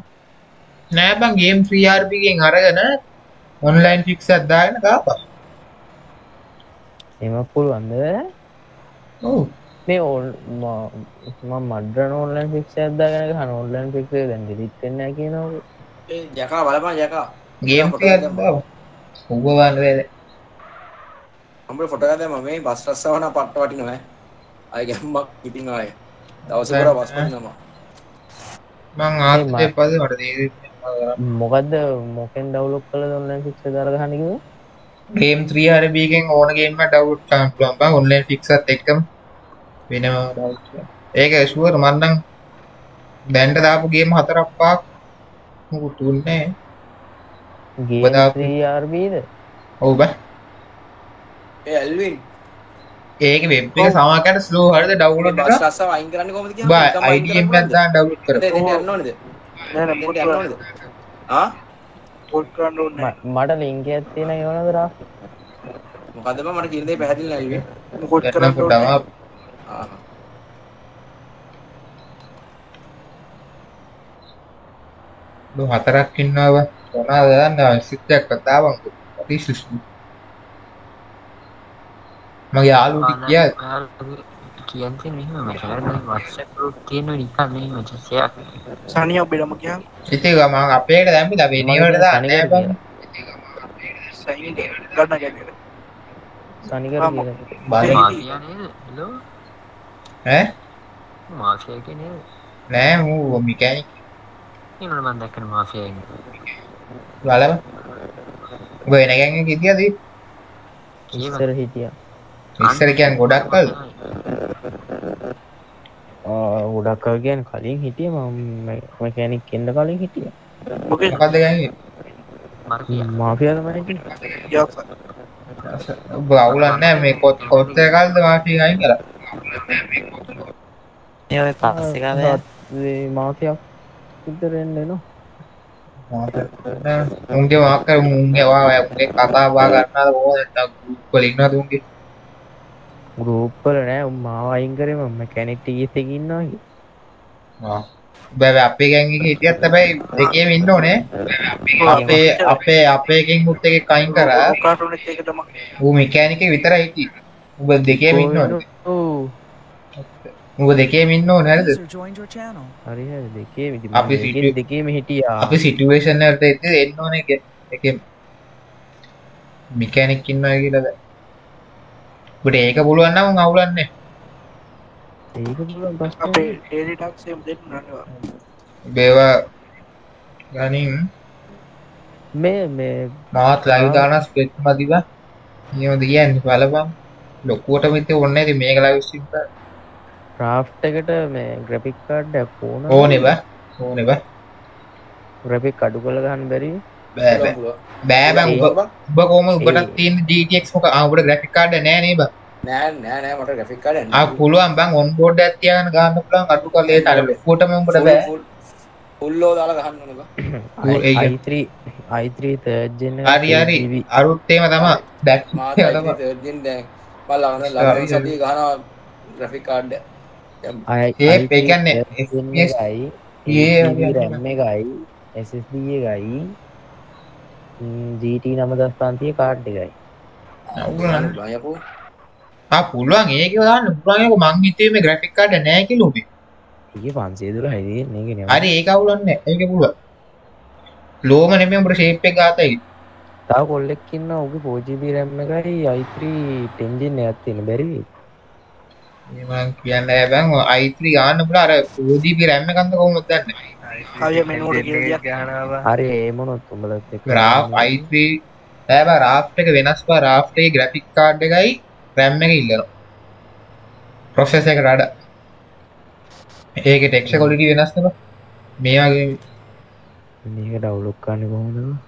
නෑ බං ගේම් 3RP එකෙන් අරගෙන ඔන්ලයින් ෆික්ස් එකක් දාගෙන ගාපන්. එම පුළුවන්ද? ඔව් මේ ඕල් මම මඩ්‍රන ඔන්ලයින් ෆික්ස් එකක් දාගෙන ගහන ඔන්ලයින් ෆික්ස් එක දැන් ඩිලීට් වෙන්නේ නැහැ කියනවා ජකා බලපන් ජකා. ගේම් ෆ්‍රී එකක් දාපන් උඹ වන්න වේද උඹේ ෆොටෝ එකක් දැම්ම මේ බස් රස්සාව නම් පට්ට වටිනවා ඈ. අය ගැම්මක් ඉතින් ආයේ. දවසේ පුරා බස් පදිනවා මං ආත්මේ පද තේරෙන්නේ මොකද්ද මොකෙන් ෆික්ස් එක දාලා ගහන්න කිව්වේ? ගේම් 3RP එකෙන් ඕන ගේම් එකක් ඩවුන්ලෝඩ් කරන්න පුළුවන්. බං ඔන්ලයින් ෆික්ස් එකත් එක්කම වෙනවා. ඒක ෂුවර් මම නම් දැන්ට දාපු ගේම් හතරක් පහක් මොකුත් දාපු- 3RBද ඔව් බං. ඒ ඇල්වින්. ඒක වෙබ් එක සමාකයට ස්ලෝ හරිද? ඩවුන්ලෝඩ් එක රස්සාව අයින් කරන්නේ කොහොමද බා IDM එකක් දාන්න ඩවුන්ලෝඩ් එතෙන් යන්න ඕනේද? නෑ නෑ පොඩ් යන්න ඕනේද? ආ? පොඩ් කරන්න ඕනේ නෑ. මට ලින්ක් එකක් තියෙන ඒවනද රාෆ් මොකද්ද බං? මට කියන දේ පැහැදිලි නෑ ඇල්වින්. පොඩ් කරන්න ඕනේ ආ දු හතරක් ඉන්නවා මොනවද දන්න සිත්යක් කතාවක් අපි සුසු මගේ යාළුවෝ කියා සනිය ඔබෙලම කියන් ඉතින් මම අපේට දැම්මි තා වෙනේවට දාන්න බං ආ, කියලා බලන්න ඈ? මාෆියා කියන්නේ නේද? නෑ මූ මිකෑනික් ඒනොට මම දැක්කන මාෆියා ඉන්නේ බලව. ඔබ වෙන ගෑන් එක හිටියද? ඉස්සර හිටියා. ඉස්සර කියන්නේ ගොඩක් කල්. ආ ගොඩක් කල් කියන්නේ කලින් හිටිය. මම මෙකැනික් එන්න කලින් හිටියා. මොකද මොකද්ද ගෑන් මාෆියා. මාෆියා තමයි ඔබ අවුලක් නෑ. මේ කොත් කොච්චර කල්ද මාෆී ගයින් කරා ඒ ඔය පස් එක වේ ඒ මාෆියක් විතර එන්න නෝ උන්ගේ මාකර මුන්ගේ වා කතා බා ගන්නාද උන්ගේ? ගෲප් වල නෑ. උන් මාව අයින් කරේ මම මෙකැනික් ටීස් එකේ ඉන්නවා කි. ආ. බෑ බෑ. අපේ ගෑන් එකේ හිටියත් හැබැයි දෙකේම ඉන්න ඕනේ. අපේ අපේ අපේ එකෙන් මුත් එකෙක් අයින් කරා. ඌ මෙකැනික් එක විතරයි හිටියේ උඹ දෙකේම ඉන්න ඕනේ ඔව් උඹ දෙකේම ඉන්න ඕනේ channel. හරි හරි දෙකේම ඉතින් අපි දෙකේම හිටියා අපි සිටුේෂන් එකට එන්න ඕනේ එක එකෙන් මෙකැනික් ඉන්නවා කියලා බෑ ඔබට ඒක පුළුවන් නම් උන් අවුලන්නේ ඒක පුළුවන් ප්‍රශ්න අපේ ඩේලි ටාක්ස් එහෙම දෙන්න නෑනවා බේවා ගනින් මේ මේ මාත් ලයිව් දාන ස්පෙක්ට් මදිව නියමද කියන්නේ බලපන් ලොකුවට මෙතේ ඕනේ නැති මේක ලයිව් ස්ට්‍රීම් කරා ක්‍රාෆ්ට් එකට මේ ග්‍රැෆික් කාඩ් ඕන ඕනේ බෑ. ඕනේ බෑ. ග්‍රැෆික් අඩු කරලා ගන්න බැරි. බෑ බෑ. බෑ බෑ උඹ උඹ කොහොම උඹට තියෙන GTX මොක ආ උඹට ග්‍රැෆික් කාඩ් නෑ නේ බං නෑ නෑ නෑ. මට ග්‍රැෆික් කාඩ් ආ පුළුවන් බං ඔන් බෝඩ් එකක් තියාගෙන ගන්න පුළුවන්. අඩු කරලා ඒක අර ලොකුවටම උඹට බෑ. ෆුල්ලෝ දාලා ගහන්න ඕනේ බං. ඌ ඒක i3 i3 third gen එක හරි. හරි අරුත් එහෙම තමයි. දැක් gen දැන් බලන්න ළඟ සතිය ගහනවා ග්‍රැෆික් කාඩ් එක i- ඒ i3 ඒ කියන්නේ third gen FPS එකයි ඒ 8GB වගේ RAM එකයි SSD එකයි ම්, GT 9500 කාඩ් එකයි ආ පුළුවන් ඒක දාන්න පුළුවන් ඒක මං හිතුවේ මේ ග්‍රැෆික් කාඩ් නැහැ කියලා උඹේ. ඒක 512 තියෙන්නේ ඒක නේ හරි ඒක අවුලක් නැහැ. ඒක පුළුවන්. ලෝම නෙමෙයි උඹට එක ගාතයි. තව කොල්ලෙක් ඉන්නවා උගේ 4GB RAM එකයි i3 10 gen එකක් තියෙන බැරි. මේ මං කියන්නේ බෑන් i3 ගන්න පුළුවන් අර 4GB RAM එකක් අන්ත කොහොමද දන්නේ? හරි ඒ මොනොත් උඹලත් එක්ක graph i3 නෑ බා raft එක වෙනස් බා raft එකේ graphic card එකයි RAM එක ඉල්ලනවා. process එකට වඩා. ඒකේ texture quality වෙනස් නේ බා. මේ වගේ මේක ඩවුන්ලෝඩ් කරන්නේ කොහොමද? යාළුවනේ පොඩි ගොන් වැඩක් ගන්න.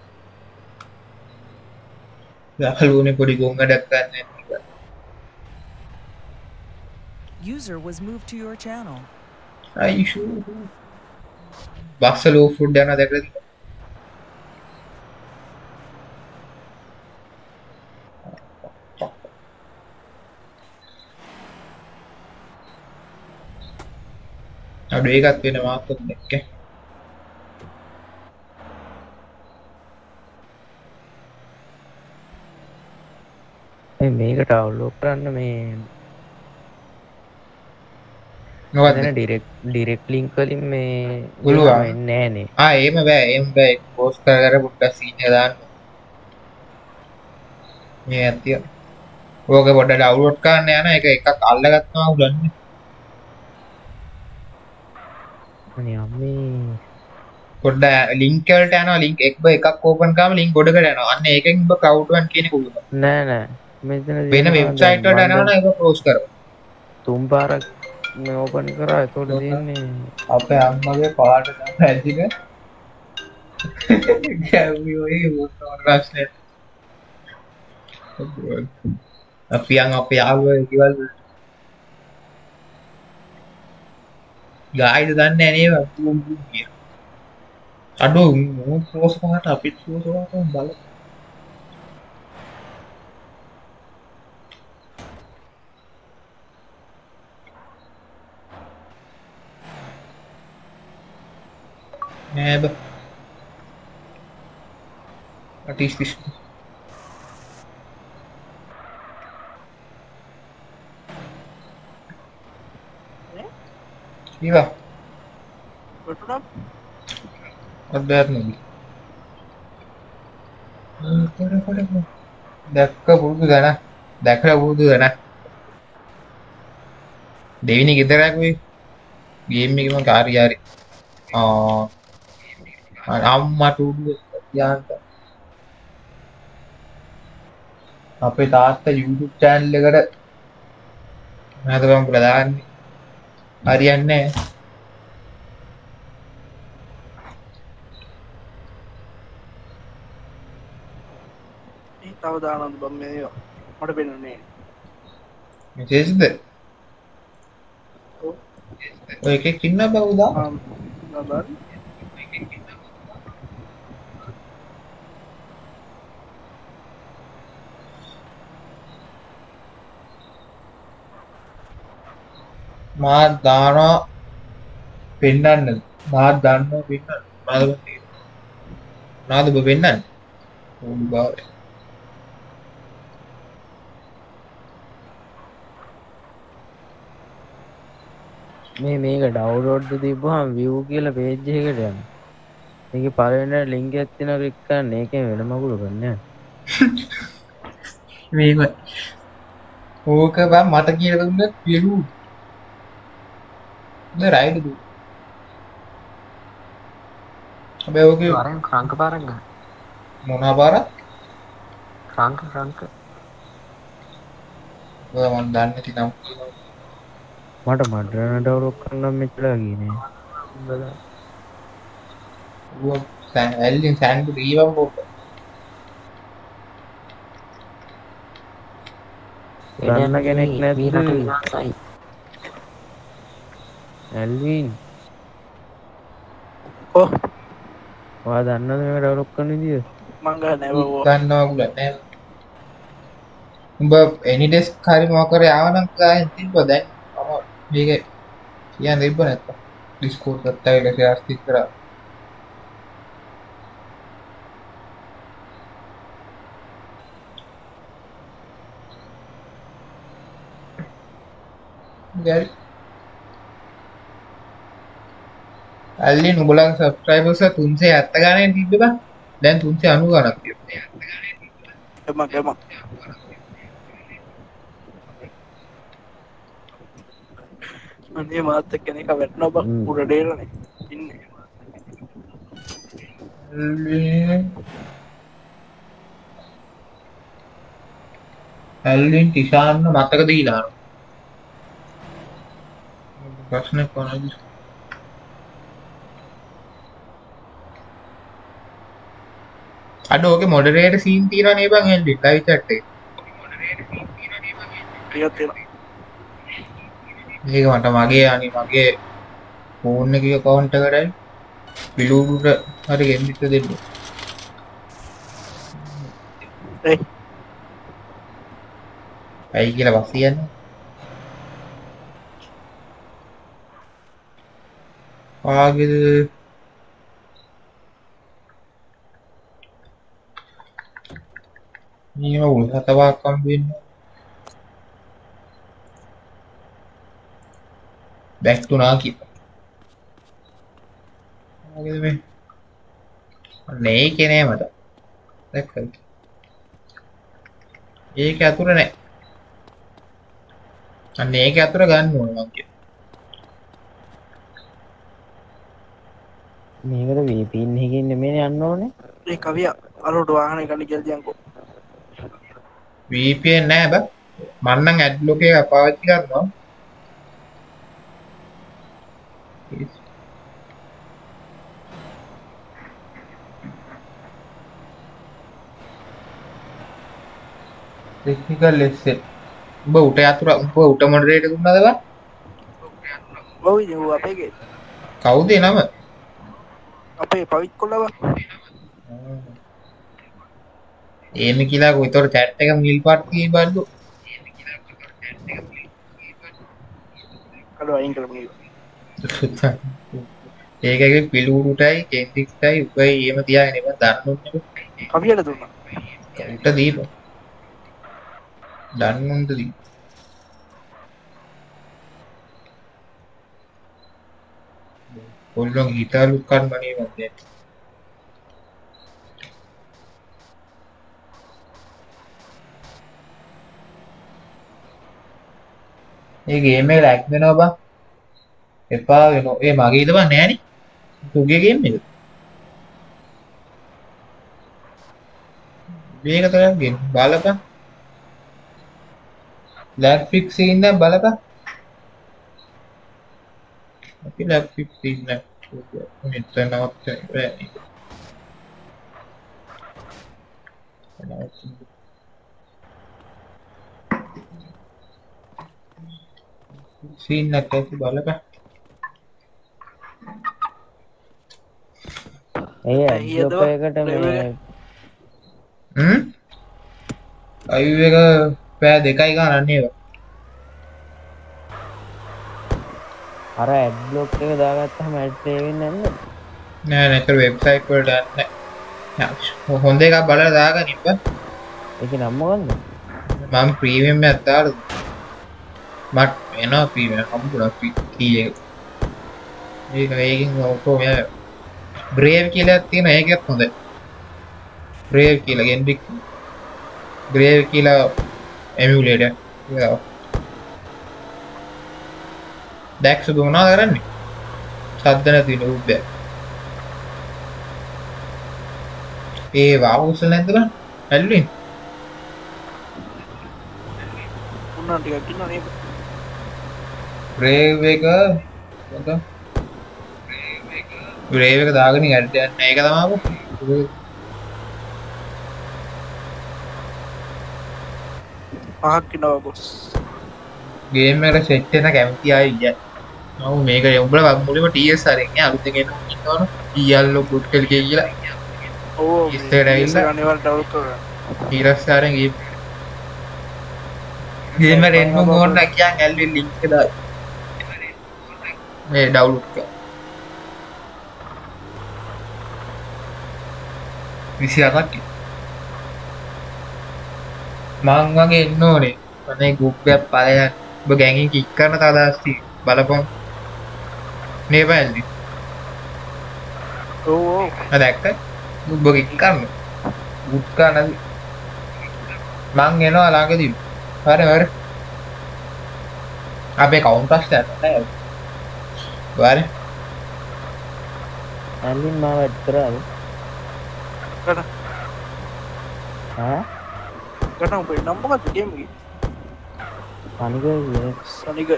User was moved to your channel. Aishu. බක්සලෝ food යන දැකලා අඩු ඒකත් වෙන මාත්තුත් දැක්ක මේ මේක ඩවුන්ලෝඩ් කරන්න මේ ඩිරෙක්ට් ඩිරෙක්ට් ලින්ක් වලින් මේ පුළුවන්. එන්නේ නෑනේ. ආ එහෙම බෑ එහෙම බෑ. පෝස්ට් කර කර පොඩ්ඩක් සීන් එක දාන්න. මේ ඇත්තිය ඕක පොඩ්ඩක් ඩවුන්ලෝඩ් කරන්න යන එක එකක් අල්ලගත්තම උලන්නේ අනේ අම්මේ. පොඩ්ඩ ලින්ක් එක එකක් ඕපන් කරාම ලින්ක් ගොඩකට යනවා. අන්න එක උලනවා නෑ නෑ. මෙතන වෙන තියෙනවා වෙබ්සයිට් දැන් වලට යනවා නම් ඒක ක්ලෝස් කරනවා තුන් පාරක් මේ ඕපන් කරා. ඒතකොට තියෙන්නේ අපේ අම්මගේ පාට තමයි ඇදින ගැවි ඔය මොකක්ද ප්‍රශ්නේ අපි යන් අපේ යාළුවෝ කිවල් ගායිද දන්නේ නැහැ නේ අඩෝ මෝ පෝස් පාට අපිත් පෝස් පාට බල නෑ බ what is this? ඉවා වැටුණා අධ්‍යාත්මක දැක්ක පුරුදු ගන දැකලා පුරුදු ගන දෙවිනි ගෙදරක් වෙයි ගේම් එකම කාර්යාරි ආ අම්මට යාන්ත අපේ තාත්තා YouTube channel එකට මම තමයි ප්‍රධානී හරියන්නේ ඒ තව දානවද බම් මේවා මට පෙනුනේ මෙසේජ්ද ඔය එකෙක් ඉන්න බවුදා නබන් මාත් දානවා පෙන්වන්න මාත් දන්නවා පෙන්වන්න මාද නාද ඔබ පෙන්වන්න ඕඩු බව. මේ මේක ඩවුන්ලෝඩ් තිබ්බහම view කියලා page එකකට යනවා. මේකේ පළවෙනි link එකක් තියෙනවා ක්ලික් කරන්න. ඒකෙන් වෙන මගුල ගන්න මේක ඕක බං මට කියලා දුන්නත් ද රයිඩ් ඕකේ වරෙන් ක්‍රංක පාරක් ගන්න. මොනවා පාරක් ක්‍රංක ක්‍රංක මන් දන්නේ නැති නම්. මට මඩරන ඩවුන්ලෝඩ් කරන්න මෙච්චර ගියේ නෑ. බලන්න. ඌ සෑන් ඇල්ලින් සෑන්ඩ් රීවම් පොක දන්න කෙනෙක් නැද්ද? ඇල්වින් ඔව් ඔයා දන්නවද මේක ඩවුන්ලෝඩ් කරන විදිය? මං ගහ නැව දන්නවා උගල නෑ. උඹ එනි ඩෙස්ක් හරි මොකක් කරේ ආවනම් ගායන් තිබ්බ දැන්. මම මේක කියන්න තිබ්බ නැත්තම්. ඩිස්කෝඩ් එකත් ඇවිල්ලා ෂෙයාර් ස්ටික් කරා. ගැරි අල්ලි නුබලගේ සබස්ක්‍රයිබර්ස් තුන්සේ ඇත්ත ගානය තිබ්බ බා. දැන් තුන්සේ අනු එම අනේ මාත් එක්ක කෙනෙක් වැටෙනවා බං. උඩ ඩේරනේ ඉන්නේ. ඇල්ලින් ටිෂාන්න මතක දීලාන ප්‍රශ්න කොනද අඩ ඕක මොඩරේට සීන් තීර නබං එල්ලි ලයි චට්ටේ ඒක මට මගේ අනි මගේ ෆෝන් එක කවුන්ට කරයි පිලූට හරි ගෙන්දිත දෙන්න. ඇයි කියලා බස් කියන්නේ? ආගෙද නීම උල් හතවාකම් වෙන්න. බැක්තුනා කිය ආගෙද මේ? නේ කෙනේ මට. දැක්ක ඒක ඇතුර නෑ. අන්න ඒක ඇතුර ගන්න ඕන මං කිය මේකට වීපීන් එකකින් නෙමෙයි යන්න ඕනේ. ඒ කවිය අරොට වාහනේ ගන්න ජල්දි යන්කෝ VPN නෑ බෑ. මන්නම් ඇඩ්ලොක එක පාවිච්චි කරනවා. ටෙක්නිකල් ලෙස්සේ උඹ උට අතුර උඹ උට මොඩරේට දුන්නද බා? ඔව් ඉතින් ඌ අපේගේ කවුද නම අපේ පවිත් කොල්ලව ඒම කියලා කොයිතොර චැට් එක නිල් පාට තියෙයි බල්ලු. ඒකගේ පිලූරුටයි කෙන්ටික්ටයි උපයි ඒම තියාගෙන ඉව දන්නුන්නේ කවියට දුන්නා. උට දීප දන්නුන්ට දී කොල්ලොන් හිතාලු කර්මණී වන්දේ ඒ ගේම එක ලැක් වෙනවා බං. එපා වෙනවා ඒ මගේද බං නෑනේ. තුගේ ගේම් එක. මේක තරම් ගේම් බලපන්. ලැග් ෆික්ස් ඉන්න බලපන්. අපි ලැග් ෆික්ස් ඉන්න මෙතන නවත්ත බෑ නවත්ත සීන් එකක් ඇති බලපන් ඒ? එකට මේ අයු එක පෑ දෙකයි ගන්න නේද අර ඇඩ්ලොක් එක දාගත්තහම ඇඩ් වෙන්නේ නැද්ද? නෑ නෑ ඒක වෙබ්සයිට් වලට නෑ හොඳ එකක් බලලා දාගන්න ඉබ්බා ඒකේ නම මොකන්ද? මම ප්‍රීමියම් එකක් දාලා මට එනවා ප්‍රීමියම් හම්බුණා කී එක ඒක ඒකෙන් ඔක්කොම එයා බ්‍රේව් කියලා එකක් තියෙනවා. ඒකත් හොඳයි. බ්‍රේව් කියලා ගෙන්ඩික් බ්‍රේව් කියලා එමියුලේටර් ඒක දැක්ස මොනවද කරන්නේ? සද්ද නැති නුබ්බෑ ඒ වාවුසල නැද්ද බං ඇල්ලුවෙන්? උන්නා ටිකක් ඉන්නවා නේද බ්‍රේව් එක බ්‍රේව් එක දාගෙන යන්න යන්න ඒක තමයි පහක් ඉන්නවා බොස් ගේම් එකට සෙට් වෙන කැමති අය ඉය. ඔව් මේක උඹලා මුලින්ම TS අරින් අලුතෙන් එන ඉන්නවනේ. ඊයල්ලෝ ගුඩ් කෙල් කියලා. ඕ ඉස්සරහට ඇවිල්ලා අනිවාර්ය ඩවුන්ලෝඩ් කරගන්න ඊරස් අරන් ගේම් ගේම් එක එන්න ඕන කියන් ඇල්ලි ලින්ක් එක දායි. මේ ඩවුන්ලෝඩ් කර. 28ක් මං වගේ එන්න ඕනේ. අනේ ගෲප් එකක් පලයන් ඔබ ගැඟින් කික් කරන තදස්ති බලපොන්. මේ පැල්ලි ඕ දැක්ක. ඔබ කික් කරන්න. ගුට්කා නැද මං එනවා ලාගදී හර වර අපේ කවුන්ටස් ඇ වර ඇල්ලින් මාව ඇඩ් කරාද කර ආ කරන උඹේ නම්බර් ගේම් එකේ අනික සනික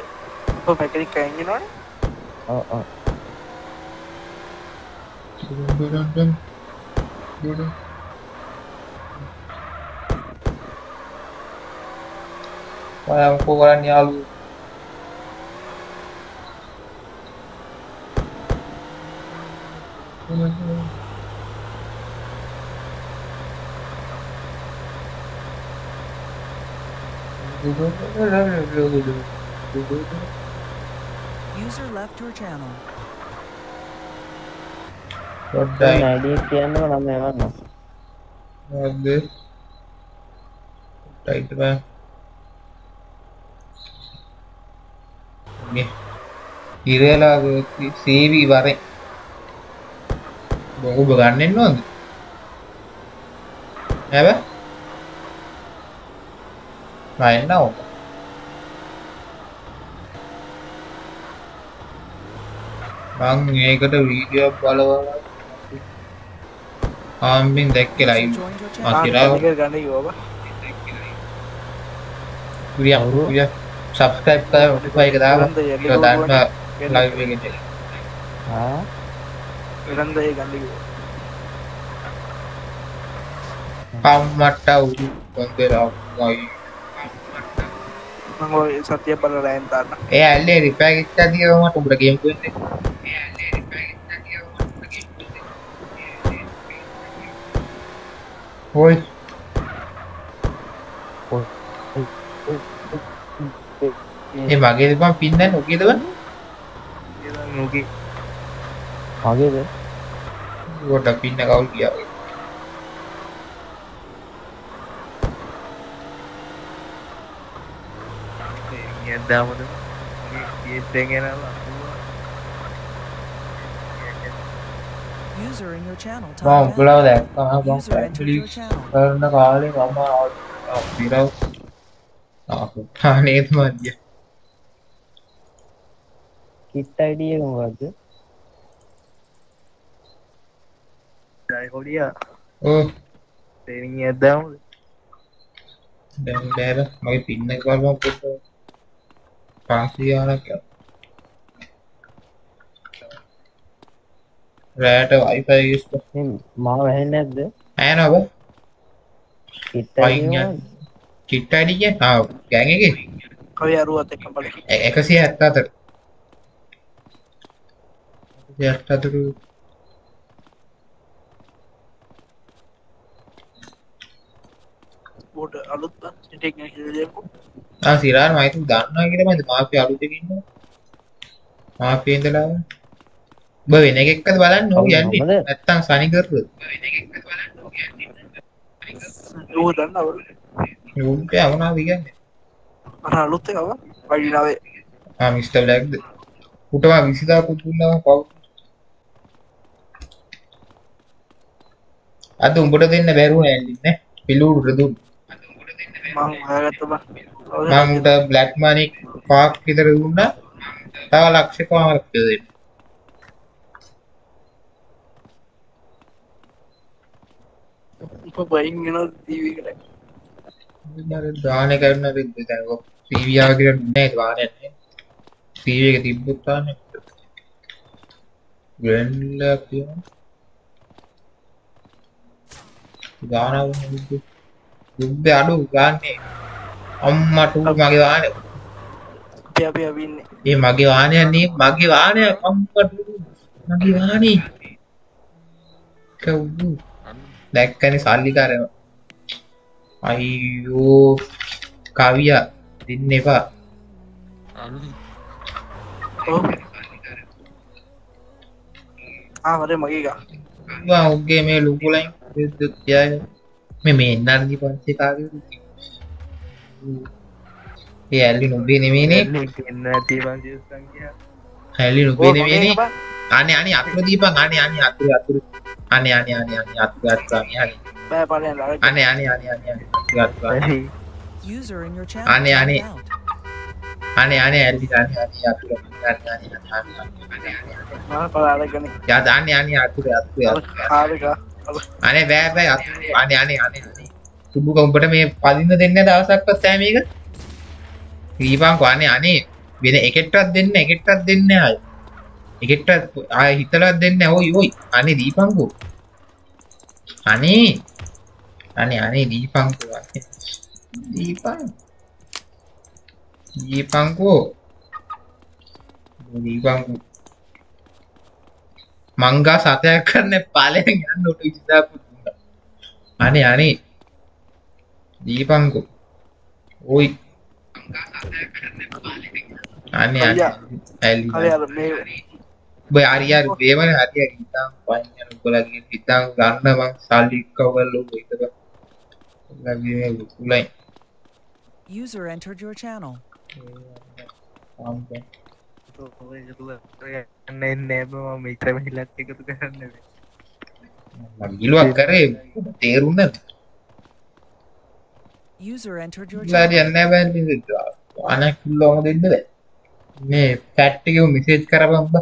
ඔබ මැකනික් කයින් එනවනේ ඔව් ඔව් User left your channel. What the ID channel I'm ever this? Tight back. Okay. Irela, see we were. ඔබ ගන්නෙන් නොද ඇබ නයන්න ඕක. මං ඒකට වීඩියෝ බලවලා ආම්බින් දැක්ක ලයි ගන්න යෝබ විය සබස්ක්‍රයිබ් කර ොටිපයි එක දාව දන්න ලයිවගෙට වෙළන්දය ගන්න පම්මට්ට උදු බොන්දරයි මං සතිය බල රෑන්තන්න ඒ ඇල්ලේ රිපෑගිච්ච දියවමට උඹට ගේම් හොයි ඒ මගේ දෙපම් පින්න නොකේදව නොකි මගේද ගොඩ පින්න කවුල් කියාව ඇදාමද ගෙනලා User in your channel මම timed උඹලාව out. දැක්කම මම User entered your channel. කරන කාලේ මම පිරව් ආනේ තමයිය කිට් අයිඩිය එක මොකක්ද හොඩිය ඕ තේරින් ඇද්දාමද දැන් බෑර මගේ පින්න කරම පොට පාසියානක් රෑට වයිෆයි යස් මාව වැහෙන්නේ නැද්ද ඇනව කිට් පයින් කිට් අඩිය ආව ගෑන් එකේ කවි අරුවත් එක බල එකසිය ඇත්ත අතර ඇත්ත අතුරු බෝට අලුත් ටෙක් හිදයකු ආ සිරාර මයිතු දන්නවා කියලා මන්ද මාපිය අලුතෙන් ඉන්නවා. මාපිය ඉඳලා ඔබ වෙන එකෙක්ද බලන්න ඕක යන්නේ නැත්තම් සනි කරුවද ඌ දන්න අවු ඌන්ට යවනවා කියන්නේ. අර අලුත් එකව වඩිනාවේ ආ මිස්ටර් බ්ලැක්ද උටම 20000 පුතුන්නවා පව්. අද උඹට දෙන්න බැරුව ඇල්ලින්නේ. පිලුඩට දුන්න මං හොයාගත්තම මම උට බ්ලැක් මනි පාක් විතර දුන්නා. තව ලක්ෂ පහක් දෙන්න. බයින් ගෙන දීවිකට දාන කරන සීවියාව කියලා නෑ වානයක් නෑ සීවි එක තිබ්බොත් තාම ග්‍රැන්ඩ් එකක් තියෙනවා ගානව දුබ්බේ අඩු ගාන්නේ අම්මට මගේ වාහනේ. අපි අපි අවින්නේ ඒ මගේ වාහනයක් නේ මගේ වාහනය අම්මට මගේ වාහනේ. කවුරු? දැක්කනේ සල්ලිකාරයව අයියෝ කවියා දෙන්න එපා. ආමරේ මගේක වා උගේ මේ ලොකුලයින් කියය මේ මේ එන්නර්ජි පන්සේ කාගේ ඒ ඇල්ලි නුබේ නෙමේනේ ඉන්න ඇති පංචස්කන් කිය ඇල්ලි ඕ නුබේ මගේ නෙමේනේ බා අනේ අනේ අතුරු දීපන් අනේ අනේ අතුරු අතුරු අනේ අනේ අනේ අනේ අතුරු අතුරු අනේ අනේ බෑ පලයන් අර අනේ අනේ අනේ අනේ අනේ අතුරු අතුරු අනේ User in your channel. Ani, ani. timed out. අනේ අනේ ඇල්ලි අනේ අනේ අතුරු අනේ අනේ අනේ අනේ අනේ අනේ මම පලාරගෙන යා දාන්නේ අනේ අතුරු අතුරු අර අතුරු කාරක අනේ බෑ බෑ. අතුරු අනේ අනේ අනේ. අනේ සුබුක උඹට මේ පදින්න දෙන්නේ දවසක්වත් සෑ මේක දීපන්කෝ අනේ අනේ. වෙන එකෙක්ටවත් දෙන්න එකෙක්ටවත් දෙන්න ආය එකෙක්ටවත් ආය හිතලවත් දෙන්න. ඕයි ඕයි අනේ දීපන්කෝ අනේ. අනේ අනේ දීපන්කෝ අනේ. දීපන් දීපන්කෝ දීපන්කෝ මංගා සතයක් කරන්න පලෙන් යන්න ඔට විසිදාපු අනේ අනේ. දීපංකු. ඔයි. අනේ අනේ. ඇලි හරි අර මේ බය අරියාර වේවන හරිය හිතාම් පයින් යන උගලගේ හිතාම් ගන්න මං සල්ලි කවල්ලු ඒකද ලගේ උලයි User entered your channel. එන්න එන්න ම මිත්‍ර මිලත් එකතු කරන්න ගිලුවක් කරේ තේරුන්න User entered your ලාට channel. යන්න බැ අන කිල්ලෝම දෙන්න බෑ. මේ පැට්ටිකව මිසේජ් කරපම්බ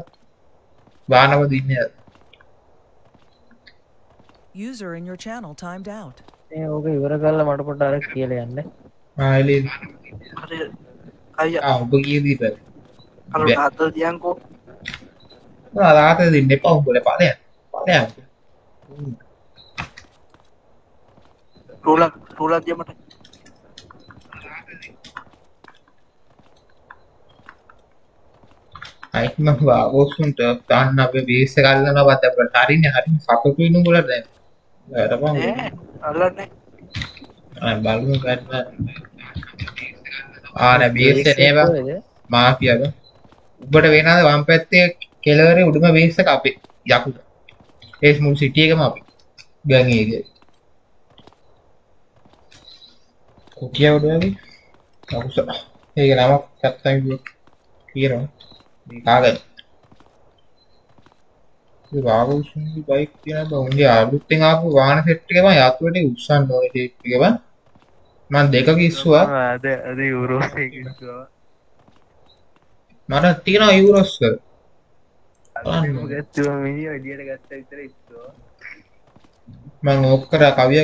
බානව දින්න User in your channel timed out. ඒ ඕක ඉවර කරලා මට පොඩ්ඩක් අර කියලා යන්න. ආලි හරි අයියා. ඔබ කියදී බැ අර හද දියන්කෝ අලාත දෙන්න එපා උඹල පලය පලයන් රෝලක් රෝලක් දියමට අයිම වාගෝසුන්ට තන්න අප බේස කල්ලන පත අපට හරින්න හරි සතුටුයිනු ගොලට වැටපන් ඈ අල්ලන්නේ බලමු ගන්න ආන බේස නේවා මාපියක උබට වෙනද වම් පැත්තේ කෙලවර උඩුම බේස අපේ යකුට. ඒස් මුල් සිටියකම අපි ගැන්ඒද කුටිය උඩුවගේ කකුස. ඒක නමක් කත්තයි කියනවා. කාගයි වාගෂ බයික් කියන උන්ගේ අලුත්තෙන් ආපු වාන සෙට්ටකම යතුවට උත්සන් නොන ටේක්කව මන් දෙක කිස්වා අද අද යුරෝස මට තියෙන ඉස්වා මං ඕක්කර කවිය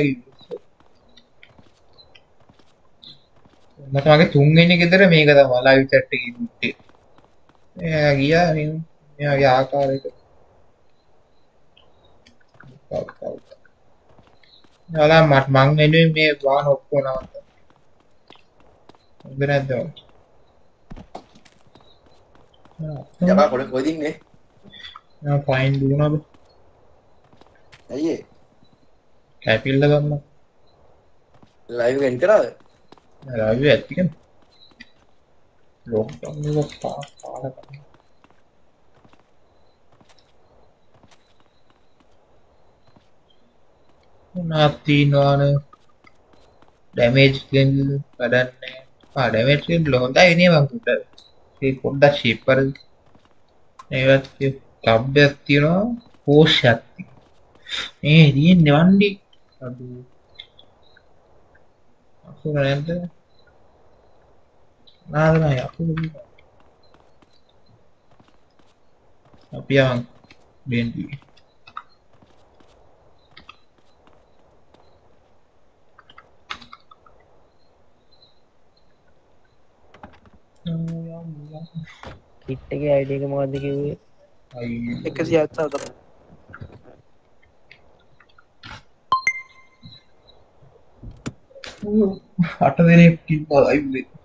මට මගේ තුන්ගෙන ගෙදර මේක තම ලයිව් චැට් එකේ මුට්ටේ එයා ගියා මෙයාගේ ආකාරයට යාලා මට මං වෙනුවෙන් මේ වාහන ඔක්කොම නවත්ත ඔබ නැද්ද යකා කොල කොයිද ඉන්නේ මම ෆයින් දුනද ඇයි ඒ කැපිල්ල ගන්න ලයිව් එක එන් කරාද රාජු ඇත්තිකම ලොක්ඩවුන් එක පා පාල කරන්න නාතිීනවාන ඩැමේජ් කෙල් වැඩන්න ඩැමේජ් ලොහොඳයි නේ වකුට ඒ පොඩ්ඩ ශිප්පර ඒවත් තබ්බයක් තියෙනවා පෝෂ් ඇත්ති ඒ දියෙන් නෙවන්ඩි අඩු අකුර නැද්ද නාදම අකුර අපි යවන් බෙන්ටි කිට් එකේ අයිඩි එක මොකද්ද කිව්වේ? එකසිය අත්සාතම අට දෙනෙක්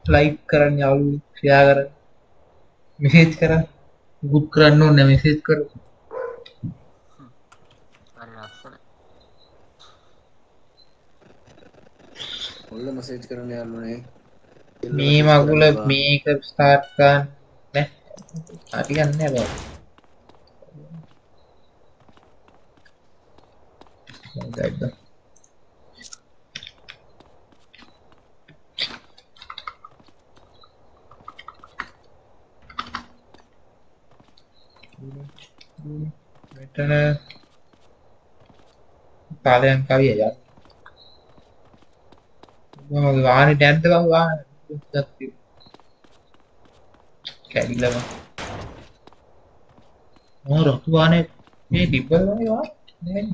ලයික් කරන්න යාලු ෂෙයා කරන්න. මෙසේජ් කරන්න. ගුඩ් කරන්න ඕන මෙසේජ් කර ඔල්ල මසේජ් කරන්න යාළුවනේ මේ මගුල මේක ස්ටාර්ට්කාන් නෑ? අටියන්න බ. මෙටන පාලයන් කවිය ය වාන ටැන්ත වාන ගත්තා කැඩිලා බං මම රතු වාහනේ මේ ඩිබල් වගේ වා නෑ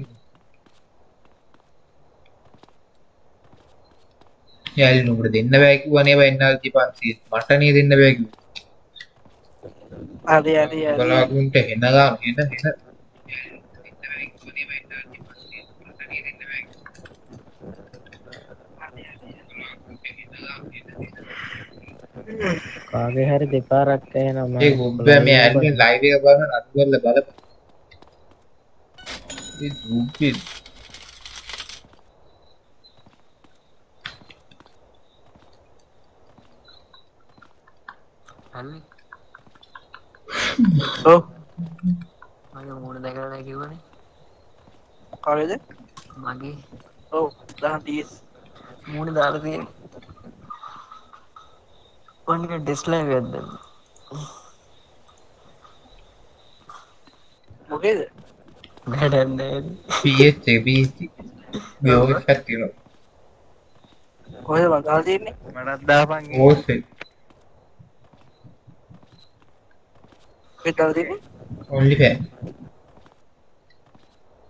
යාලි නුඹට දෙන්න බෑ කිව්වනේ බෑ එන්නාල්ටි 500 මට නේ දෙන්න බෑ කිව්වා. හරි හරි හරි. බලාගුන්ට හෙන ගාන හෙන කාගේ හරි දෙපාරක් ඇහෙනවා ඒ ගොබ්බෑ මේ ඇල්ලුවෙන් ලයිව් එක බලන අත් කරලා බලපන්. ඒ දුක්කේ හරි ඔව්. මගේ මූණ දැකලා නැහැ කිව්වනේ. කාලේද? මගේ. ඔව්. 10 මූණ දාලා තියෙන්නේ ඔන්න ඩිස්ලයිව් එකක් දැම්ම මොකේද වැඩක් නැහැ PH PH මේ ඕක එකක් තියෙනවා කොහෙද මං දාලා තියෙන්නේ මටත් දාපන් ඕස් එක කොහෙද දාලා තියෙන්නේ only fan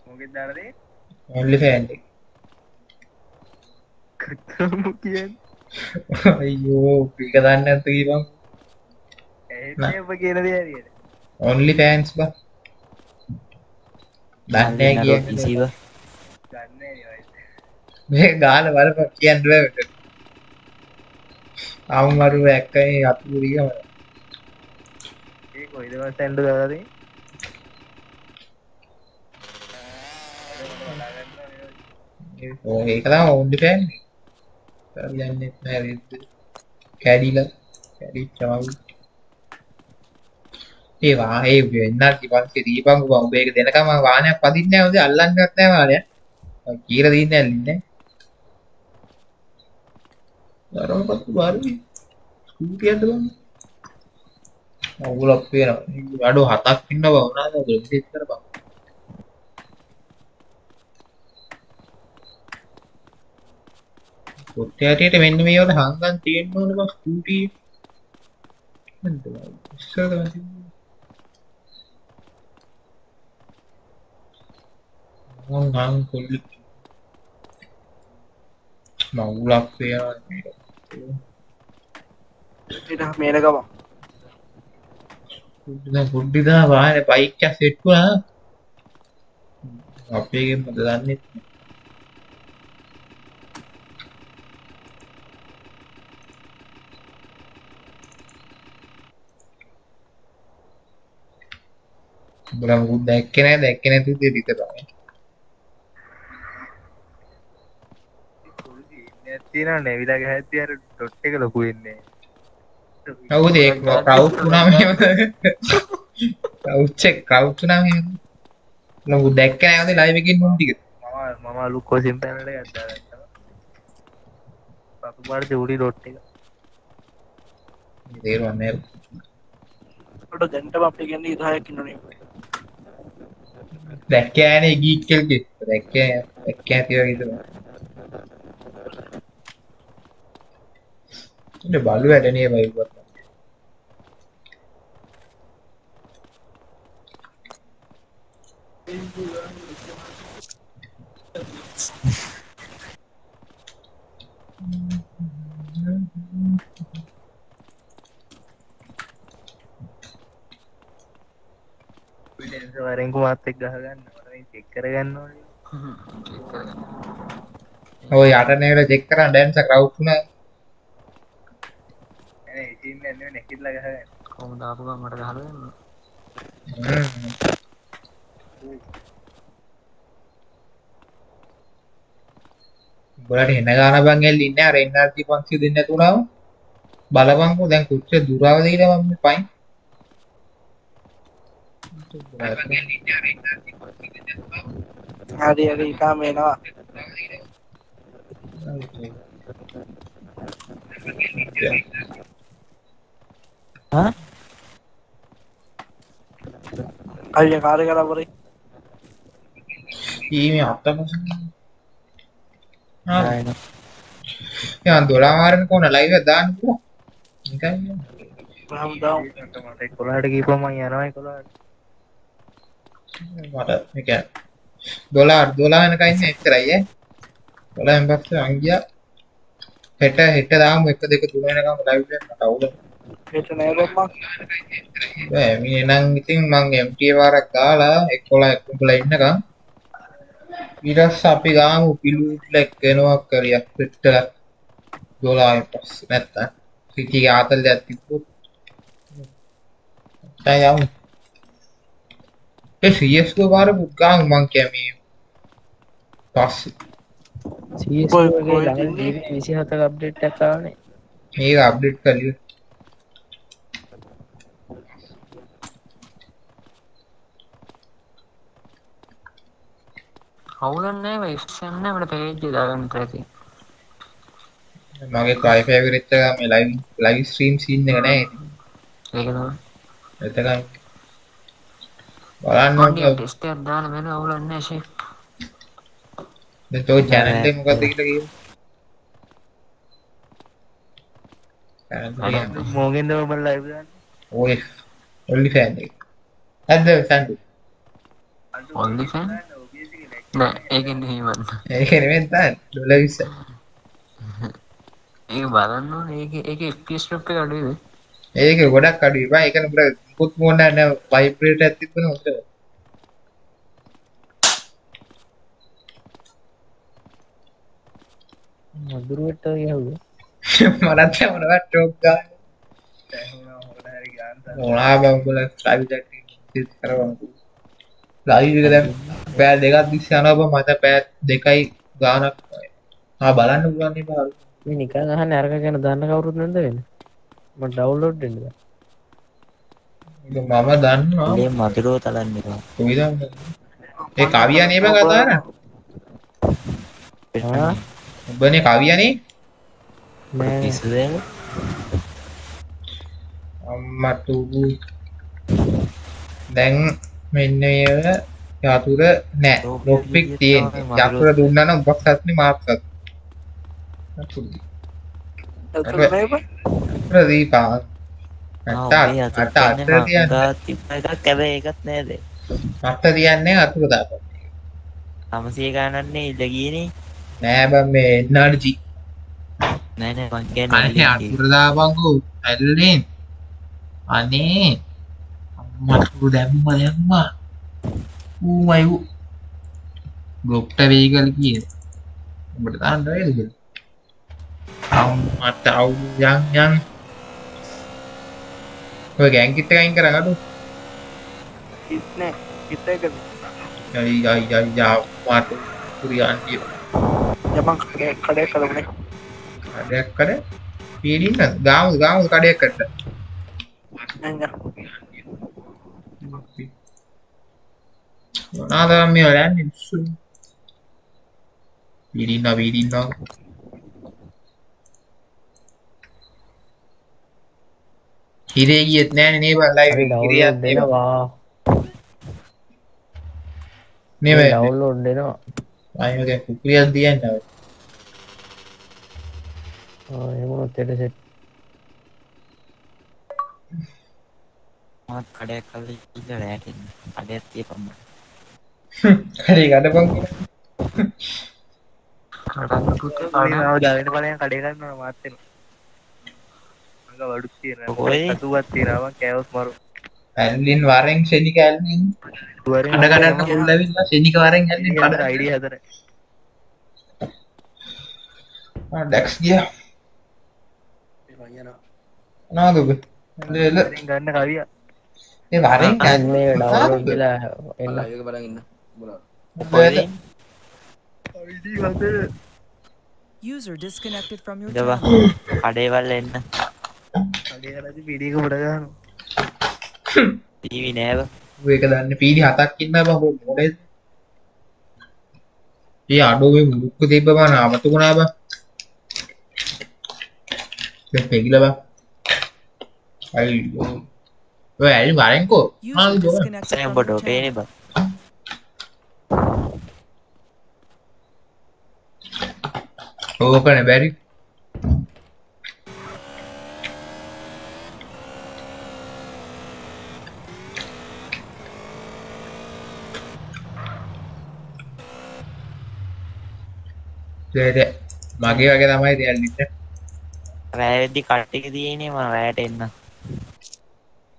මොකෙද දාලා දෙන්නේ only fan එක කතරමු කියන්නේ අයියෝ ඒක දන්නේ ඇහෙන්නේ ඔබ කියන only fans බා. දන්නේ නැහැ කියන්නේ. කිසිව මේ ගාන අතුරියම ඒ කොයිද වසෙන්ඩ දාලා දෙන්නේ ඕ ඒක තමයි only fan කරන්නේ නැහැ රෙද්ද කැඩිලා කැඩිච්ච මව් ඒ වාහේ වෙන්නත් ඉපස්සේ දීපන් උඹ උඹ ඒක දෙනකම වාහනයක් පදින්නේ නැහැ උදේ අල්ලන්නවත් නැහැ වාහනයක් මම කියලා දින්නේ ඇල්ලින්නේ දරමපත් බාරි ස්කූටියට බං අවුලක් වෙනවා අඩෝ හතක් ඉන්නවා උනාද ඔය විදිහට කරපන් පොට්ටේ හැටියට මෙන්න මේ වල හංගන් තියෙන්න ඕන බං ස්කූටි නේද ඉස්සරද මං හං කොල්ලි මවුලක් වෙනවා ඊට මේන ගම දැන් පොඩ්ඩි දා වාහනේ බයික් එක සෙට් වුණා. අපේගෙන් මට දන්නේ උඹලා මුකුත් දැක්කේ නැහැ දැක්කේ නැති විදිහට විතරයි තියෙනවා නැවිලා ගහද්දි අර ඩොට් එක ලොකු වෙන්නේ කවුද ඒක? ක්‍රවුඩ් වුණාම එහෙම? ක්‍රවුඩ් චෙක් ක්‍රවුඩ් වුණාම එහෙම? නෝ දැක්කේ නැහැ හොඳේ ලයිව් එකකින් මුන් ටික. මම මම අලු කොසින් පැනල එකක් දාගත්තා පසු පාට ජූලි ඩොට් එක තේරුම් නැහැ ඔට දැන්ටම අපේ කියන්නේ 10ක් ඉන්නනේ දැක්කේ නැහනේ ගීක් කෙල්ගේ දැක්කේ දැක්කේ නැති වගේ තමයි ඉතින් බලු වැඩනේ වයිබ් එක වරෙන්කු මාත් එක් ගහගන්න. චෙක් කරගන්න ඕනේ. ඔය යට නේද චෙක් කරන් ඩැන්ස් නැකිట్లా ගහගන්න. කොහොමද ආපු ගමන් මට ගහලා දෙන්න? උඹලට එන ගාන බං ඇල්ල ඉන්නේ NRG 500 දෙන්න නැතුණාම බලපන්කෝ දැන් කොච්චර දුරවද කියලා මම පයින් හරි හරි කාම එනවා හා අයිය කාර්ය කරා පොරේ ටීමේ අත්තපස යා දොලා මාරන කොන ලයිව දාන්න පුළුවන්. නිකන්. මට කොලාට කීපම යනවා කොලාට මට මේක දොලාර් දොලා වෙනකන් ඉන්නේ එච්චරයි ඈ. දොලාෙන් පස්සේ මං ගියා. හෙට හෙට දාමු 1 2 3 වෙනකම් ලයිව් එකක් මට අවුල. හෙට නෑ බම්මා බෑ මේ නම් ඉතින් මං MTA වාරක් ගාලා 11 කුඹලා ඉන්නකම්. ඊට පස්සේ අපි ගාමු පිලුට්ලක් වෙනවා කරියක් පෙට්ටලක් දොලාෙන් පස්සේ නැත්තම්. සිටිගේ ආතල්යක් තිබ්බොත්. දැන් යමු ඒ CS:GO වාර පුත්ගාම මං කියන්නේ පස්සේ CS:GO එකේ ළඟ DB 27ක අප්ඩේට් එකක් ආවනේ. මේක අප්ඩේට් කරලිය හවුලන්නේ වෙස්සන්න මට පේජ් දාගන්න ඇති මගේ වයිෆයි එක රිච්ච ගාම මේ ලයිව් ලයිව් ස්ට්‍රීම් සීන් එක නෑ ඉතින්. ඒක තමයි. එතකන් බලන්න මගේ ඕක ටෙස්ට් එකක් දාන්න වෙන අවුලන්නේ ෂේ දැන් තෝ channel එක මොකද්ද කියලා කියමු. මෝගෙන්ද ඔබ ලයිව් දාන්න ඔය only fan එක. නැද්ද සන්දු? ඔන්ලි ෆෑන් නෑ ඒකෙන් හිමන්න ඒක නෙමෙයි දාන්න. ඩොලර් 20. ඒක බලන්න ඕනේ ඒක ඒක FPS drop එක අඩුයිද ඒක ගොඩක් අඩුයි බා. ඒක නුඹ මුකුත් මොන්න නැහැ vibrate එකක් තිබ්බම හොඳයි. මදුරුවට යහුව මරත් මොනවා ටෝක් ගන්න. මොනවා බං උඹලා ලයිව් එකක් කරවන්න. ලයිව් එක දැන් පැය දෙකක් තිස්සේ යනවා බං මට පැය දෙකයි ගානක් ආ බලන්න පුළුවන් නේ බාරු. මේ නිකන් අහන්නේ අරක ගැන දන්න කවුරුත් නැද්ද වෙන මම ඩවුන්ලෝඩ් වෙන්න බෑ මම දන්නවා. මේ මధుරෝ තලන්න. කොයිද? ඒ කවියනේ බං කතා කරන්නේ. ආ උඹනේ කවියනේ? නෑ ඉස්සරහ අම්මට උගු දැන් මෙන්න මේව යතුර නෑ ලොප්පික් තියෙන්නේ යතුර දුන්නා නම් උඹක් සත්නේ මාත් සත් එතකොට නේද යතුර දීපා අට අට අට තියන්නේ තිබ්බ එකක් හැබැයි ඒකත් නෑද අට තියන්නේ අතුර දාපන් 900 ගානන්නේ ඉඳ ගියනේ නෑ බං මේ එන්නර්ජි නෑ නෑ මං අනේ කියන්නේ අතුර දාපන්කෝ ඇල්ලෙන් අනේ අම්මට දැම්ම දැම්මා ඌමයි ඌ ගොප්ට වේගල කිය උඹට දාන්න වේද කියලා අම්මට අවු යන් යන් ඔය ගෑන් කිට් එක අයින් කරන් අඩු කිත් නෑ කිත් එක අයි අයි අයි අම්මට පුරියන්ටි යමන් කඩේ කඩේ කලමුනේ කඩයක් කඩ පීඩින්න ගාමු ගාමු කඩයක් කඩ නංග මොනාද මේ වලන්නේ මිස්සු පීඩින්න හිරේ ගියෙත් නෑනේ නේ බං ලයිව් හරි හිරියක් වෙනවා නේ මේ ඩවුන්ලෝඩ් වෙනවා අයියෝ දැන් කුකුලියක් දියන්න ඔය ආ එහෙමනොත් එට සෙට් මාත් කඩයක් කල්ලි ඉඳලා රැට එන්න. කඩයක් තියපන් මට. හරි ගඩපන් කඩන්න පුතේ ආව දාගෙන බලයන් කඩේ ගන්නවා මාත් වෙන තියෙනවා. ඔය. සතුවත් තියෙනවා කෑවොස් මරු. ඇල්ලින් වරෙන් ශනික ඇල්ලින්. දුවරෙන් අඩ ගඩන්න මුල් ඇවිල්ලා ශනික වරෙන් ඇල්ලින් අයිඩිය කඩ අයිඩිය හදර ඩැක්ස් ගියා. එල ගන්න කවිය. ඒ වරෙන් දැන් මේක ඩවුන්ලෝඩ් වෙලා එන්න. ඒක බලන් ඉන්න. මොනවා කොහෙද අයිඩිය හදර User disconnected from your. කඩේවල් එන්න කඩේ කරදි පිඩියක උඩගාන ටීවි නෑව ඒක දන්න පීඩි හතක් ඉන්න බහ මොඩ ඒ අඩුවේ මුදුක්ක තිබ්බ බා නාමතු ගුණා බා. දැන් පෙගිල බා. අයියෝ. ඔය ඇලි වරෙන්කෝ. මම දුන්නා සරේ ඔබට ඔපේනේ බා. ඕකනේ බැරි. දයට මගේ වගේ තමයි රියල්ලිට රෑදි කට්ටික තියනේ ම රෑට එන්න.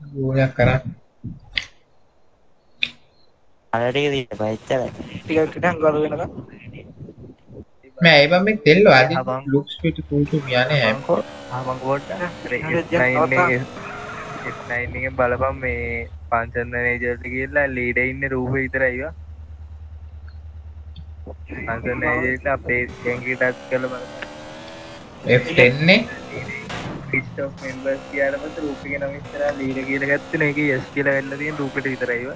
ගෝලයක් කරන්න. අලට පච්චර ටිකටන් ගරුවෙනක මෑබම තෙල් ලුක් පිට පුටු කියන්න හැම්කෝ හමකොට බලපම් මේ පංචන්න නේජල්ට කියලා ලීඩ ඉන්න රූප ඉතරයිවා අන්සනයට අපේ ටැගි ටස් කල බ ිස්ටෝ මෙම්බස් කියලමත රූපික නමිස්තර ලීර කියල ගත්තන එක යස් කියල වෙල්ලදී රූපට විතරයිව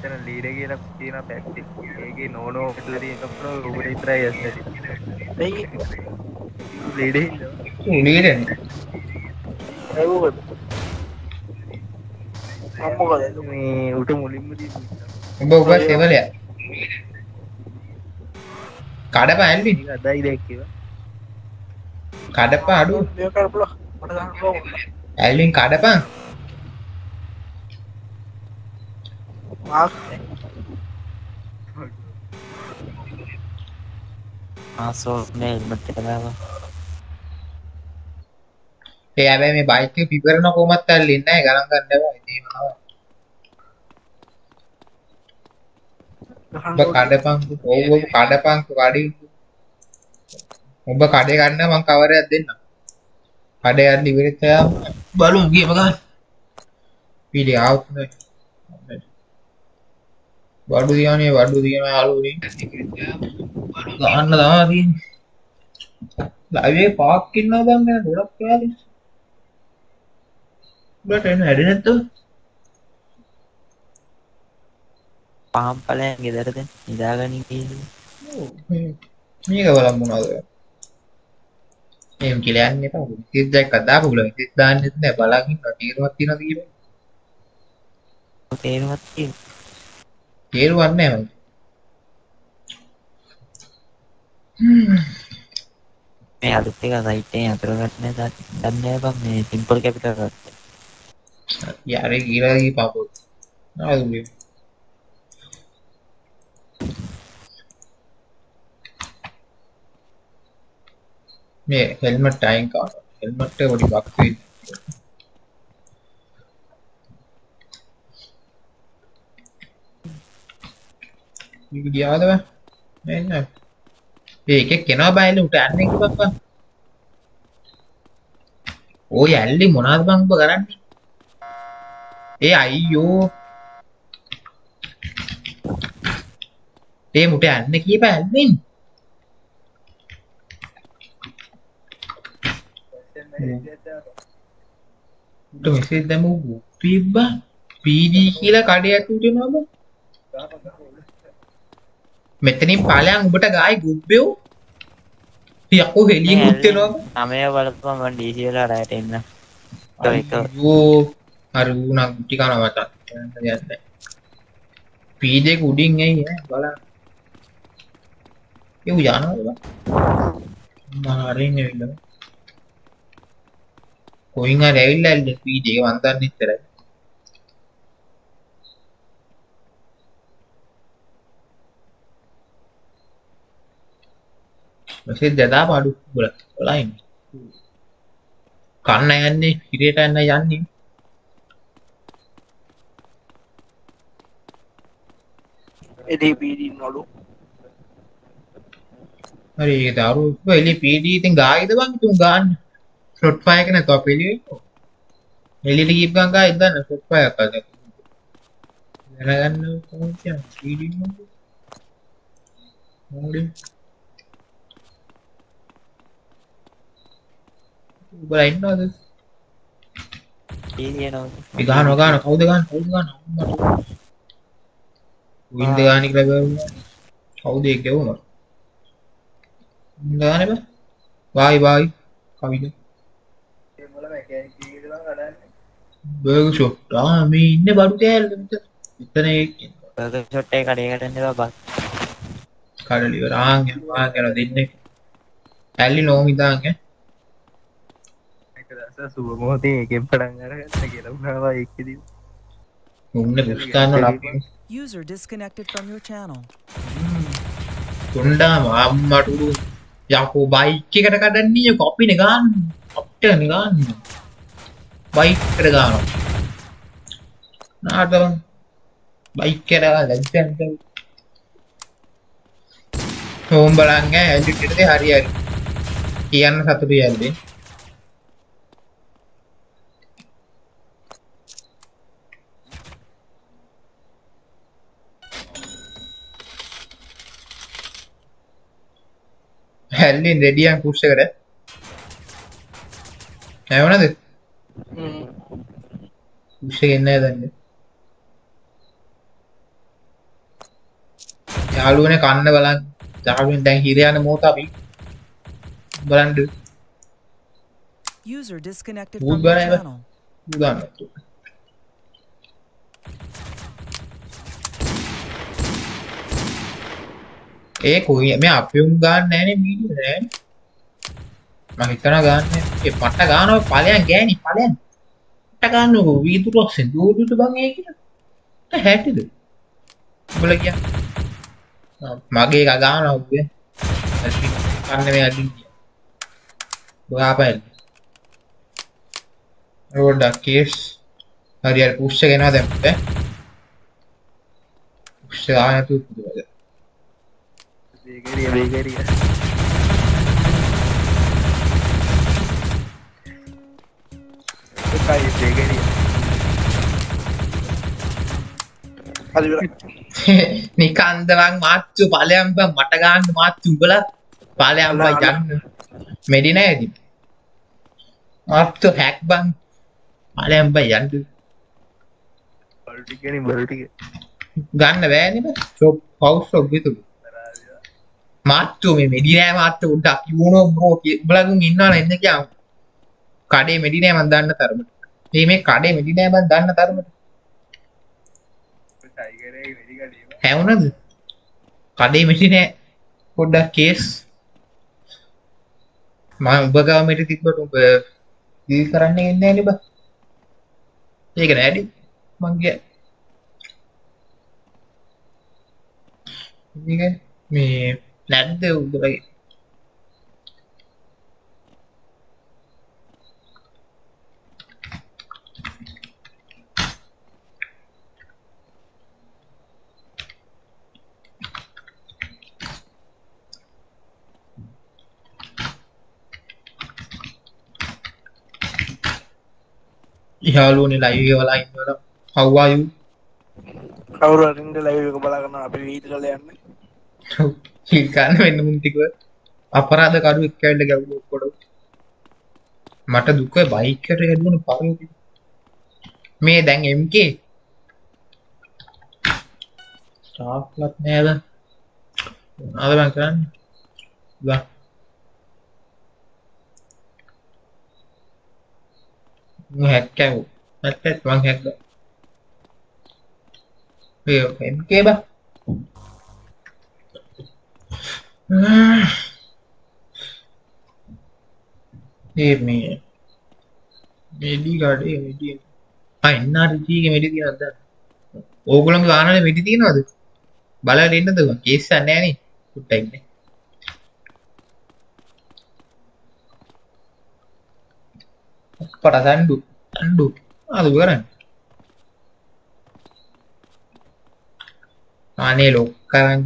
තන ලීර කියල තියන පැක්ති ඒගේ නෝනෝ ලදී කපන රූපට විතර යස් ලීඩ ලීඩ ඇ උට මුලින්ම දී උඹ උඹ සෙවලයා කඩපා ඇල්වි අදයි දැක්කව කඩපා අඩු. දෙය මට ඇල්වින් කඩපා. ආසෝ මේ එල්මට කලාව ඒ හැබැයි මේ බයික් එක පිපරන කොහොමත් ඇල්ලින්නේ නැහැ. ගණන් ගන්න එපා ඉතින් ඔබ කඩපන් ඔව් ඔව් කඩපන් කඩි ඔබ කඩේ ගන්න මං කවරයක් දෙන්නම්. කඩේ ගන්න ඉවරෙත් බලමු ගේම ගන්න පීඩි ආවුත් නෑ වඩු දියන්නේ වඩු දියන යාළුවනේ. ගන්න තමයි තියෙන්නේ. ලයිව් පාක් ඉන්නවා බං ගොඩක් යාළුවෝ උඹට එන්න හැදෙ නැත්තෝ පහම් පලයන් ගෙදරද නිදාගනින් මේක බලන්න මොනවද? එහෙම කියලා යන්න එපා. ඉතින් දැක්ක දාපු බුල ඉතින් දාන්නෙත් නෑ. බලන් ඉන්නවා. තීරමක් තියනවද කියලා? තේරුමත් තියෙන තේරුවක් නෑ මම මේ අලුත් එක සයිට් එකේ අතර ගන්න දන්නේ බං මේ සිම්පල් කැපිටල් ගත්ත. යාර ගිරා ගිහ පාපෝ නාදුනේ මේ හෙල්මට් අයින් කරනවා හෙල්මට් එක පොඩි බක් වෙයි මේක ගියාද බං? නෑ නෑ. ඒ එකෙක් කෙනා බයල උට යන්නේ කිව්වප්පා ඔය ඇල්ලි මොනවද බං ඔබ කරන්නේ? ඒ අයියෝ. ඒ මුට යන්න කියප ඇල්ලෙන්. මෙසේ දැම පිබ්බ පීඩී කියලා කඩේ ඇතුට නොබ මෙතනින් පලයන් උඹට ගායි ගුබ්බයෝ යකෝ හෙලියෙන් උත්තෙනවා නමය බලපම මන් ඩීසිලා රෑට එන්න. මට යන්න පීඩේ උඩින් ඇයි ඈ බලන්න. ඒ යනවද? මාරෙන් ඇවිල්ලා කොයින් හරි ඇවිල්ලා ඇල්ල පීඩේ එක වන්දන්න ඉතරයි මෙසේ දදා පාඩු බල බලයින් කන්න යන්නේ හිරේට යන්න යන්නේ. එදේ පීඩින් නොලු හරි ඒක දරු එලි පීඩී ඉතින් ගායිද බං? තුන් ගාන්න ෆ්ලොට් ෆයර් එක නැතව පිළි එලියට ගිහින් ගං ගා ඉදන්න ෆ්ලොට් ෆයර් එකක් අද දැනගන්න කොහොමද කියන්නේ? මොකද? උඹලා ඉන්නවද? ඩීසියනවා ඒ ගහනවා ගහන කවුද ගහන කවුද ගහන වින්ද ගාන කියලා බැලුවා කවුද ඒක ගෙවුණා ගානේ බා බායි බායි කවිද බර්ගර් ෂොප් ආ මේ ඉන්නේ බඩු කෑල්ල ෂොට් එක කඩේකට එන්න බා කඩලිවර ආන් යනවා කියලා දෙන්නේ. ඇල්ලි නෝමිදාන් ඈ. එක දවසක් සුබ මොහොතේ එකෙන් පටන් අරගත්ත කියලා වුණාවා ඒකෙදි උන්න පුස්කාන්න ලපින් User disconnected from your channel. තුන්ඩාම අම්මට උඩු යකෝ බයික් එකට කඩන්නේ කොපින ගන්න. අප්ටන ගන්න බයික් එකට ගන්නවා. නාටම බයික් එකට ලැජ්ජන්ට ඕම් බලන්න ඇලිටද හරි හරි කියන්න සතුටු යල්දේ හැල්ලින් රෙඩියන් කුෂ්ෂකට ඇවනද කුෂ්ෂ ගෙන්න දන්න යාලුවන කන්න බලන් යාලුවෙන් දැන් හිරයන මෝත අපි බලන්ඩ User disconnected from apa? channel. ගන්න ඒ කොයි මේ අපියුම් ගන්න නෑනේ වීඩියෝ නෑ මම හිතන ගන්න ඒ පට්ට ගානව ඵලයන් ගෑනි ඵලයන්. පට්ට ගන්නකෝ වීදුරු ඔස්සේ දූදුට බං ඒ කියලා. හැටිද? උඹලා කිය මගේ එක ගානවා උඹේ කන්න මේ අදින් කිය බාපල් රෝඩක් කේස් හරි හරි පුෂ්ෂ ගෙනවා දැන් ඈ පුෂ්ෂ ගාන තු පුදුමද වේගරිය වේගරිය. එකයි වේගරිය හරි ඉවරයි. නිකන්දලං මාච්චු ඵලයන් බං මට ගන්න මාච්චු උඹලා ඵලයන් බං යන්න. මෙඩි නෑ ඉතින් මාච්චු හැක් බං බං බල්ටි කෙනින් බල්ටි ගන්න බෑනේ බං ෂොප් හවුස් ෂොප් විතර මාච්චු මේ මෙඩි නෑ මාච්චු උඩක් යූනෝ බ්‍රෝ උඹලගුන් ඉන්නවනේ එන්න කියමු කඩේ මෙඩි නෑ මන් දන්න තරමට. මේ මේ කඩේ මෙඩි නෑ මන් දන්න තරමට. ටයිගරේ වෙඩි ගඩේ හැවුනද? කඩේ මෙටි නෑ පොඩ්ඩක් කේස් මම උඹ ගාව මෙටි තිබ්බට උඹ ඩීල් කරන්න එන්නේ නෑනේ බා. ඒක නෑඩි මං ගියා. මේක මේ නැද්ද උඹලගේ? යාළුවනේ ලයිව් එක බලා ඉන්නවනම් how are you? කවුරු හරි ඉන්න ලයිව් එක බලාගෙන අපි වීදි කරලා යන්නේ. කිල් ගන්න වෙන්න මුන් ටික අපරාධ කරු එක්ක ඇවිල්ලා ගැව්ව ඔක්කොට මට දුක බයික් එකට ගැදුවන පරිදි. මේ දැන් MK ස්ටාෆ්ලත් නෑද? මං කරන්නේ බා හැක් කැව් නැත්නම් මං හැක් මේ MK බා ඒ මේ මෙඩි ගඩේ මෙඩි ආ එන්ආර්ජී ගේ මෙඩි තියනවද ඕගොල්ලන්ගේ වාහනේ මෙඩි තියනවද? බලලා ඉන්නද? කේස් එක නැහැ නේ. පුට්ටා ඉන්නේ පට සන්ඩු සන්ඩු අද කරන්නේ අනේ ලොක් කරන්න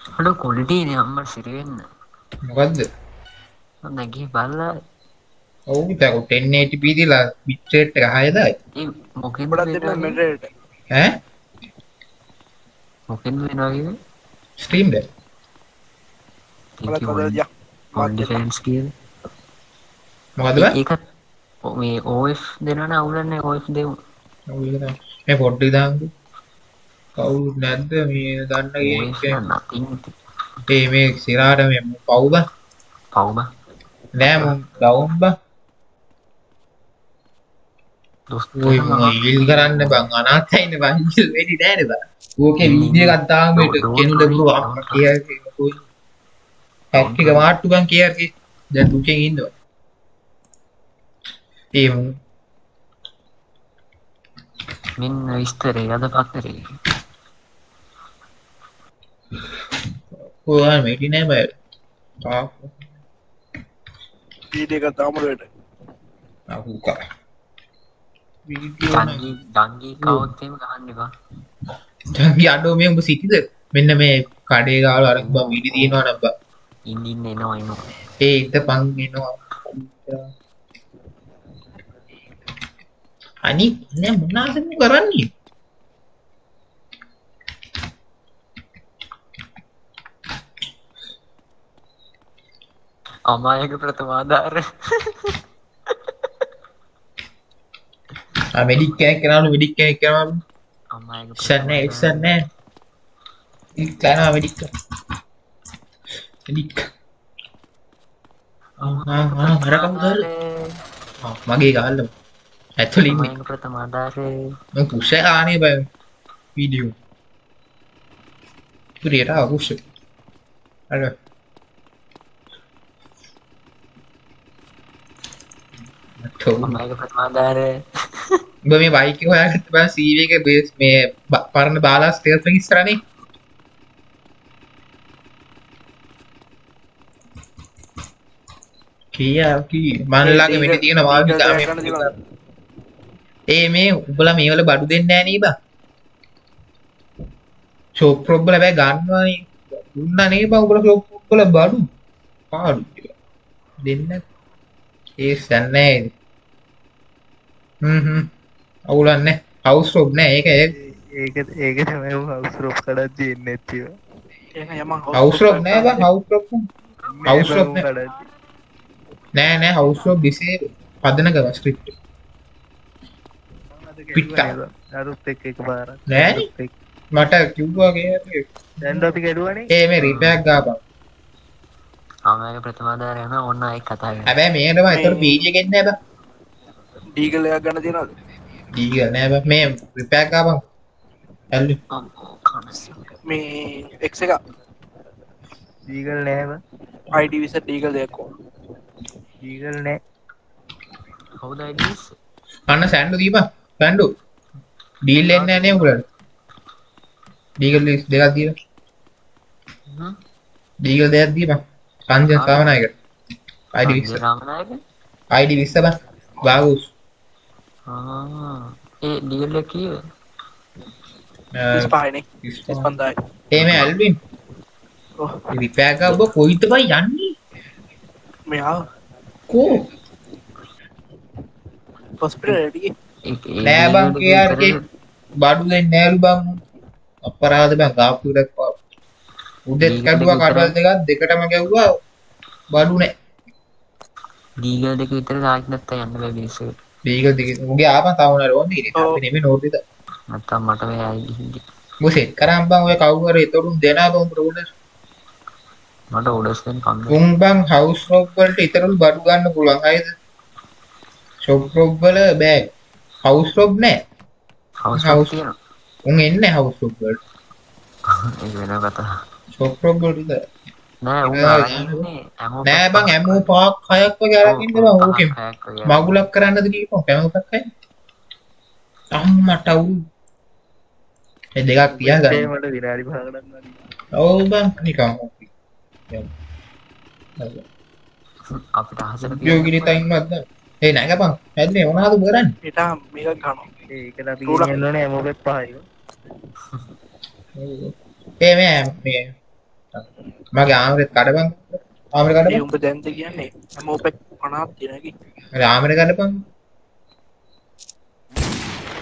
අඩු කොලිටීනේ අම්ම සිරවෙන්න මොකද්ද? නැගී බල්ලා ඔව් ඉතින් 1080p දීලා bit rate එක 6000යි මොකෙන් ගොඩක් දෙන්න මෙඩරේට. ඈ මොකෙන් වෙනවා කිව්වේ ස්ට්‍රීම් ද බලත් බලද යක්. ඩිෆෙන්ස් කියල මොකද බෑ මේ ඕF දෙනන අවුලන්නේ ඔF දෙවු මේ පොඩ්ඩක් දාන්න කවුරුත් නැද්ද මේ දන්න ඒ මේ සිරාට මේ පවුබ පවුබ නෑ මුන් ඩවුන් බා ඔය ඉල් කරන්න බං අනාතයින බංජල් වැඩි නෑන බ ඕක විදිිය ගත්තාමට කෙනුද පුරු අම්ම කිය හැක්ක මාට්ටුකන් කියර්කි දැ දුකෙන් ඉන්නවා. ඒ මෙන්න විස්තරේ අද පත්තරේ. ඔයා මෙටි නෑ බෑ. වීඩියෝ එක තාමරට අහුකා දංගී දංගී කවුත්තේම ගහන්න එපා. ජංගි අඩෝ මේ උඹ සිටිද? මෙන්න මේ කඩේ ගාල අරක් බ විඩි තියෙනවා නබ්බ ඉන්දින්න එනවා එනවා ඒ ඉත පං එනවා අනි නෑ මොනාසම කරන්නේ? අමායක ප්‍රථමාධාර මෙඩික් කෑක් කරනු විඩික් කෑ කරනු අමායක ඉස්සන්න ඉස්සන්න කෑනවා වෙඩික්ක වෙඩික් හරකමුදර මගේ ගල්ල ඇතුලින් ප්‍රථමාධාරේ පුෂ ආනේ බය වීඩියෝ පුරියට අකුෂ අර ප්‍රථමාධාරේ උඹ මේ බයික හොයාගත්ත බා සීව එක බේස් මේ බ- පරණ බාලා ස්ටේල්ස් එක ඉස්සරහනේ කියා කී මන්ලාගේ මෙටි තියෙන වාල්මිකා ඒ මේ උඹලා මේවල බඩු දෙන්නේ නෑ නේ බා ෂොප් ප්‍රොබ් වල බෑ ගන්නවා නේ. දුන්නා නේ බා ෂොප් වල බඩු. පාඩු දෙන්න. ඒ සන්නේ. අවුලන්නේ හවුස් රොබ් නෑ. ඒක ඒක ඒක හවුස් රොප් කඩක් තියෙන්නේ නැතිව. හවුස් රොබ් නෑ බා. හවුස් රොබ් හවුස් රොබ් නෑ නෑ නෑ හවුස් රොබ් දිසේ පදන ගම ස්ක්‍රිප්ට් පිට්ටා. අරුත් එක්ක එක පාරක් නෑ. මට කිව්වා ගේ දැන් අපි ගැඩුවනේ ඒ මේ රිපෑක් ගාපන්. අමායක ප්‍රථමාධාරය යන ඔන්න අයි කතා කරනවා. හැබැයි මේකට මම ඒතර පීජ් එකෙන් නෑ බා. ඩීගල් එකක් ගන්න තියෙනවද? ඩීගල් නෑ බා. මේ රිපෑක් ගාපන්. ඇල්ලු. මේ එක් එක දීගල් නෑම අයිඩ විස ඩීගල් දෙයක්කෝ දීගල් නෑ කවුද අන්න සැන්ඩු දීපන් සැන්ඩු ඩීල් එන්නේ නෑ නේ උගලට ඩීගල් ලිස් දෙකක් දීලා ඩීගල් දෙකක් දීපන් සංජය සාමනායකට අයිඩි 20 රාමනායක අයිඩි 20 බං බාගුස් ආ ඒ ඩීල් එක කීයද පහනේ පන්දායි ඒ මේ ඇල්වින් රිපෑක් ගා ඔබ කොයිද බයි යන්නේ මෙයා කෝ? පොස්පිටි නෑ බං කයාරගේ බඩු දෙන්න නෑලු බං. අපරාධ බං ගාපුරක් උදෙත් කැඩුවා කටවල් දෙකක් දෙකටම ගැව්වා. බඩු නෑ. දීගල් දෙක විතර රාජ් නැත්තා යන්න බෑ මිනිස්සු දීගල් දෙක උගේ ආපන් තවුන රෝන් නෙමෙයි නෝටිද නැත්තම් මට මේ ආයි ගිහින්. මොකද සෙට් කරන් බං ඔය කවුරු හරි එතකොට දෙනා බං උඩ මට ඕඩර්ස් දෙන්න කන්න උන් බං හවුස් රොබ් වලට ඉතරලු බඩු ගන්න පුළුවන් හරිද ෂොප් රොබ් වල බෑ. හවුස් රොබ් නෑ. හවුස් හවුස් උන් එන්නේ හවුස් රොබ් වලට. ඒක වෙන කතා. ෂොප් රොබ් වලට. නෑ උන් නෑ, බං ඇමෝ පාක් හයක් වගේ අරන් ඉන්න බං ඕකෙන් මගුලක් කරන්නද කියපන් පැමෝ පක් හය අම්මට අවු ඒ දෙකක් තියාගන්න. මට විනාඩි පහකට ඔව් බං නිකන් අපිට අහසට යෝගිනි තයින්වත් දැන් ඒ නැගපන් හැදේ මොනවද කරන්නේ? මේක ගෙනියන්න ඕනේ ඇමෝපෙත් පහයි. ඒ මේ මගේ ආමරෙත් කඩපන්. ආමර කඩපන්? උඹ දැන්ත කියන්නේ හැමෝපෙක් පනාත් තියෙනකි අර ආමර කඩපන්.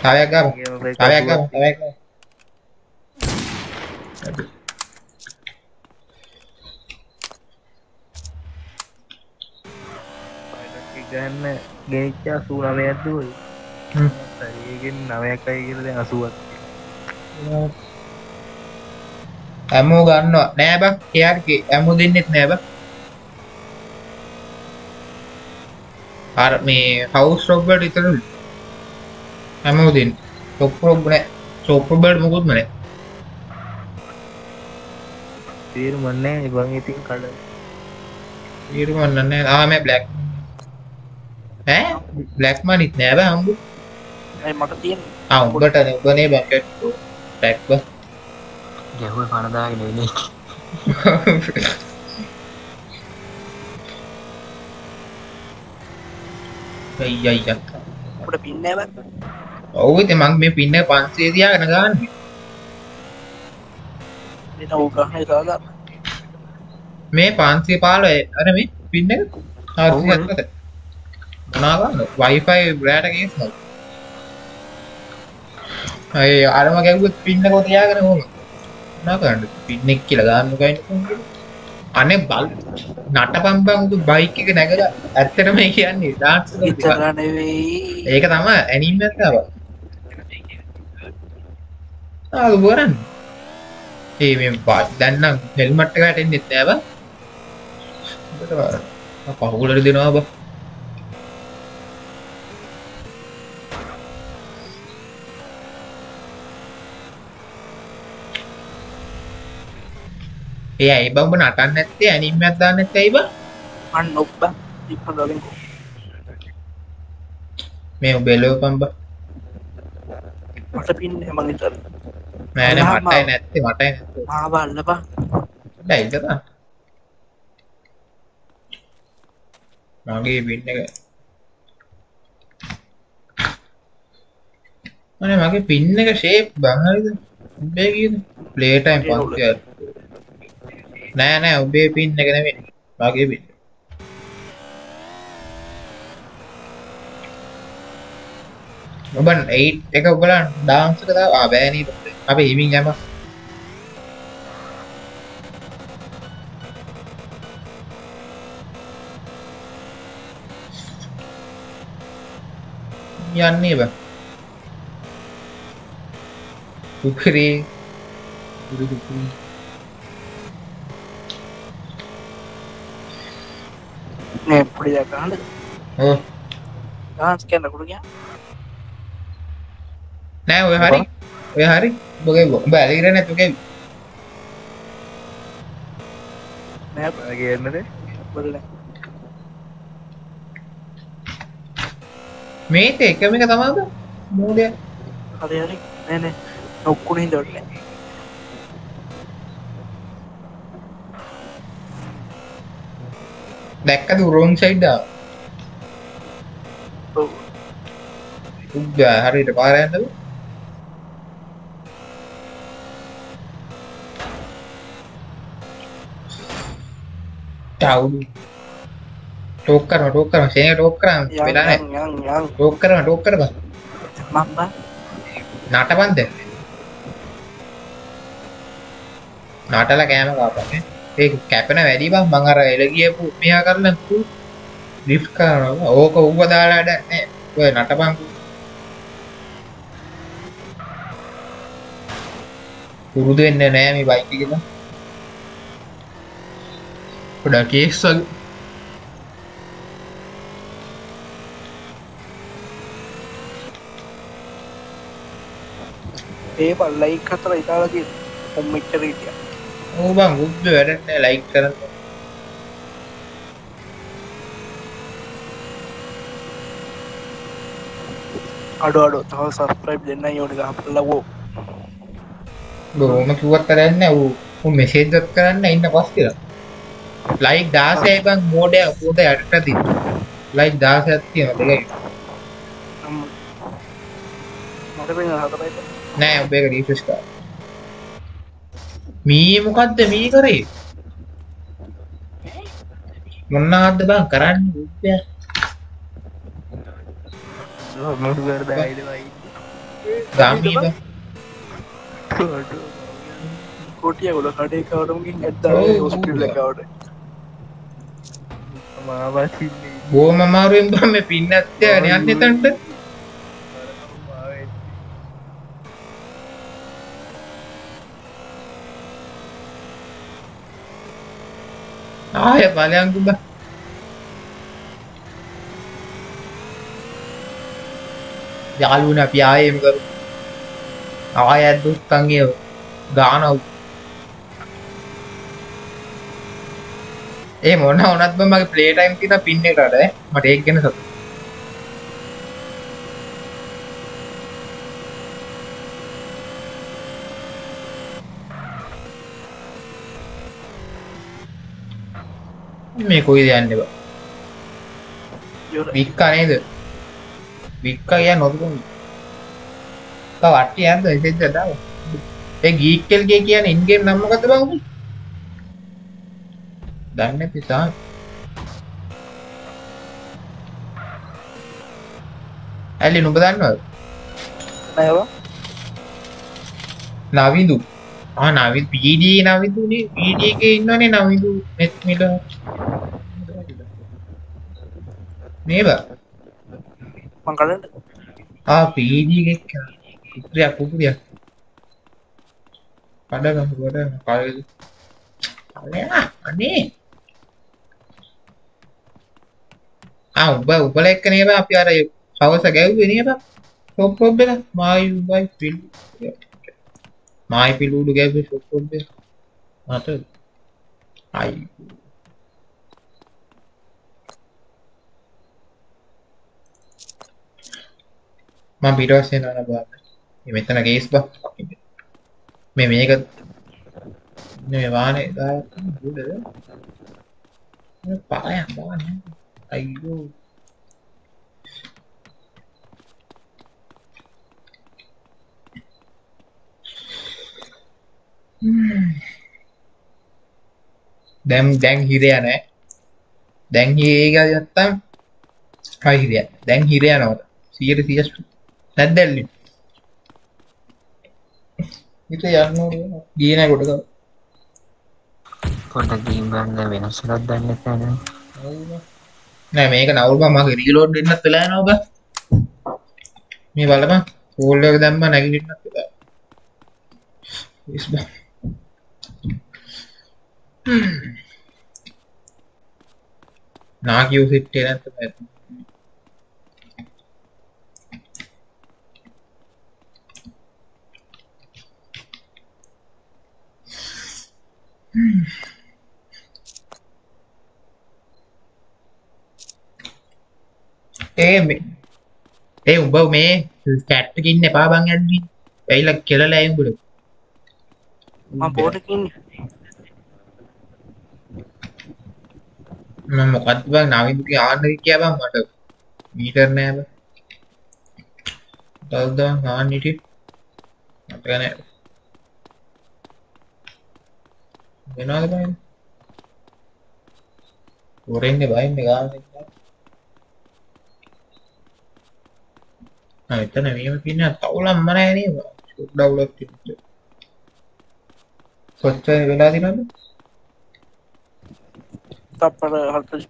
තවයක් තවයක් ගාපන් තවයක් ගාපන් ගන්න ගෙනිච්චා සූ නවයක් දුවයි. හ්ම්. ඒගෙන් නවයක්යි කියල දැන් අසුවත්. ඇමෝ ගන්නවා. නෑ බං. එයාගේ ඇමෝ දෙන්නෙත් නෑ බං. අර මේ හවුස් රොබ් වලට ඉතුරුයි හැමෝ දෙන්න. චොප්පරොබ් නෑ. චොප්පරොබ්බලට මුකුත්ම නෑ. තීරමන්නේ බං ඉතින් කඩ තීරමන්න නෑ. ආ මේ බ්ලැක් ඈ? බ්ලැක් මනිත් නෑ බෑ හම්බු. ඒ මට තියෙන ආ උඹට උඹනේ බකට් බැක් බ. ගැහුව පණ දාගෙන ඉන්නේ. අයියා අයියා. උඹට පින් නෑ බං? ඔව් ඉතින් මං මේ පින්න 500 තියාගෙන ගන්න මේ තව ගහේ දාලා මේ 515 අර මේ පින්න එක? 470 මොනාගන්න වයිෆයි බ්‍රෑට ගේස් අය අරම ගැවුත් පින්න කොතියාගෙන හොම නාකරන්න පින්නෙක් කියලා ගන්නකයි අනේ බල් නට පම්බංගු බයික් එක නැගල ඇත්තටම කියන්නේ ඩාන්ස් ඒක තම ඇනීම් ඇත්තාව ගොරන් ඒ මේ පාත් දැන්නම් හෙල්මට්ටකට එන්නෙත් නෑව පහුලට දෙනවා බා. ඒ ඇයි බං උඹ නටන්න නැත්තේ ඇනිම් එකක් දාන්න නැත්තේ ඇයි බං අන්න ඔබ ඉක්ම ගලින් මේ උඹ එලවපන් බං මට පින් නෑ මං ඉතර නෑ නෑ මටයි නැත්තේ මටයි නැත්තේ. මාව අල්ලපන්. දැන් ඉත ගන්න මගේ පින් එක. අනේ මගේ පින් එක ෂේප් බං හරිද? උඹේ කීයද ප්ලේ ටයිම් 500 නෑ නෑ උඹේ පින් එක නෙමෙයි මගේ පින් ඔබ 8 එක ඔබලා ඩාන්ස් එක දාව ආ බෑ නේද? අපි හිමින් යමු යන්නේ බෑ. කුකරේ කුරු කුරු නේ පොඩි දෙයක් අහන්න ඔව් ඩාන්ස් කරන්න කුඩු ගියා නෑ ඔය හරි ඔය හරි ඔබගේ ඔබ ඇලිර නැතු ගේ නෑ ගන්නද බල මේත එකම එක තමාද මූඩය හරි හරි නෑ නෑ නොක්කුණ හිදොට දැක්කද උරෝන් සයිඩ්ඩා උබ්බ හරිට පාරයන්නද ටවු ටෝක් කරන ටෝක් කරන සේන ටෝක් කරන වෙලා නෑ ටෝක් කරන ටෝක් කරන මම්බ. නටබන්ද නටල කෑම කාපන්නේ ඒ කැපෙන වැඩි බං. මං අර එළ ගියපු මෙයා කරන ලිෆ් කරනවා ඕක ඌව දාලා නෑ. ඔය නටබං. පුරුදු වෙන්නේ නෑ මේ බයික් එක බං. පොඩක් කේස් වගේ. ඒ බල්ලයි කතර ඉතාලගේ උම්මච්චර හිටිය. ඌ බං උද්ද වැඩක් නෑ ලයික් කරන්න අඩු අඩු තව සස්ක්‍රයිබ් දෙන්න යෝට ගහපල්ලවෝ බොහොම කිව්වත් කරන්න ඌ ඌ මෙසේජ් එකක් කරන්න ඉන්න පස් කියලා ලයික් 16යි බං මෝඩය පොඩ යටට තියෙන ලයික් 16ක් තියෙනවා දෙකයි මට පෙන හතරයි නෑ ඔබ එක රීෆ්‍රෙෂ් කරා මී මොකද්ද මී කරේ? මොනවාද බං? කරන්නේ උබ්බයා ගාමී බං කොටිය ගොල කඩේ කවරුම්ගින් ඇත්ත ඔව්. හොස්පිල් කවට මාවසින්නේ බෝම අමාරුවෙන් බං මේ පින්නත් යන්න එතනට ආය බලයන් බං යාළුවනේ අපි ආයේ එමු කරු ආයෙත් දුක්ඛං ඒ ගානව ඒ මොන වුණත් බං මගේ ප්ලේ ටයිම් තියෙන පින් එකට ඈ මට ඒක ගැන සතුටු මේ කොයිද යන්නේ බං වික්කා නේද? වික්කා කිය නොදුකම තව වට්ටි යන්ද එසෙද්ද දාව? ඒ ගීක්කල් ගේ කියන්නේ ඉන් ගේම් නම මොකද්ද බං උඹ දන්නේ නැති සා ඇලි නුඹ දන්නවද? නෑව නවිදු ආ නවිදු PD නවිදුනේ PD එකේ ඉන්නවනේ නවිදු මෙත් මිල නේද? මං කලන්ට ආ PD එකේ කුකුරියක් කුකුරියක් පඩගම පඩගම කාලෙද අනේ අනේ. ආ උඹ උඹලා එක්ක නේද? අපි අර හවස ගැව්වේ නේද? ෂොප් ෂොප් එක? මායි උඹයි පිල් මායි පිලුඩු ගැව්වේ ෂොප් ෂොප් එක මට අයි මම පිටවස්සේ නන බලන්න. මෙතන ගේස් බා මේ මේක මේ වානේ දායකම බුද පායන් වානේ අයියෝ. දැන් දැන් හිරය නෑ. දැන් හිරේ ගත්තම් හයි හිරය දැන් හිරය නවත සියට සියස් නැද්දැල්ලි. හිත යන්න ගියන ගොඩක පොඩ්ඩක් ගේම් ගන්න වෙනස්සලක් දන්න තැන නෑ මේක නවුල් මගේ රීලෝඩ් වෙන්නත් වෙලා යනවා බං මේ ෆෝල්ඩර් එක දැම්ම නැගිටින්නත් වෙලා. ඉස් බං නාකියෝ සිට්ටේ නැත්නම් ඒ මේ ඒ උඹ මේ ඉන්න එපා බං ඇඩ්මින්. ඇයිලා කෙලලා ඇයි උඹට? මම බෝඩ් එකේ ඉන්නේ මම මොකද්ද බං නාවිදුගේ ආන්න කියා බං මට මීටර් නෑ බං. තවද ආන්න හිටියේ. මට නෑ. වෙනවද බං? උරෙන්නේ බයින්නේ ගාන්නේ. ආ එතන මේව කියන්නේ තවුලම්ම නෑ නේද? ෂොට් ඩවුලොඩ් තිබ්බ. කොච්චර වෙලා දිනවද? තප්පර 45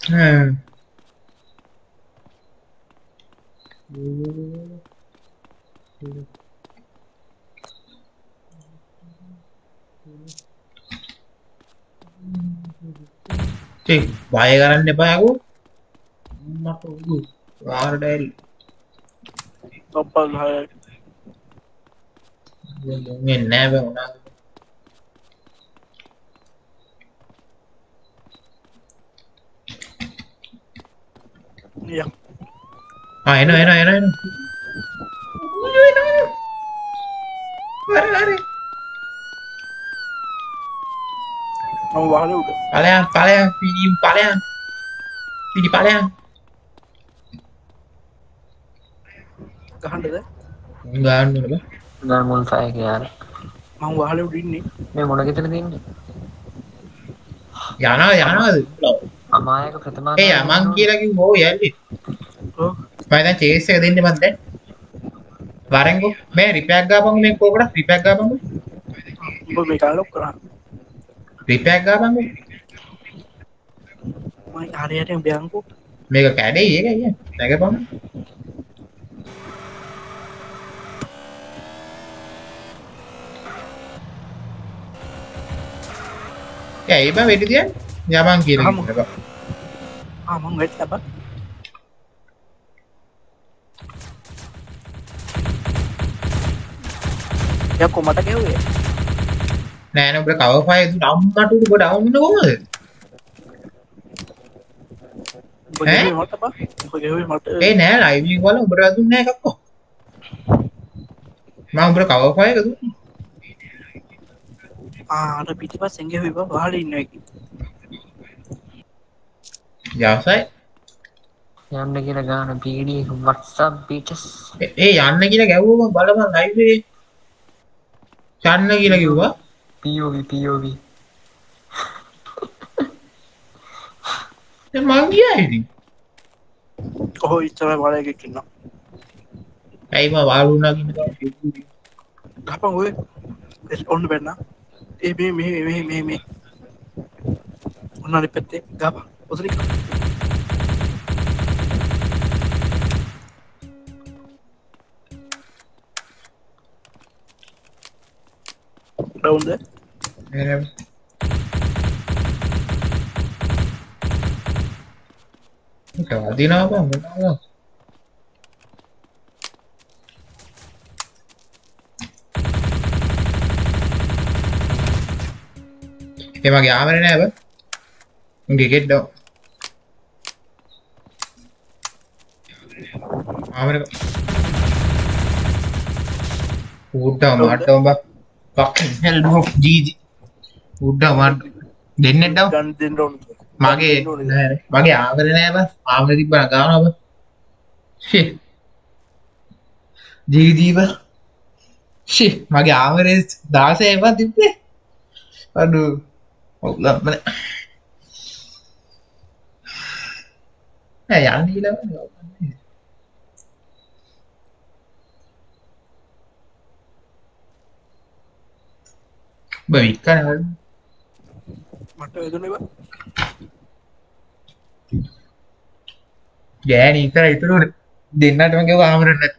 හ්ම්. ඒ බය කරන්න එපා යකෝ මට උගු වාර ඩෑරි තප්පර 10යි මේ නෑ බෑ මොනවාද Yeah. ආ එනවා එනවා එනවා එනවා. හරි හරි මම වහලේ උඩ ඵලයන් ඵලයන් පිඩි ඵලයන් පිඩි ඵලයන් ගහන්නද ගාන්න ඕන බා ගල් මුල් ෆය කියාර මම වහලේ උඩ ඉන්නේ මේ මොන ගෙතන තින්නේ යනවා යනවාද අමායක ප්‍රථමා ඒ යමන් කියලා කිව්ව ඕ යන්නේ ඔව් මම දැන් චේස් එක දෙන්න මන් දැන් වරෙන්කෝ මේ රිපෑක් ගාපන්කෝ මේ කෝකට රිපෑක් ගාපන්කෝ උඹ මේක අලොක් කරා රිපෑක් ගාපන්කෝ මම හරියට බයන්කෝ මේක කැඩේ ඒක අයියා නැගපම ඇයි බං වෙඩි තියන්නේ යමන් කියන හමු. එක ආ මං වෙට් ලබා යකෝ මට ගැව්වේ නෑ නේ උඹට කවර් ෆයිල් දුන්න අම්මට උඹ ඩවුන් වෙන කොහමද උඹ ගැව්වේ මට බා? උඹ ගැව්වේ මට. ඒ නෑ ලයිව් එක වල උඹට දුන්නේ නෑ එකක්කෝ මම උඹට කවර් ෆයිල් එක දුන්නේ. ආ අර පිටිපස්සෙන් ගැව්වේ බා පහළ ඉන්න එක. යවසයි. යන්න කියලා ගාන පීඩිය WhatsApp පිටස් ඒ- ඒ යන්න කියලා ගැව්වම බලපන් ලයිව් එකේ. යන්න කියලා කිව්වා POV POV ඒ මං ගියා ඉතින් ඔහො ඉස්සර වල එකෙක් ඉන්නවා. ඇයි මම වාලු වුණා කියන එක ගහපන් ඔය. එස් ඔන්න බැන්න. ඒ මේ මේ මේ මේ මේ ඔන්න අනිත් පැත්තේ. ගහපන්. ඔතනින් ඩවුන්ද නෑ ඒක වදිනවා බං මොනවා ඒ මගේ ආමරේ නෑ බං උන්ගේ ගෙට් ඩවුන් ආමරේ උඩ්ඩා මට උඹ fucking hell no GG උඩ්ඩා මට දෙන්නේ ඩවුන් ගන් දෙන්න ඕන මගේ. මගේ ආමරේ නෑ බං ආමරේ තිබ්බන ගානවා බං ෂිට් ජීවිතී බං ෂිට් මගේ ආමරේ 16 බං තිබ්බේ අඩු ඔව්ලම්මන ඈ යන්න කියලා බං බ වික්කන මට වැදුනේ ගෑනි ඉතර ඉතුරුට දෙන්නටම කිව්ව ආමර නැති.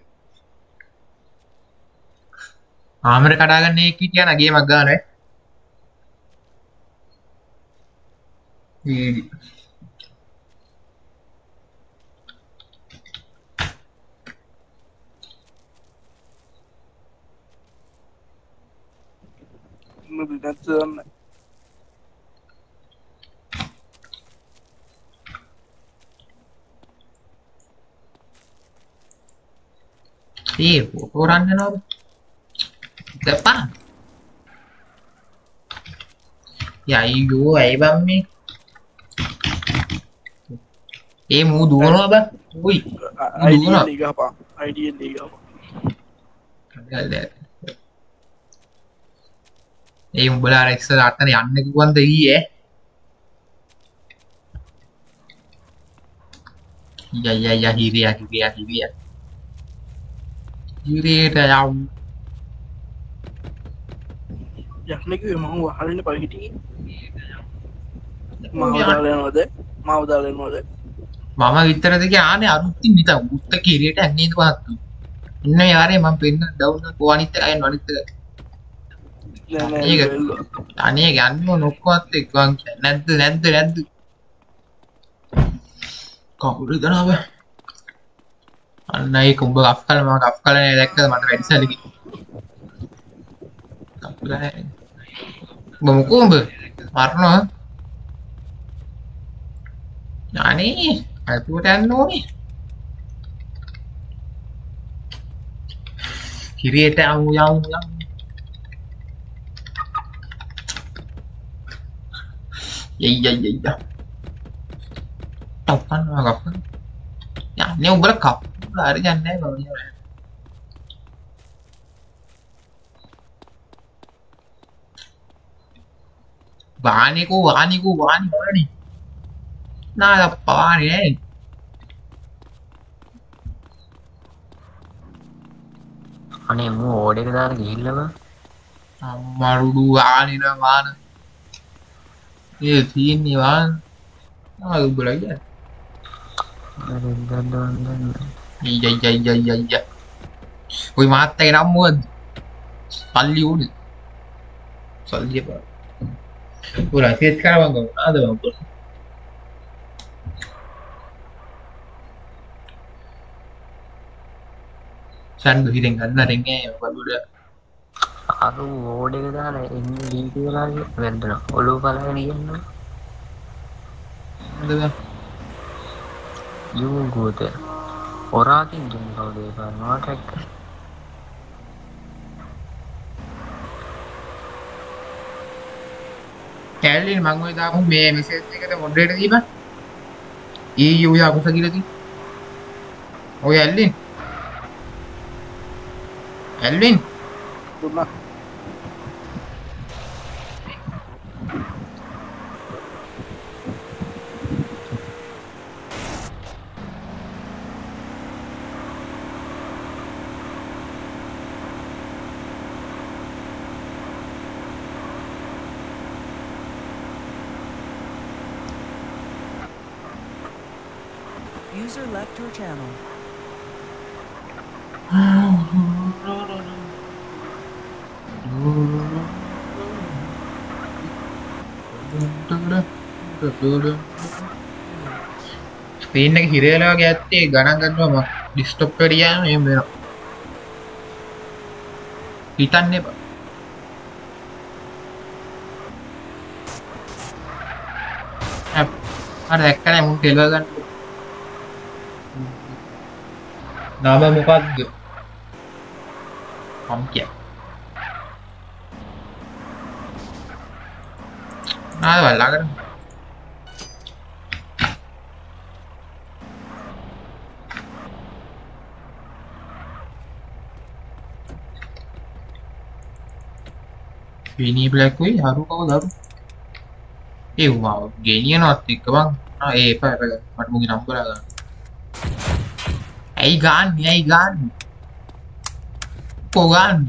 ආමර කඩාගන්න එක හිටියා නගේ මක් ගන්න ඊඩි මුදු නැත්ත දන්න ඒ පොරන්න නොව දෙපා යයියෝ ඇයි බම් මේ ඒ මූ දුවනවා බ. උයි දුවනවා. අයිඩියල් ගහපා අයිඩියල් ගහපා ඒ උඹලා අර එක්සල් අටන යන්න කිව්වන්ද ඊයේ? ය ය ය හිරියා හිරියා හිරියා හිරියට යම්. යක්නක මහ වහලන්න පහිටිය මහදාලනවද මවදාලනවද මම විතරද ආනේ අරුත්ති නිත උත්ත කිරියට ඇන්නේද පහත්තු ඉන්න යාරේ මම පෙන්න්න ඩවුන්න කෝනිත අයන් වනිත අනේ ගන්න නොක්කවත් එක්වන් නැද්ද නැද්ද නැද්ද? කවුරු දනාව අන්න ඒ කුඹ කප් කල ම කප් කලන දැක්කද මට වැඩිසලකි මොකුඹ මරනවා අනේ අතුවට යන්න ඕනේ. කිරියට යමු යමු යමු. යයි යයි යයි තප්පන්නවා කප්පන් යන්නේ උඹලා කප්. හරි යන්නේ නැහැ බබියා වානිකෝ වානිකෝ වානි වානි නාද පානි නේ අනේ මූ ඕඩ එක දාලා ගිහිල්ලම අම්මරුඩු වානින වාන ඒ තියන්නේ වාන ආ උඹලා කියන්නේ අයිය අයිය අයිය අයිය ඔය මාත් එක නම් මොකද පල්ලි උඩ සල්ලිය බා උරා සෙට් කරවංග ආද බං සන්ඩ හිරෙන් ගන්න රෙන්නේ බලුඩ අරු ඕඩ එක දාලා එන්න ලීති වෙලාගේ වැදන ඔලු පලගෙන කියන්න යූ ගෝත ඔරාකින් ගෙන් කවුදේ කරනවා ටැක්ක කැල්ලින් මං ඔය දාපු මේ මෙසේජ් එකට මොඩරේටර් දීපන්. ඊයු යා කුස කියලා දී ඔය ඇල්ලින්. ඇල්වින් දුන්නා User left your channel. Screen එක හිරේලා වගේ ඇත්තේ ගණන් ගන්නවා මම ඩිස්ටොප් එකට ගියාම එහෙම වෙනවා. හිතන්න එපා. අප් අර දැක්කනේ මුන් ටෙලව ගන්න නාම මොකක්ද මම කිය ආ වල්ලාගෙන විනී බ්ලැක් වෙයි හරු කවුද හරු ඒ උමාව ගෙනියනවත් එක්ක බං. ආ ඒ එපා එපා මට මුගේ නම්බර ගන්න ඇයි ගන්න ඇයි ගන්න කෝ ගන්න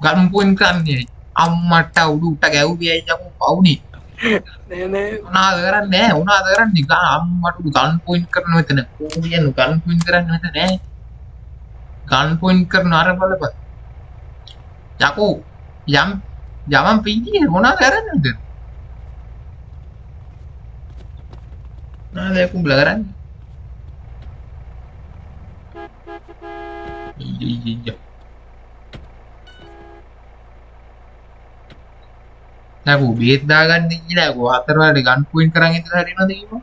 ගන්න පොයින් කරන්නේ අම්මට උඩුට ගැව්වේ ඇයි යකෝ පවුනේ නෑ නෑ උනාද කරන්නේ උනාද කරන්නේ ගන්න අම්මට ගන් පොයින්ට් කරන මෙතන කෝමියන් ගන් පොයින්ට් කරන්න මෙතන නෑ ගන් පොයින්ට් කරන අර බලපන් යකෝ යම් යමන් පීඩියේ මොනවද කරන්නේද මොනවද කුඹල කරන්නේ ඊ ඊ ඊ නැකු බේත් දාගන්න කියලා කො හතර වලට ගන් පොයින්ට් කරන් ඉඳලා හරිනවද කිව්වා?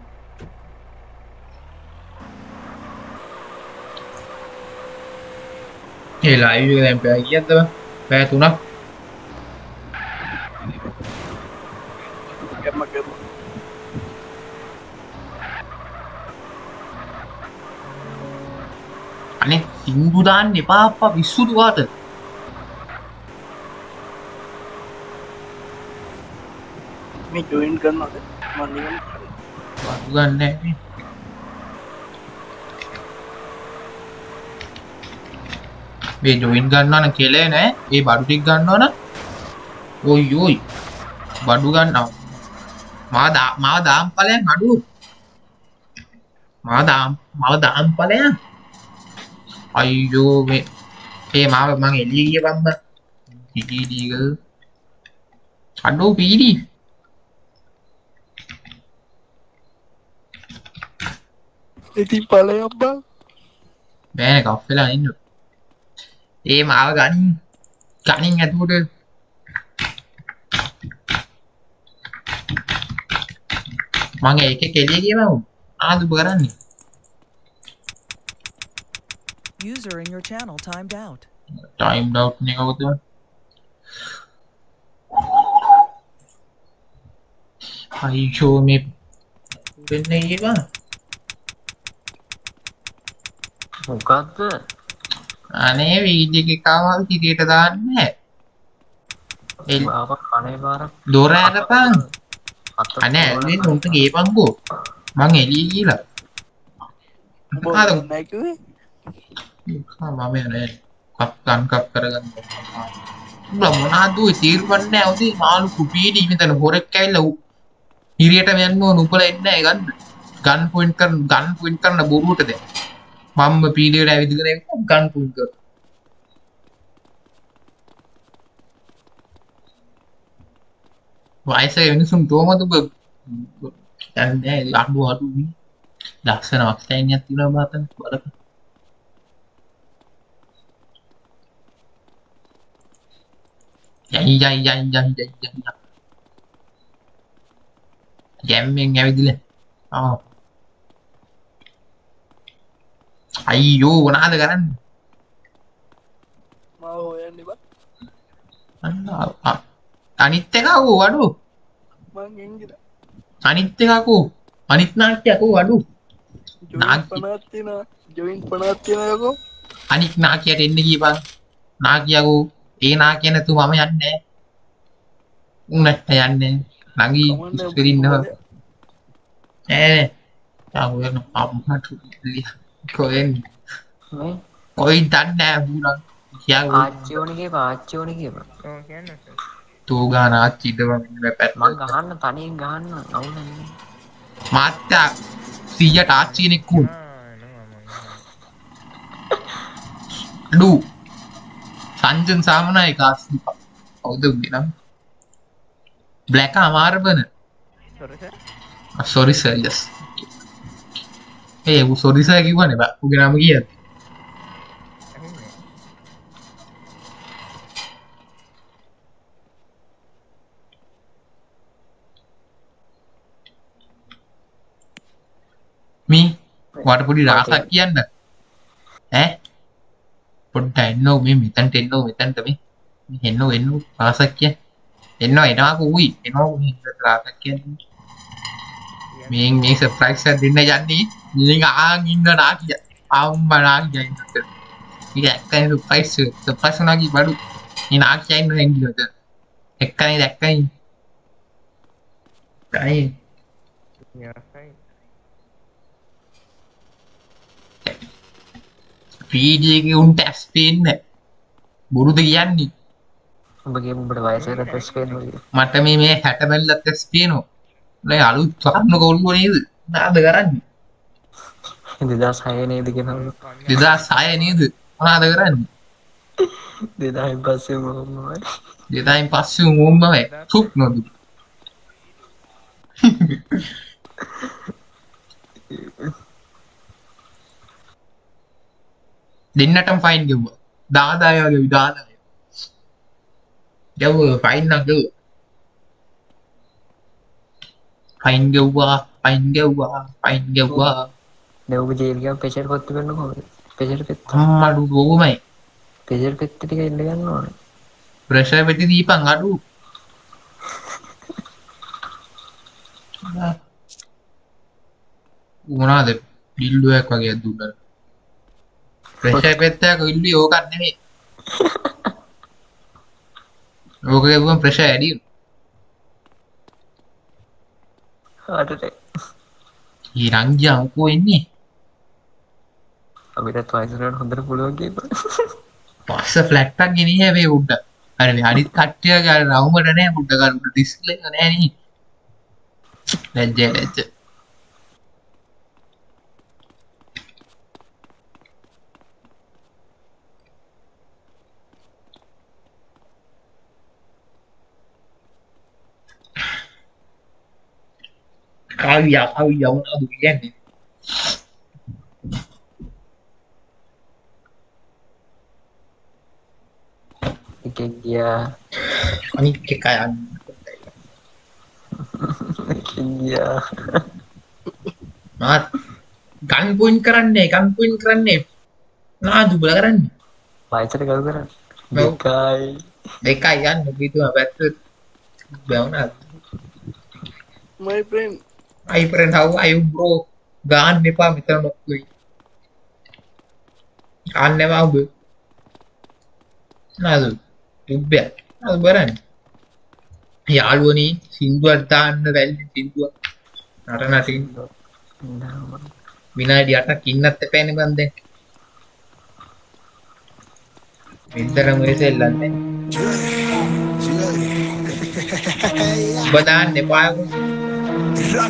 ඒ ලයිව් එක දැන් පැය කීයක්ද බං පැය 3ක් ගැම්ම ගැම්ම අනේ සිංදු දාන්න එපා අප්පා විශ්සුදු වාට මේ ජොයින් කරනවද? මම නිකන් වඩු ගන්න. නැහැ මේ ජොයින් ගන්නවා නම් කෙලේ නෑ. ඒ බඩු ටික ගන්නවා නම් ඔයි ඔයි. බඩු ගන්නවා. මාව දා මාව දාම් ඵලයන් අඩු මාව දාම් මාව දාම් ඵලයන් අයියෝ මේ ඒ මාව මං එළිය ගිය බම්බ ඩීඩීග අඩෝ පීඩි ඉතින් පලයක් බං බෑන කප් වෙලා ඉන්න ඒ මාව ගනින් ගනින් ඇතුට මගේ එක කෙලිය කියව ආදුප කරන්නේ User in your channel timed out. Time ඩව් නේ කවුද අයිෂෝ මේ වෙන්න ඒවා මොකක්ද අනේ වීඩියෝ එක කාවල් කිරියට දාන්නේ බාප කනේ පාරක් දොර ඇරපන් අනේ ඇල්ලෙන් උන්ට ගේපන්කෝ මං එළිය කියලා මොකද නැකුවේ මම නේ කප් ගන් කප් කරගන්න උඹ මොනවද ඔය තීරපන්නේ නැහැ උදේ මාළු කුපීඩි මෙතන හොරෙක් ඇවිල්ලා උ- හිරියට යන්න ඕන උඹලා එන්නේ නැහැ ගන්න. ගන් පොයින්ට් කරන ගන් පොයින්ට් කරන බොරුවටද මම පීඩියට ඇවිදගෙන ගන් පොයින්ට් කර වයස මිනිසුන් තෝමද යන්න? අඩු අඩු ලක්ෂණ අවස්ථයිනයක් තින බතන්. බලක යයි යයි යයි යයි යයි ගැම්මෙන් ඇවිදිල ආ අයියෝ වනාද කරන්න මාව හොයන්න බා අනිත් එකකෝ වඩු මං එංගිද අනිත් එකකෝ අනිත් නාට්‍යයකෝ වඩු ජොයින් පනත්තින ජොයින් පනත්තිනයකෝ අනික් නාකියට එන්න කීපන් නාකියකෝ ඒ නාකිය නැතු මම යන්නේ. උනට යන්නේ. නගී ඉස්කරින්නව ඈ. තාවන අම්මට කොහෙන්? කොයි දන්නේ ආච්චිෝනගේ පාච්චිෝනගේ තෝගාන ආච්චිදව පැත් මං ගහන්න තනියෙන් ගහන්න අවුලන්නේ මාත්‍යා සීයට ආච්චිනෙක්කුන් අඩු සංජන් සාමනය කාස් ඔවුද ගෙනම් බ්ලැක අමාරබන සොරිස යස් ඒ සොරිස කිවන බ උගෙනම කිය මී වට පොඩි රාසක් කියන්න. ඈ? පොඩ්ඩ එන්නෝ මේ මෙතන්ට එන්නෝ මෙතැන්ට මේ. එන්න එන්න රාසක් කිය. එන්න එනාක වයි එනවා රාසක් කියන්න. මේ මේ සප්‍රයිස් දෙන්න යන්නේ. ඉ ආන් ඉන්න නාකිය අවම්ම නාකිය ඇක්කයි සුපයිස් සපසනාගේ බඩු. නාකියන්න හැගිලට එක්කයි දැක්කයි කයි පීඩියක උන්ට ඇස් පේන්න බොරුද කියන්නේ. උඹගේ උඹට වයසට පෙස් පේන මට මේ මේ හැටබැල්ලත් ඇස් පේනවා. නෑ අලුත් සරන්න කොල්ලුව නේද? නාද කරන්නේ. දෙදා සය නේද ගෙන දෙදා සය නේද? මොනාද කරන්න? දෙදායින් පස්සේ දෙදායින් පස්සේ මුම්මයි සුක් නොදු දෙන්නටම ෆයින් ගෙව්ව. දාදායගේ විධානය ගැව්ව ෆයින්නක් ගෙව්ව ෆයින් ගෙව්වා. ෆයින් ගෙව්වා ෆයින් ගෙව්වා දෙව්ග ජේල්ගම් පෙචර් කොත්තු කරන්න හො පෙචර් පෙත් අම්මඩු බොහොමයි. පෙචර් පෙත්ත ටික එල්ල ගන්න ඕන. ප්‍රශ වෙති දීපන් අඩු. උනාද ඩිල්ඩුවක් වගේ දුන්න ප්‍රශ පෙත්තක ඉල්ලි ඕකත් නෙමේ ඕක ගැවුවම් ඇඩිය හටට ඒ රංගිය අංකෝ එන්නේ අපිටත් වයිසරට හොඳර පුළුවන්ගේ පස්ස ෆලක්ටක් ගෙන හැවේ උඩ්ඩ අර හරිත් කට්ටය ගල් රවමට නෑ පුඩ්ඩකරුට ඩිස්ල නෑන ලැජ්ජය ලැච්ච කවියා කවි යවුන අදු කියන්නේ එක ගියා අනිත් එක යන්න ගියා මාත් ගන් පොයින් කරන්නේ ගන් පොයින් කරන්නේ නාදු බල කරන්නේ වයිසට කව කර දෙකයි දෙකයි යන්න පිතුම පැත්ත බැවුනා my friend my friend how are you bro. ගාන්න එපා මෙතන නොක්කුයි ගන්න එපා ඔබ නාදු යුබ්බය අද බරන්න යාළුවනි සිින්දුවත් දාන්න වැල්ලි සිින්දුව නටන සිින්දුව විනාඩි අටක් ඉන්නත් එපෑන බන්ද විතරම වෙසෙල්ලන්නේ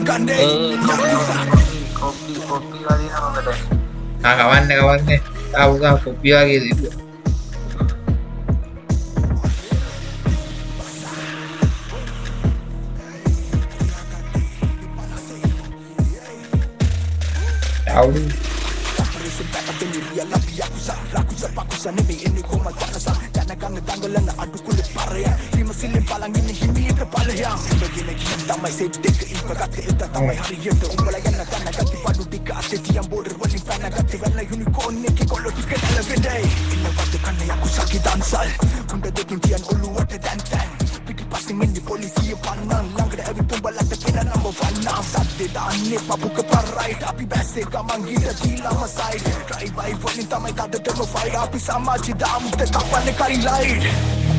Gandeng. Eh, kopi, kopi, lagi sama Gandeng. Nah, kawan deh, kawan deh. Tahu kan kopi lagi itu. Tahu. Aku. ini koma, jangan kangen tanggalan, kulit Mä silin palangin niihin niitä paljon Imagination tamai seittekö ilmakatka ilta tamai harjöntä Umpala jännä tänä katti padu tikka atte tian border wallin pänä katti välillä unicorn nekki kollo tikka tällä vendai Inna vattu kanne jaku saki tanssal Kunta tekun tian ollu vatte tän tän Piti passin minni poliisiya pannaan Langada ävi tumbalasta kena number one Naam satte daanne papuka parrait Api bässe kaman gita kiilama side Drive by wallin tamai tadatam fire. Api samaji daamutta kappanne karilait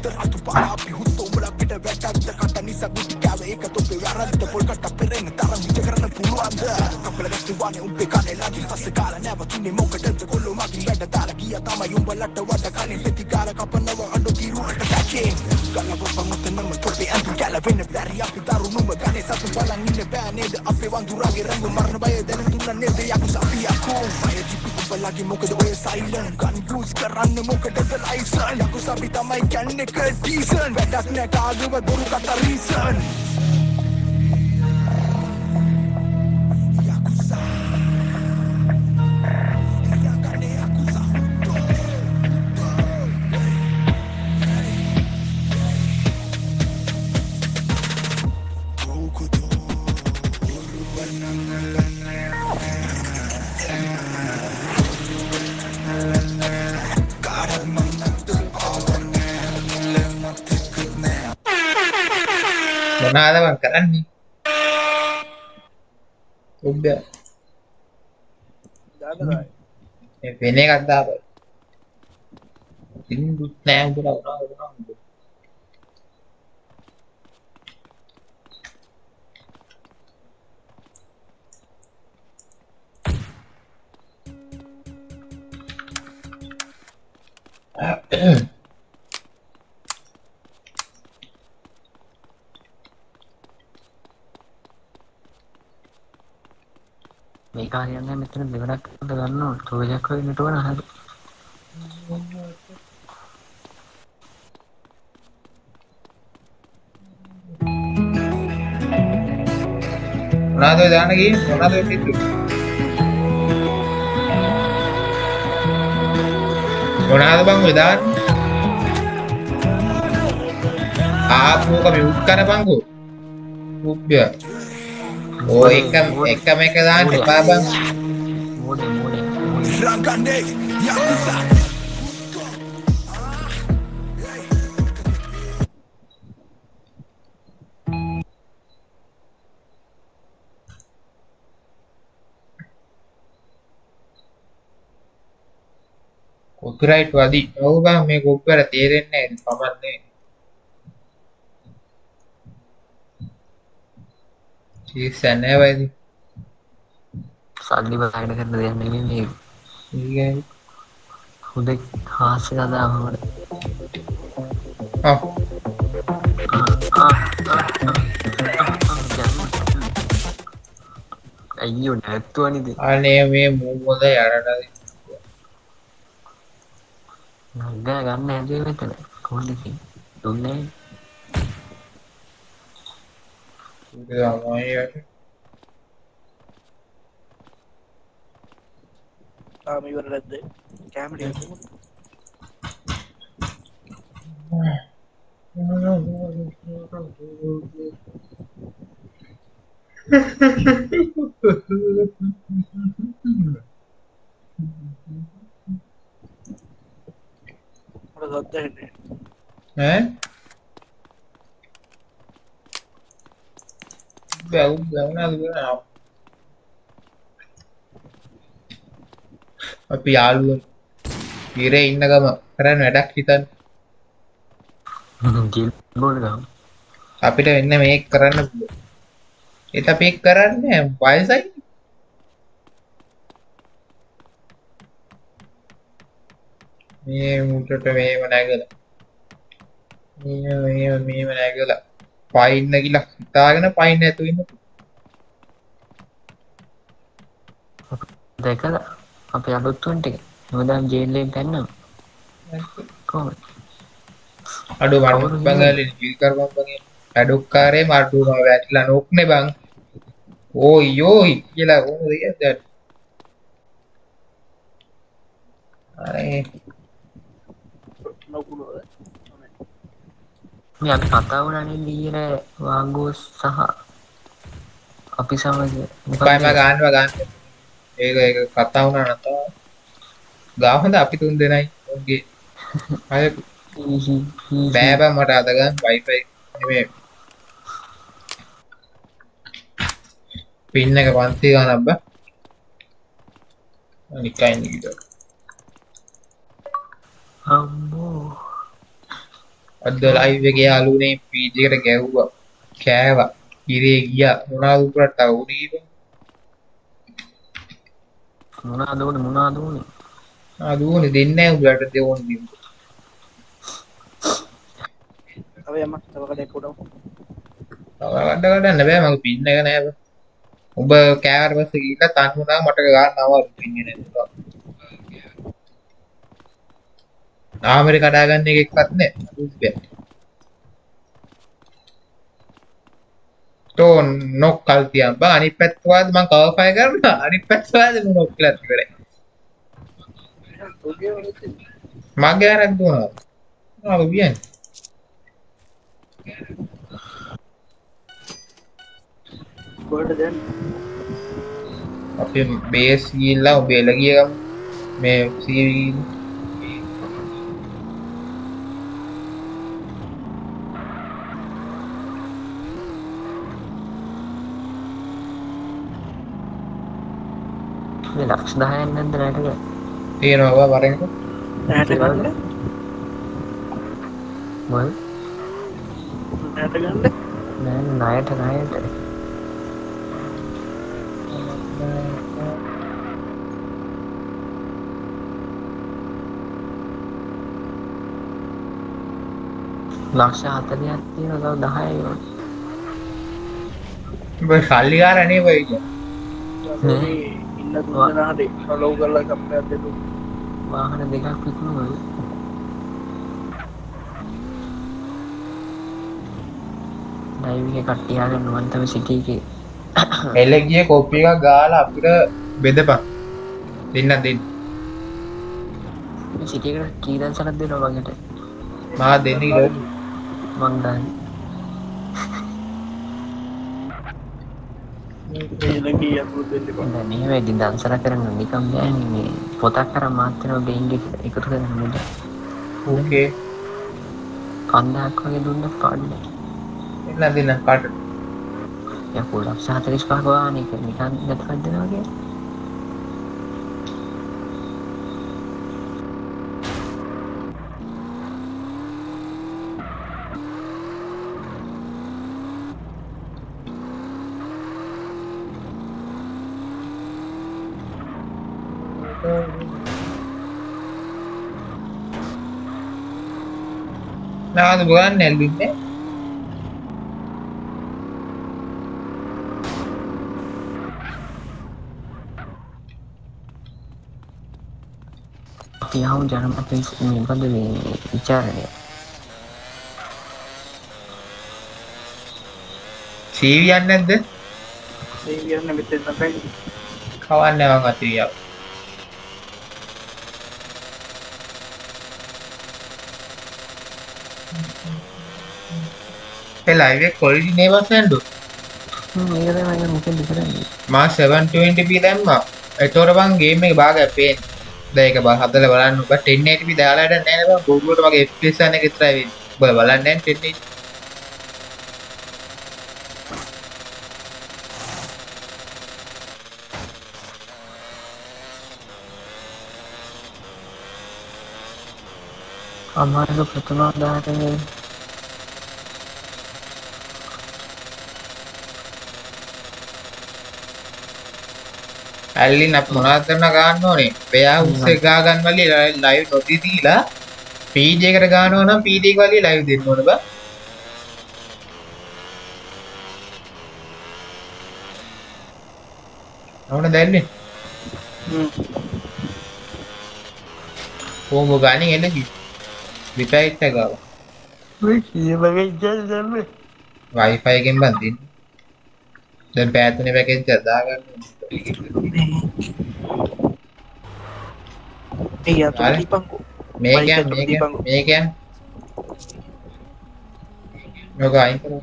කුන්ත රතු පාහ පිහුත් තෝමල පිට වැටක්ද කට නිසා ගුටි කෑව ඒක තොපේ වැරද්ද පොල් කට පෙරෙන තරම් විච කරන්න පුළුවන්ද කපල ගස්තු වානේ උඹේ කනේ ලාගේ පස්ස කාල නැවතුනේ මොකටද කොල්ලෝ මගින් වැඩ දාලා ගියා තමයි උඹලට වඩ කලින් පෙති කාල කපනව අඬ తీරුවට දැකේ ගලව පමත නම තොපේ අඳු ගැලවෙන්න බැරි අපි දරුණුම ගනේ සතු බලන් ඉන්න බෑ නේද අපේ වඳුරාගේ රංගු මරණ බය දැන දුන්න නේද යකුස අපි යකෝ අපලගේ මොකද ඔය සයිලන් කන්ගස් කරන්න මොකටද ලයිසන් ලකු සබි තමයි කැන්නෙක ටීසන් වැඩක් නෑ කාගව ගොරු කත රීසන් මොනාදම කරන්නේ? උඩ වෙන එකක් දාපයි ඉන්දුත් නෑ උඩලා උනා උනා Yeah. මේ කාරියන්න මෙතන දෙවරක් ගන්න තෝජක් වෙන්නට ඕන හරි. මොනාද ඔය දාන්න ගියේ? මොනාද ඔය කිව්වේ? මොනාද බං ඔය දාන්නේ? ආපෝක මියුට් කරපන්කෝ උබ්බ්‍ය ඕ එක එකම එක දාන්න එපා බං මෝඩේ මෝඩේ රංගන්නේ යකුසා කොපිරයිට් වදී ඔව් බං මේ කොප්පර තේරෙන්නේ නැහැ පමන්නේ සැනෑ වයිද සල්ලි බාගට කරන දෙන්න හුදෙක් හාස කදාමට ඇයිෝ නැත්තුවනිද අනේ මේ මූමොද යරටද නග ගන්න ඇදවෙතන කොඩ දුන්නේ? ஆமா இவர் ரத்து கேமரா அட சத்தம் என்ன හෙන්නේ ඈ බැව් බැවුනාද කියලා අපි යාළුවෝ ඉරේ ඉන්න ගම කරන්න වැඩක් හිතන්න අපිට වෙන්න මේක කරන්න ඒත් අපි කරන්නේ වයසයි මේ මුටට මේව නැගලා මේ මේ මේව නැගලා පයින්න කියලා හිතාගෙන පයින්න නැතුව ඉන්න. දැකලා අපේ අලුත්තුන් ටික නොදම් ජේල්ලෙන් පැන්නම්. කොහොමද? අඩු මඩු බංගලි ජීල් කරපම් බංගේ අඩුක්කාරේ මඩුම වැටිලා නොක්නේ බං. ඕයි යෝයි කියලා කොහොමද කියන්නේ? අනේ. නොකුණුවද මේ අපි කතා වුණානේ ඊයර වාංගෝ සහ අපි සමග. උපායම ගන්නවා ගන්න ඒක ඒක කතා වුණා නැතෝ ගාවන්ද අපි තුන් දෙනයි. උන්ගේ අය බෑ බෑ මට අද ගන්න වයිෆයි නෙමෙයි. පින් එක 500 ගණන් බා නිකයි නිකද අම්මෝ අද ලයිව් එකේ යාළුවනේ පීජ් එකට ගැව්වා කෑවා. ඉරේ ගියා. මොනවද උඩට උනේ? බං මොනාද උනේ? මොනාද උනේ? ආදුවනේ දෙන්නේ නැහැ උඹලට දෙවොන් දෙන්න තව යමක් තව කඩයක් උඩව තව ගන්න ගන්න බෑ. මගේ පින් එක නෑ. බං උඹ කෑවට පස්සේ ගිහිල්ලා තන්නුනා මට ගන්නව පින් එක නෑ නාමරේ කඩා ගන්න එක එක්කත් නෑ තෝ නොක් කල් තියන් බං අනිත් පැත්ත වාද මං කවර් ෆයර් කරනවා. අනිත් පැත්ත වාද මම නොක් කියලා ඉවරයි මගේ අරක් දුවනවා. ආව කියන්නේ බර්ඩ දැන්. අපි බේස් ගිහිල්ලා උඹ එළ ගිය ගම. මේ සීවි මේ ලක්ෂ 10ක් නැද්ද රටක තියෙනවා වරෙන්ක නැට ගන්න මොල් නැට ගන්න නෑ ණයට ණයට ලක්ෂ 40ක් තියෙනවා තව 10යි වගේ. උඹ සල්ලිකාර නේ බයි මේ ඉන්න තුන්දෙනාට ෆලෝව් කරලා කම්පයක් දෙන්න වාහන දෙකක් විකුණුවා ලයිව් එක කට්ටිය ආගෙන නුවන්තම සිටි එකේ එළ ගිය කොප්පි එකක් ගාලා අපිට බෙදපන්. දෙන්න දෙන්න. සිටි එකට කී දන්සලක් දෙනවා වගේට. මා දෙන්න කියලා මං දැන් වෙදි දන්සල කරන්න නිකම් බෑනේ මේ පොතක් කර මාත්‍රව බෙන්ග එකතු කරන්න මුද ඕකේ පන්දහක් වගේ දුන්න පාඩන එන්න දෙන්න කාට යකු ලක්ෂ හතලිස් පහවාන එක නිකන් නැතකක් දෙනවාගේ නාද ගන්න නැල්ලින්නේ තියාවු ජනමත නිබඳ මේ විචාරණය සීවියන් නැද්ද සේවියන්න මෙතෙන් තමයි කවන්න මං අතිරියාව තමයි මම මොකෙන්ද කරන්නේ මා 720p දැම්මා. එතකොට බං ගේම් එක භාගයක් පේන්නේ දැන් ඒක බං හදලා බලන්න. ඔබ 1080p දාලා වැඩක් නැහැ නේ බං ගෝගුලට වගේ FPS එක විතරයි වෙන්නේ. ඔබ බලන්නේ නැහැ 1080p අමාරුක ප්‍රථමා දාතනේ ඇල්ලින් අප මොනවද කරන ගන්න ඕනේ? එයා උස්සේ ගා ගන්න වලි ලයිව් නොදී දීලා පීජ් එකට ගන්නවා නම් එක වලි ලයිව් දෙන්න ඕන බං. අවුන දැන්නේ? කොහොම ගානේ එන්නේ? රිපයිට් එක ගාව. ඔය කීයමගේ ඉජ්ජල් දැම්මේ. Wi-Fi එකෙන් බන් දෙන්න දැන් පෑතුනේ පැකේජ් එක දාගන්න ඒ අතු හරි. දීපංකෝ මේක Mic එක මේක දීපංකෝ. මේක මේක අයින් කරමු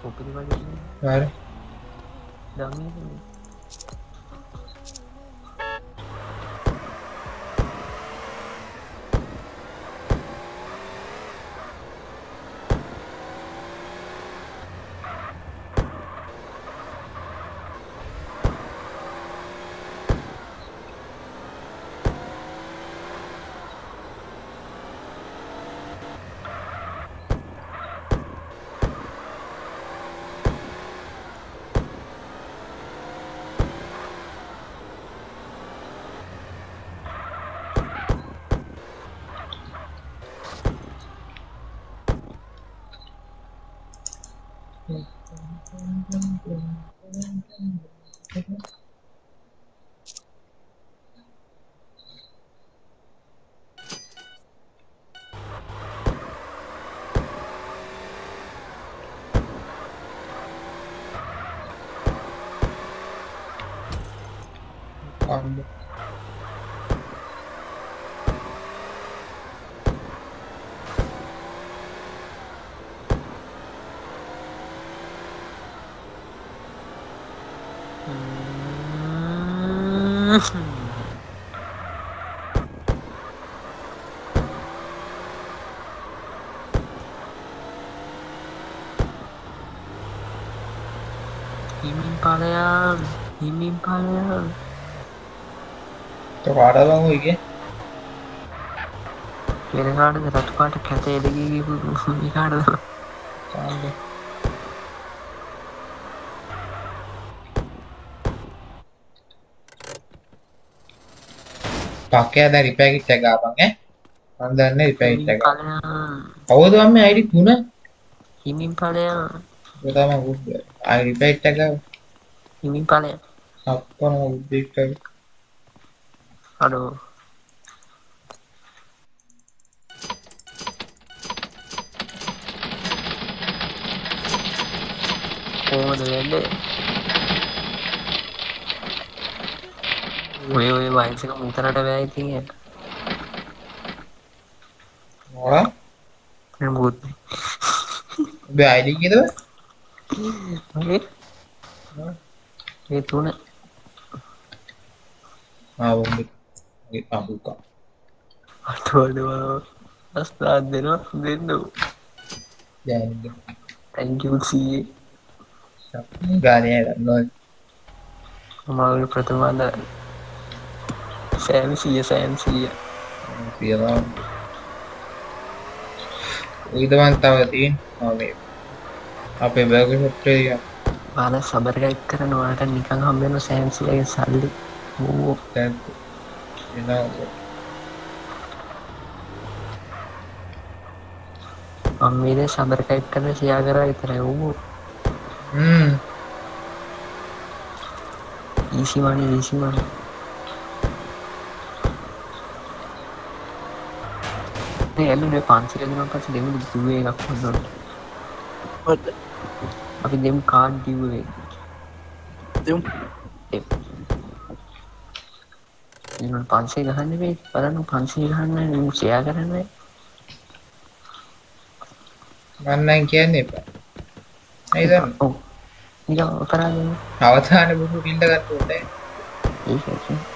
කොපිරි වගේ හරි දන්නේ අම්බ හිමින් ඵලයන් හිමින් ඵලයන් તો පාඩම් බං ඔය ඉගේ පෙරකාටද රතු පාට කැත එදගී ගිපු කාටද කාණ්ඩ පක්කයා දැන් රිපෙයාර් කිට් එක ගාපන් ඈ මම දන්නේ රිපෙයාර් කිට් එක කවුද මම මේ ID 3 හිමින් ඵලයන් ඒක තමයි උඩ ආයි රිපෙයාර් කිට් එක ගාව හිමින් ඵලයන් අප්පම උද්දේක අඩෝ කොහොමද වෙන්නේ ඔය ඔය වයසක මුතරට බෑ ඉතින් ඒක. මොකක් මොකුත් ඔබේ ID කීයද නෑ. ඒ තුන. ආ වොම්බි ඒ අහුකා අටවඩවා අස්ථාත් දෙනවා. දෙන්න දැන්. තැංකව් සීයේ ගානේ ගන්නවා අමාගේ ප්‍රථමාද සෑම් සිය සෑම් සිය කියලා ඊදවන් තව තියෙන මේ අපේ බර්ගර් ෂොප් එකේ බාල සබරගයිත් කරනවාට නිකං හම්බෙන සෑම්සිලගේ සල්ලි. අම්මේද සබරකයිට් කරන සියා කර විතරයි වූ ඊසිමනි ඊසිමනි ඇලුනේ පන්සිල දෙනම් පස දෙමු දුවේ එකක් හොන්නට අපි දෙම් කාඩ් දිවේ දෙමු පන්සේ ගහන්න වේ බලන්න පන්සේ ගහන්න සයා කරන්න මම නම් කියන්නේ එපා. නේද? ඔව්. නිකන් කරන්නේ. අවසාන බුදු පින්ඩ ගන්න ඕනේ. ඒක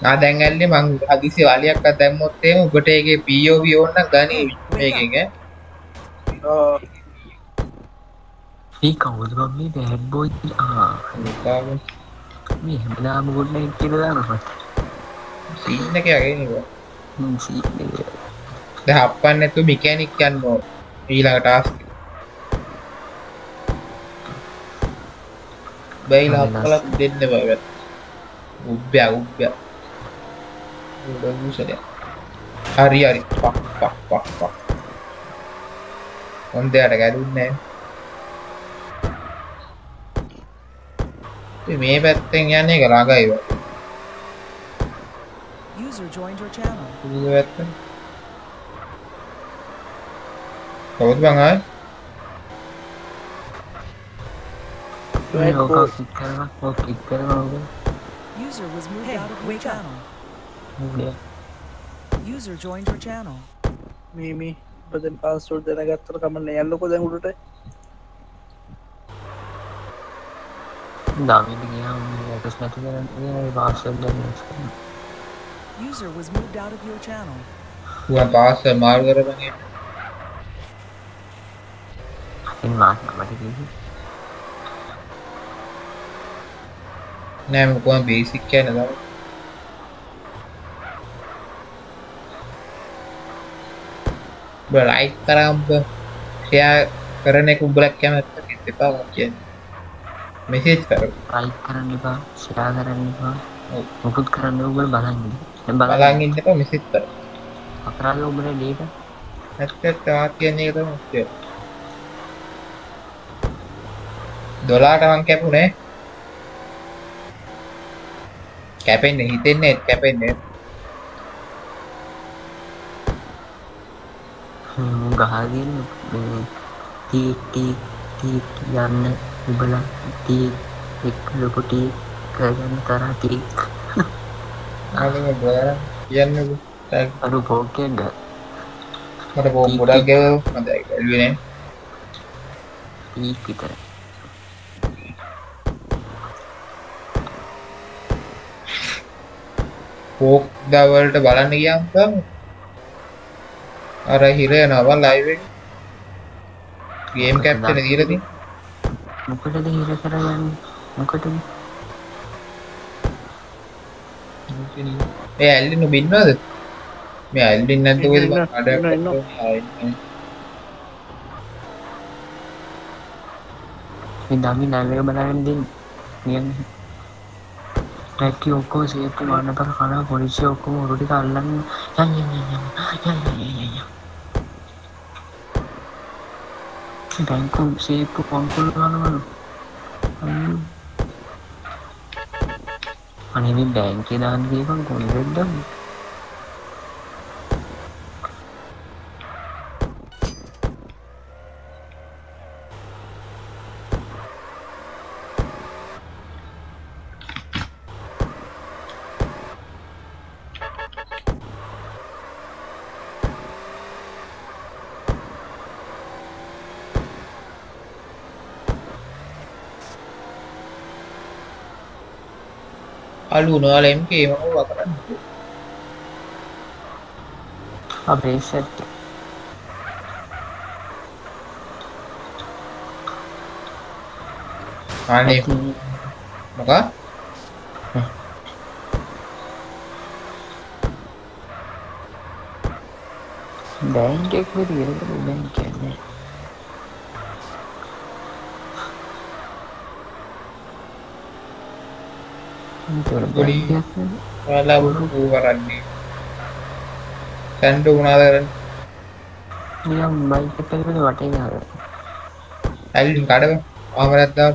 ආ දැන් ඇල්ලේ මං හදිසි වාලියක්වත් දැම්මොත් එහෙම ඔබට ඒකේ POV ඕන ගනි මේකෙන් ඈ. මේ කවුද බං මේ බෑඩ් බෝයි ආ. මේ හැමදාම ගුඩ් නයිට් කියලා දානවා සීන් එක යගේ නේ හ්ම් සීන් එක. දැන් හප්පන්න නැතුව මෙකැනික් යන්න ඕන. ඊළඟ ටාස්ක් බයිලා හප්පලක් දෙන්න බෑ udah buset ya hari hari fuck fuck fuck fuck Ponte a regar un nen. මේ පැත්තෙන් යන්නේ එක ළඟයි වත්. User joined your channel. ඊළඟ පැත්ත. කවුද බං ආයි? ඔක කික් කරනවා ඔක කික් කරනවා. User was moved hey, out of your channel. Up. User joined your channel. Me, me. But then password, then I got to come and yellow ko then ulit eh. Dami bigyan ng to na tignan ng password din yun. User was moved out of your channel. Yeah, password mar gara bang yun? In be na matigil. Naam ko ang basic kaya na daw. ඔබ like කරා ඔබ share කරන එක උඹලක් කැමති කෙනෙක් එපා මොකද message කරන්න ලයික් කරන්න එපා ෂෙයා කරන්න එපා. මොකුත් කරන්න ඔබල බලන් ඉන්න. බලන් ඉන්න එපා මෙසේජ් කරන්න අකරන්න ඔබල දීප ඇත්තට තාත් කියන්නේ ඒක තමයි දොලාට මං කැපුණේ කැපෙන්නේ හිතෙන්නේ කැපෙන්නේ. ගහගෙන ටීටී යන්න උබල ටී එක් ලොකුටී කරගන්න තරා ටී. කියන්න අරු පෝකෙන්ද මට පෝම් ගොඩක් ගැව මදැල්වෙන ඊතර පෝක් දවලට බලන්න කියම් අර හිරයනවා ලයිව් එක. ගේම් කැප්ටන් දීලා තියෙන. මොකටද හිර කරගන්නේ? මොකටද? ඒ ඇල්ලි නොබින්නවද? මේ ඇල්ලි නැද්ද ඔයද අඩක් මේ දමි නැල්ලක බලාගෙන දෙන්න. නියන්නේ. රැක්කි ඔක්කෝ සේප්ටි මන්න පර කලා පොලිසිය ඔක්කොම උරුටි අල්ලන්න යන්න යන්න යන්න යන්න ඩැංකුම් සේප්පු පංකුල් ගනවලු අනිවි බැංකේ දාන්දීකන් කොන්වෙඩ්ඩ අලු නොයාලා MK මම කරන්නේ. අපේ සෙට් අනේ. මොකක්? බැංක් එක විදියට බැංක් කියන්නේ ගොඩි ලා වූ කරන්නේ තැන්ට උනාද කරන්න බයිපෙන වටේ ඇල් කඩ ආමරත්දා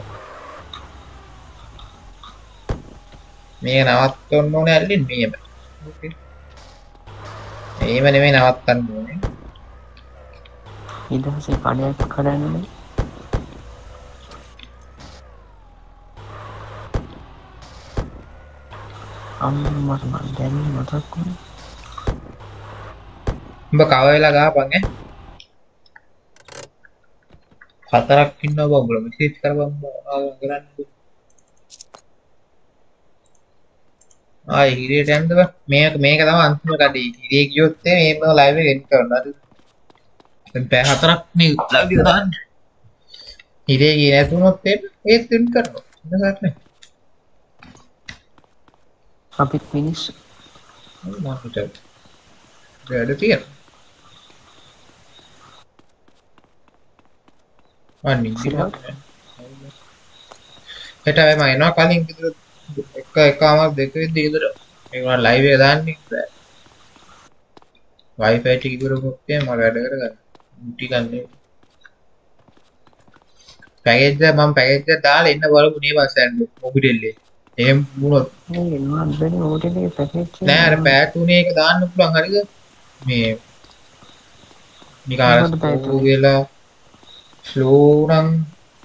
මේ නවත් ඔන්න ඕන ඇල්ලින් නියම ඒම නෙමේ නවත්තන්න ඕනේ ඉදහසේ පඩයක් කරන්නේ අම්මට මන් දැන් මතක් වුණේ. උඹ කව වෙලා ගහපන් ඈ? හතරක් ඉන්නවා බං උඹලා මෙසේජ් කරපන් මොනවා කරන්නේ ආයි හිරේට යන්නද බං. මේක මේක තමයි අන්තිම කඩේ. හිරේ ගියොත් එහෙනම් මේම ලයිව් එක එන්න කරනවා හරි. දැන් පැය හතරක් නේ ලයිව් එක දාන්න. හිරේ ගියේ නැතුනොත් එහෙම ඒත් එන්න කරනවා. නේද නේ අපිත් මිනිස්සු. මට වැඩ තියෙනවා. අනිත් හෙට වෙයි මම එනවා කලින් විතර එක එකමාර දෙක විතර විතර ඒක මම ලයිව් එක දාන්නේ බෑ. Wi-Fi ටික ඉවර කොත්තේ මම වැඩ කරගන්න. මුටි ගන්න පැකේජ් එක මම පැකේජ් එක දාලා ඉන්න බලමු නේ බස් ඇන්ඩ් මොබිටෙල්ලේ එහෙම වුණොත් නෑ අර පැය තුනේ එක දාන්න පුළුවන්. හරිද? මේ නිකන් අර ස්ලෝ වෙලා ස්ලෝ නම්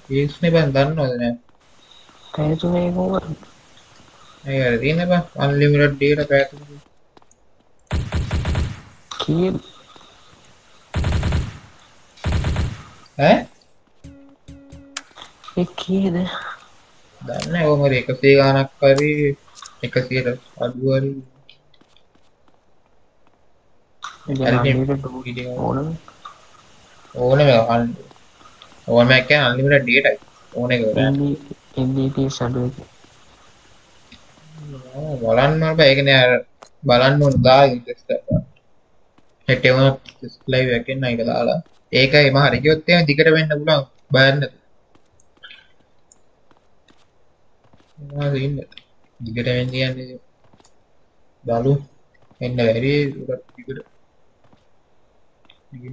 ඒස්නේ බං දන්නවද නෑ? පැය තුනේ කොහොමද ඒක හරි තියෙන බං අන්ලිමිටඩ් data පැය තුනේ කීයද ඈ? ඒ කීයද දන්නේ නැහැ ඔහොම 100 ගාණක් හරි 100ට අඩු හරි. ඕනම ඕනේ ඕනේ කියන්නේ අන්ලිමිටඩ් data ඕනේ කරන්නේ mbps අඩුවක බලන්න බෑ. ඒක නෑ අර බලන්න ඕන. දාගෙන ටෙස්ට් කරලා හෙට වුණා ටෙස්ට් ලයිව් එකෙන් නයික දාලා. ඒකයි මම හරි කිව්වොත් එහෙම දිගට වෙන්න පුළුවන්. බයන්න නැතුව මොනවද ඉන්නේ දිගට වෙන්න කියන්නේ බලු එන්න බැරි උඩ දිගට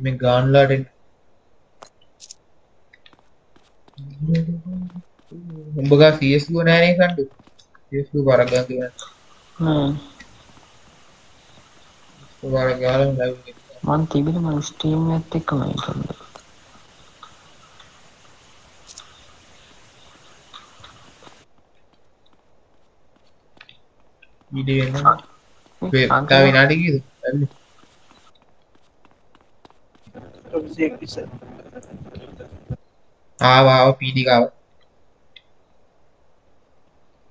මේ ගාන්ලාට එන්න. උඹ ගා CSGO නෑනේ කන්දු CSGO බරක් ගන්න තියෙනවා හ්ම්. බරක් ගාලා ලයිව් එක මං තිබිලා මං ස්ට්‍රීම් එකත් එක්කම ඒක කරනවා වීඩියෝ එන්න වේ තා විනාඩි කීයද ආවා ආවා පීඩි ගාව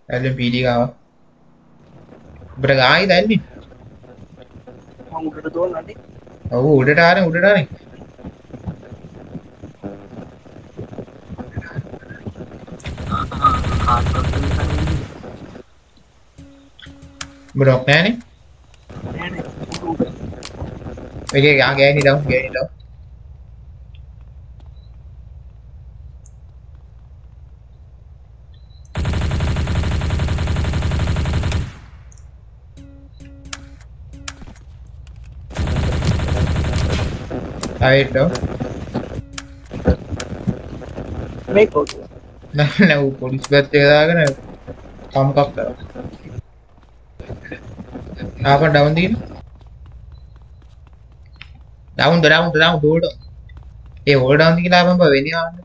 ඇල්ලි පීඩි ගාව උඹට ගායිද ඇල්ලි මම උඩට දුවන්නනේ ඔව් උඩට ආරේ උඩට ආරේ උඹ ඩොක් නෑනේ ඒකේ ගා ගෑනි ඩවුන් ගෑනි ඩවුන් ආයෙත් ඩවුන් මේ කෝඩ් නෑ නෑ ඌ පොලිස් බැච් එක දාගෙන කම්කක් කරා ආපන් ඩවුන් දීන ඩවුන් ඩවුන් ඩවුන් ඩෝඩ ඒ හෝල් ඩවුන් කියලා ආපන් බා වෙන්නේ ආන්න.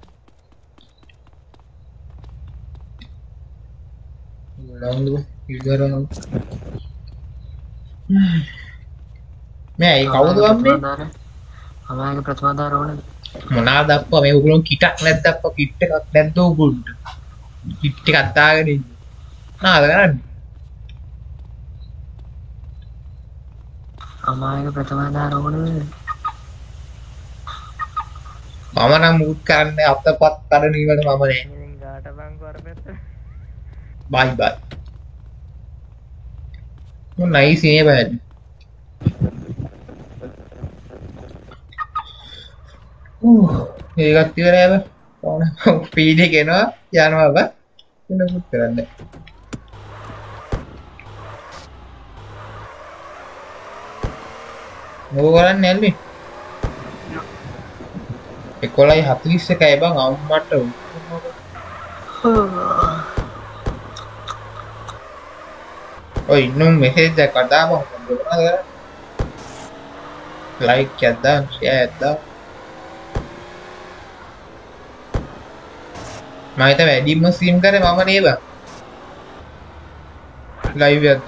ඩවුන් දුව ඉල්ගරන මේ ඒ කවුද වම්මේ අමාගේ ප්‍රතිමාදාර ඕනද මොනාද අප්පා මේ උගලොන් කිටක් නැද්ද අප්පා කිට් එකක් නැද්ද උගුන්ට කිට් එකක් දාගෙන ඉන්න. නාද කරන්නේ අමාගේ ප්‍රතිමාදාර ඕනද මම නම් මුත් කරන්නේ අතපත් කරන ඉවට මම නෑ. ගාට බං කරපෙත්ත බයි බයි. මොන නයිස් නේ බෑඩ් ඒකත් ඉවරයි බ ඕන පීඩි කෙනවා යනවා බ වෙන මුත් කරන්නේ. මොකෝ කරන්නේ ඇල්ලි? එකොලයි හතලිස් එකයි බං අවුම්මට ඔය ඉන්නුම් මෙසේජ් එකක් කතාව ලයික් දාන්න ෂෙයා මම හිත වැඩිම ස්ට්‍රීම් කරේ මම නේ බං ලයිව් එකක්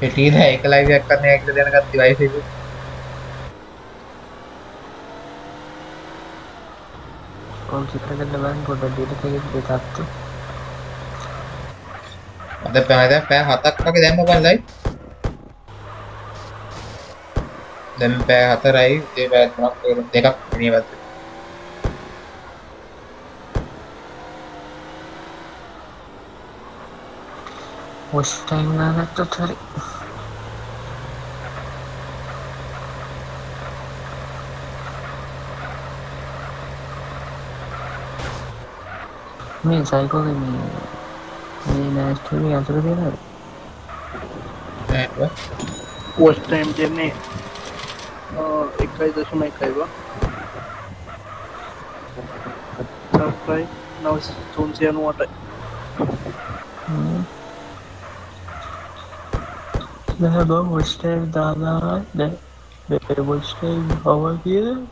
දාගමු. පෙටීද එක ලයිව් එකක් කරන්න එක දැනගත්ත වයිෆ් එක. ඕම් චිත්‍ර කරන්න බලන්න පොඩ්ඩක් ඩීටේල් එකක් දෙකක් අද පැය දැන් පැය 7ක් වගේ දැම්ම බං ලයිව්. දැන් පැය 4යි ඒ පැය 3ක් වගේ දෙකක් මේ වත්තේ. වොස් ටයිම් නාගත්තොත් හරි මේ සයිකෝගේ මේ මේ නෑස්ටෝගේ අතුර තියෙනවද නෑ වොස් ටයිම් දෙන්නේ එකයි දශම එකයි වා සබ්ස්ක්‍රයිබ් නව තුන්සිය අනුවටයි නැහැ බං වොස් ටයිම් දාලා නෑ වොස් ටයිම් හවා කියන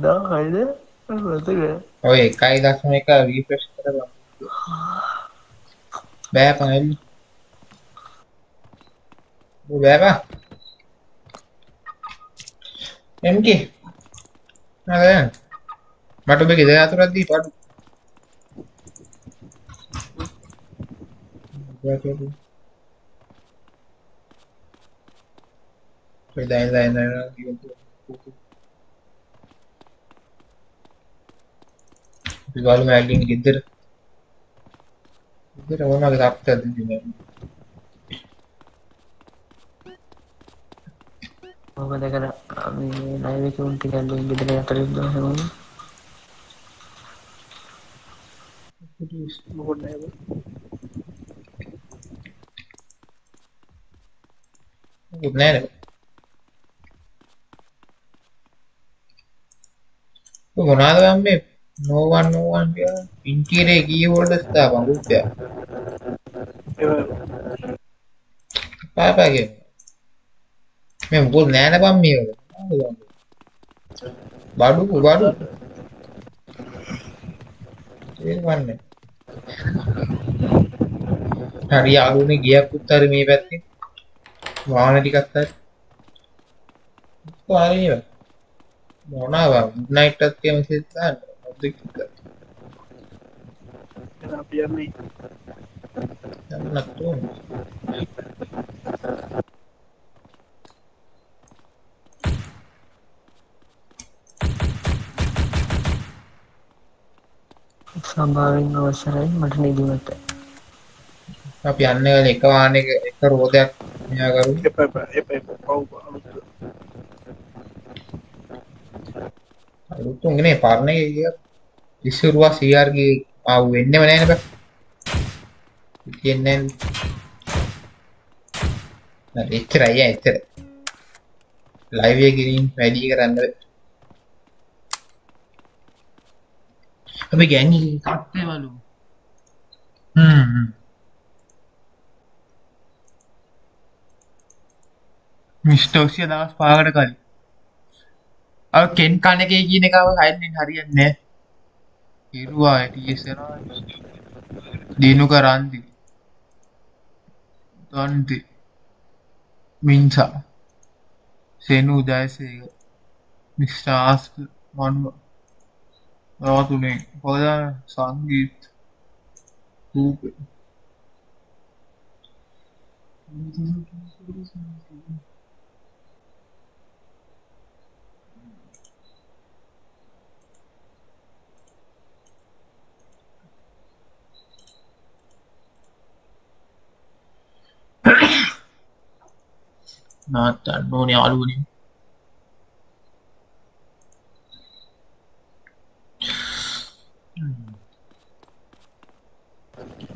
දා හයිද මතක ඔය 1.1 රීෆ්‍රෙෂ් කරලා බෑ පහල් බෑ බා එම්කි නේද මට ඔබ ගෙදර අතුරක් දී පාඩු ඔය දැන් දැන් දැන් විවාලු මෑගින් ගෙදර ගෙදර. ඕනගේ තාත්තද දිනේ මොකද කර මේ ලයිව් එකේ උන් ටිකක් ලින්ක් ගෙදර යටට දාන්න ඕනේ මොකද නෑ බං. මොකුත් නෑ නේ ඔය මොනවාද බං මේ no one no one කියලා ඉන්ටීරියර් කී හෝල්ඩර්ස් දාපන් රුපියල් පාපාගේ මේ මොකද නෑ නේ බං මේ වල බඩු බඩු ඒක වන්නේ හරි යාළුවනේ ගියක් උත්තර මේ පැත්තේ වාහන ටිකක් හරි හරි මොනවා ගුඩ් නයිට් එකක් කියලා මෙසේජ් දාන්න අපි යන්නේ යන්නත් ඕන සම්භාවයෙන් අවසරයි මට නිදිමත. අපි යන්න ගල එක වාහනයක එක රෝදයක් මෙයා කරු එපා එපා එපා. පව් අලුත්. අලුතුන්ගනේ පරණ එක කිය ඉස්සුරුවා CR ගේ ආව වෙන්නෙම නැහැ නේ බෑ. කියන්නේ නැහැ එච්චරයි එච්චර. ලයිව් එකේ ගිහින් වැඩි කරන්න අපි ගෑන් එකේ කට්ටේ වලු. හ්ම් ඔසිය දවස් පහකට කලින්. අර කෙන් කන එකේ කියන එකව හයිලෙන් හරියන්නේ නැහැ. හිරුවා ටීඑස් යනවා. දිනු කරන්දි. දන්ති. මින්සා. සෙනු ජයසේක. මිස්ටර් ආස්ක මන්ව. රාතුනේ පොදා සංගීත්. රූප. නාත්තන්න ඕනේ යාළුවනේ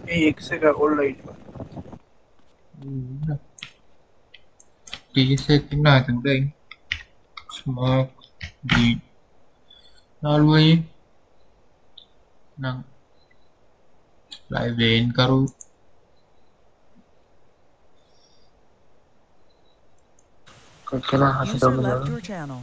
ඒ එක්ස් එක ඔන්ලයින් ටීස් එකක් ඉන්නවා එතන උඩින් ස්මෝක් ග්‍රීන් යාළුවනේ නම් live Can, can I have User a? Left your channel.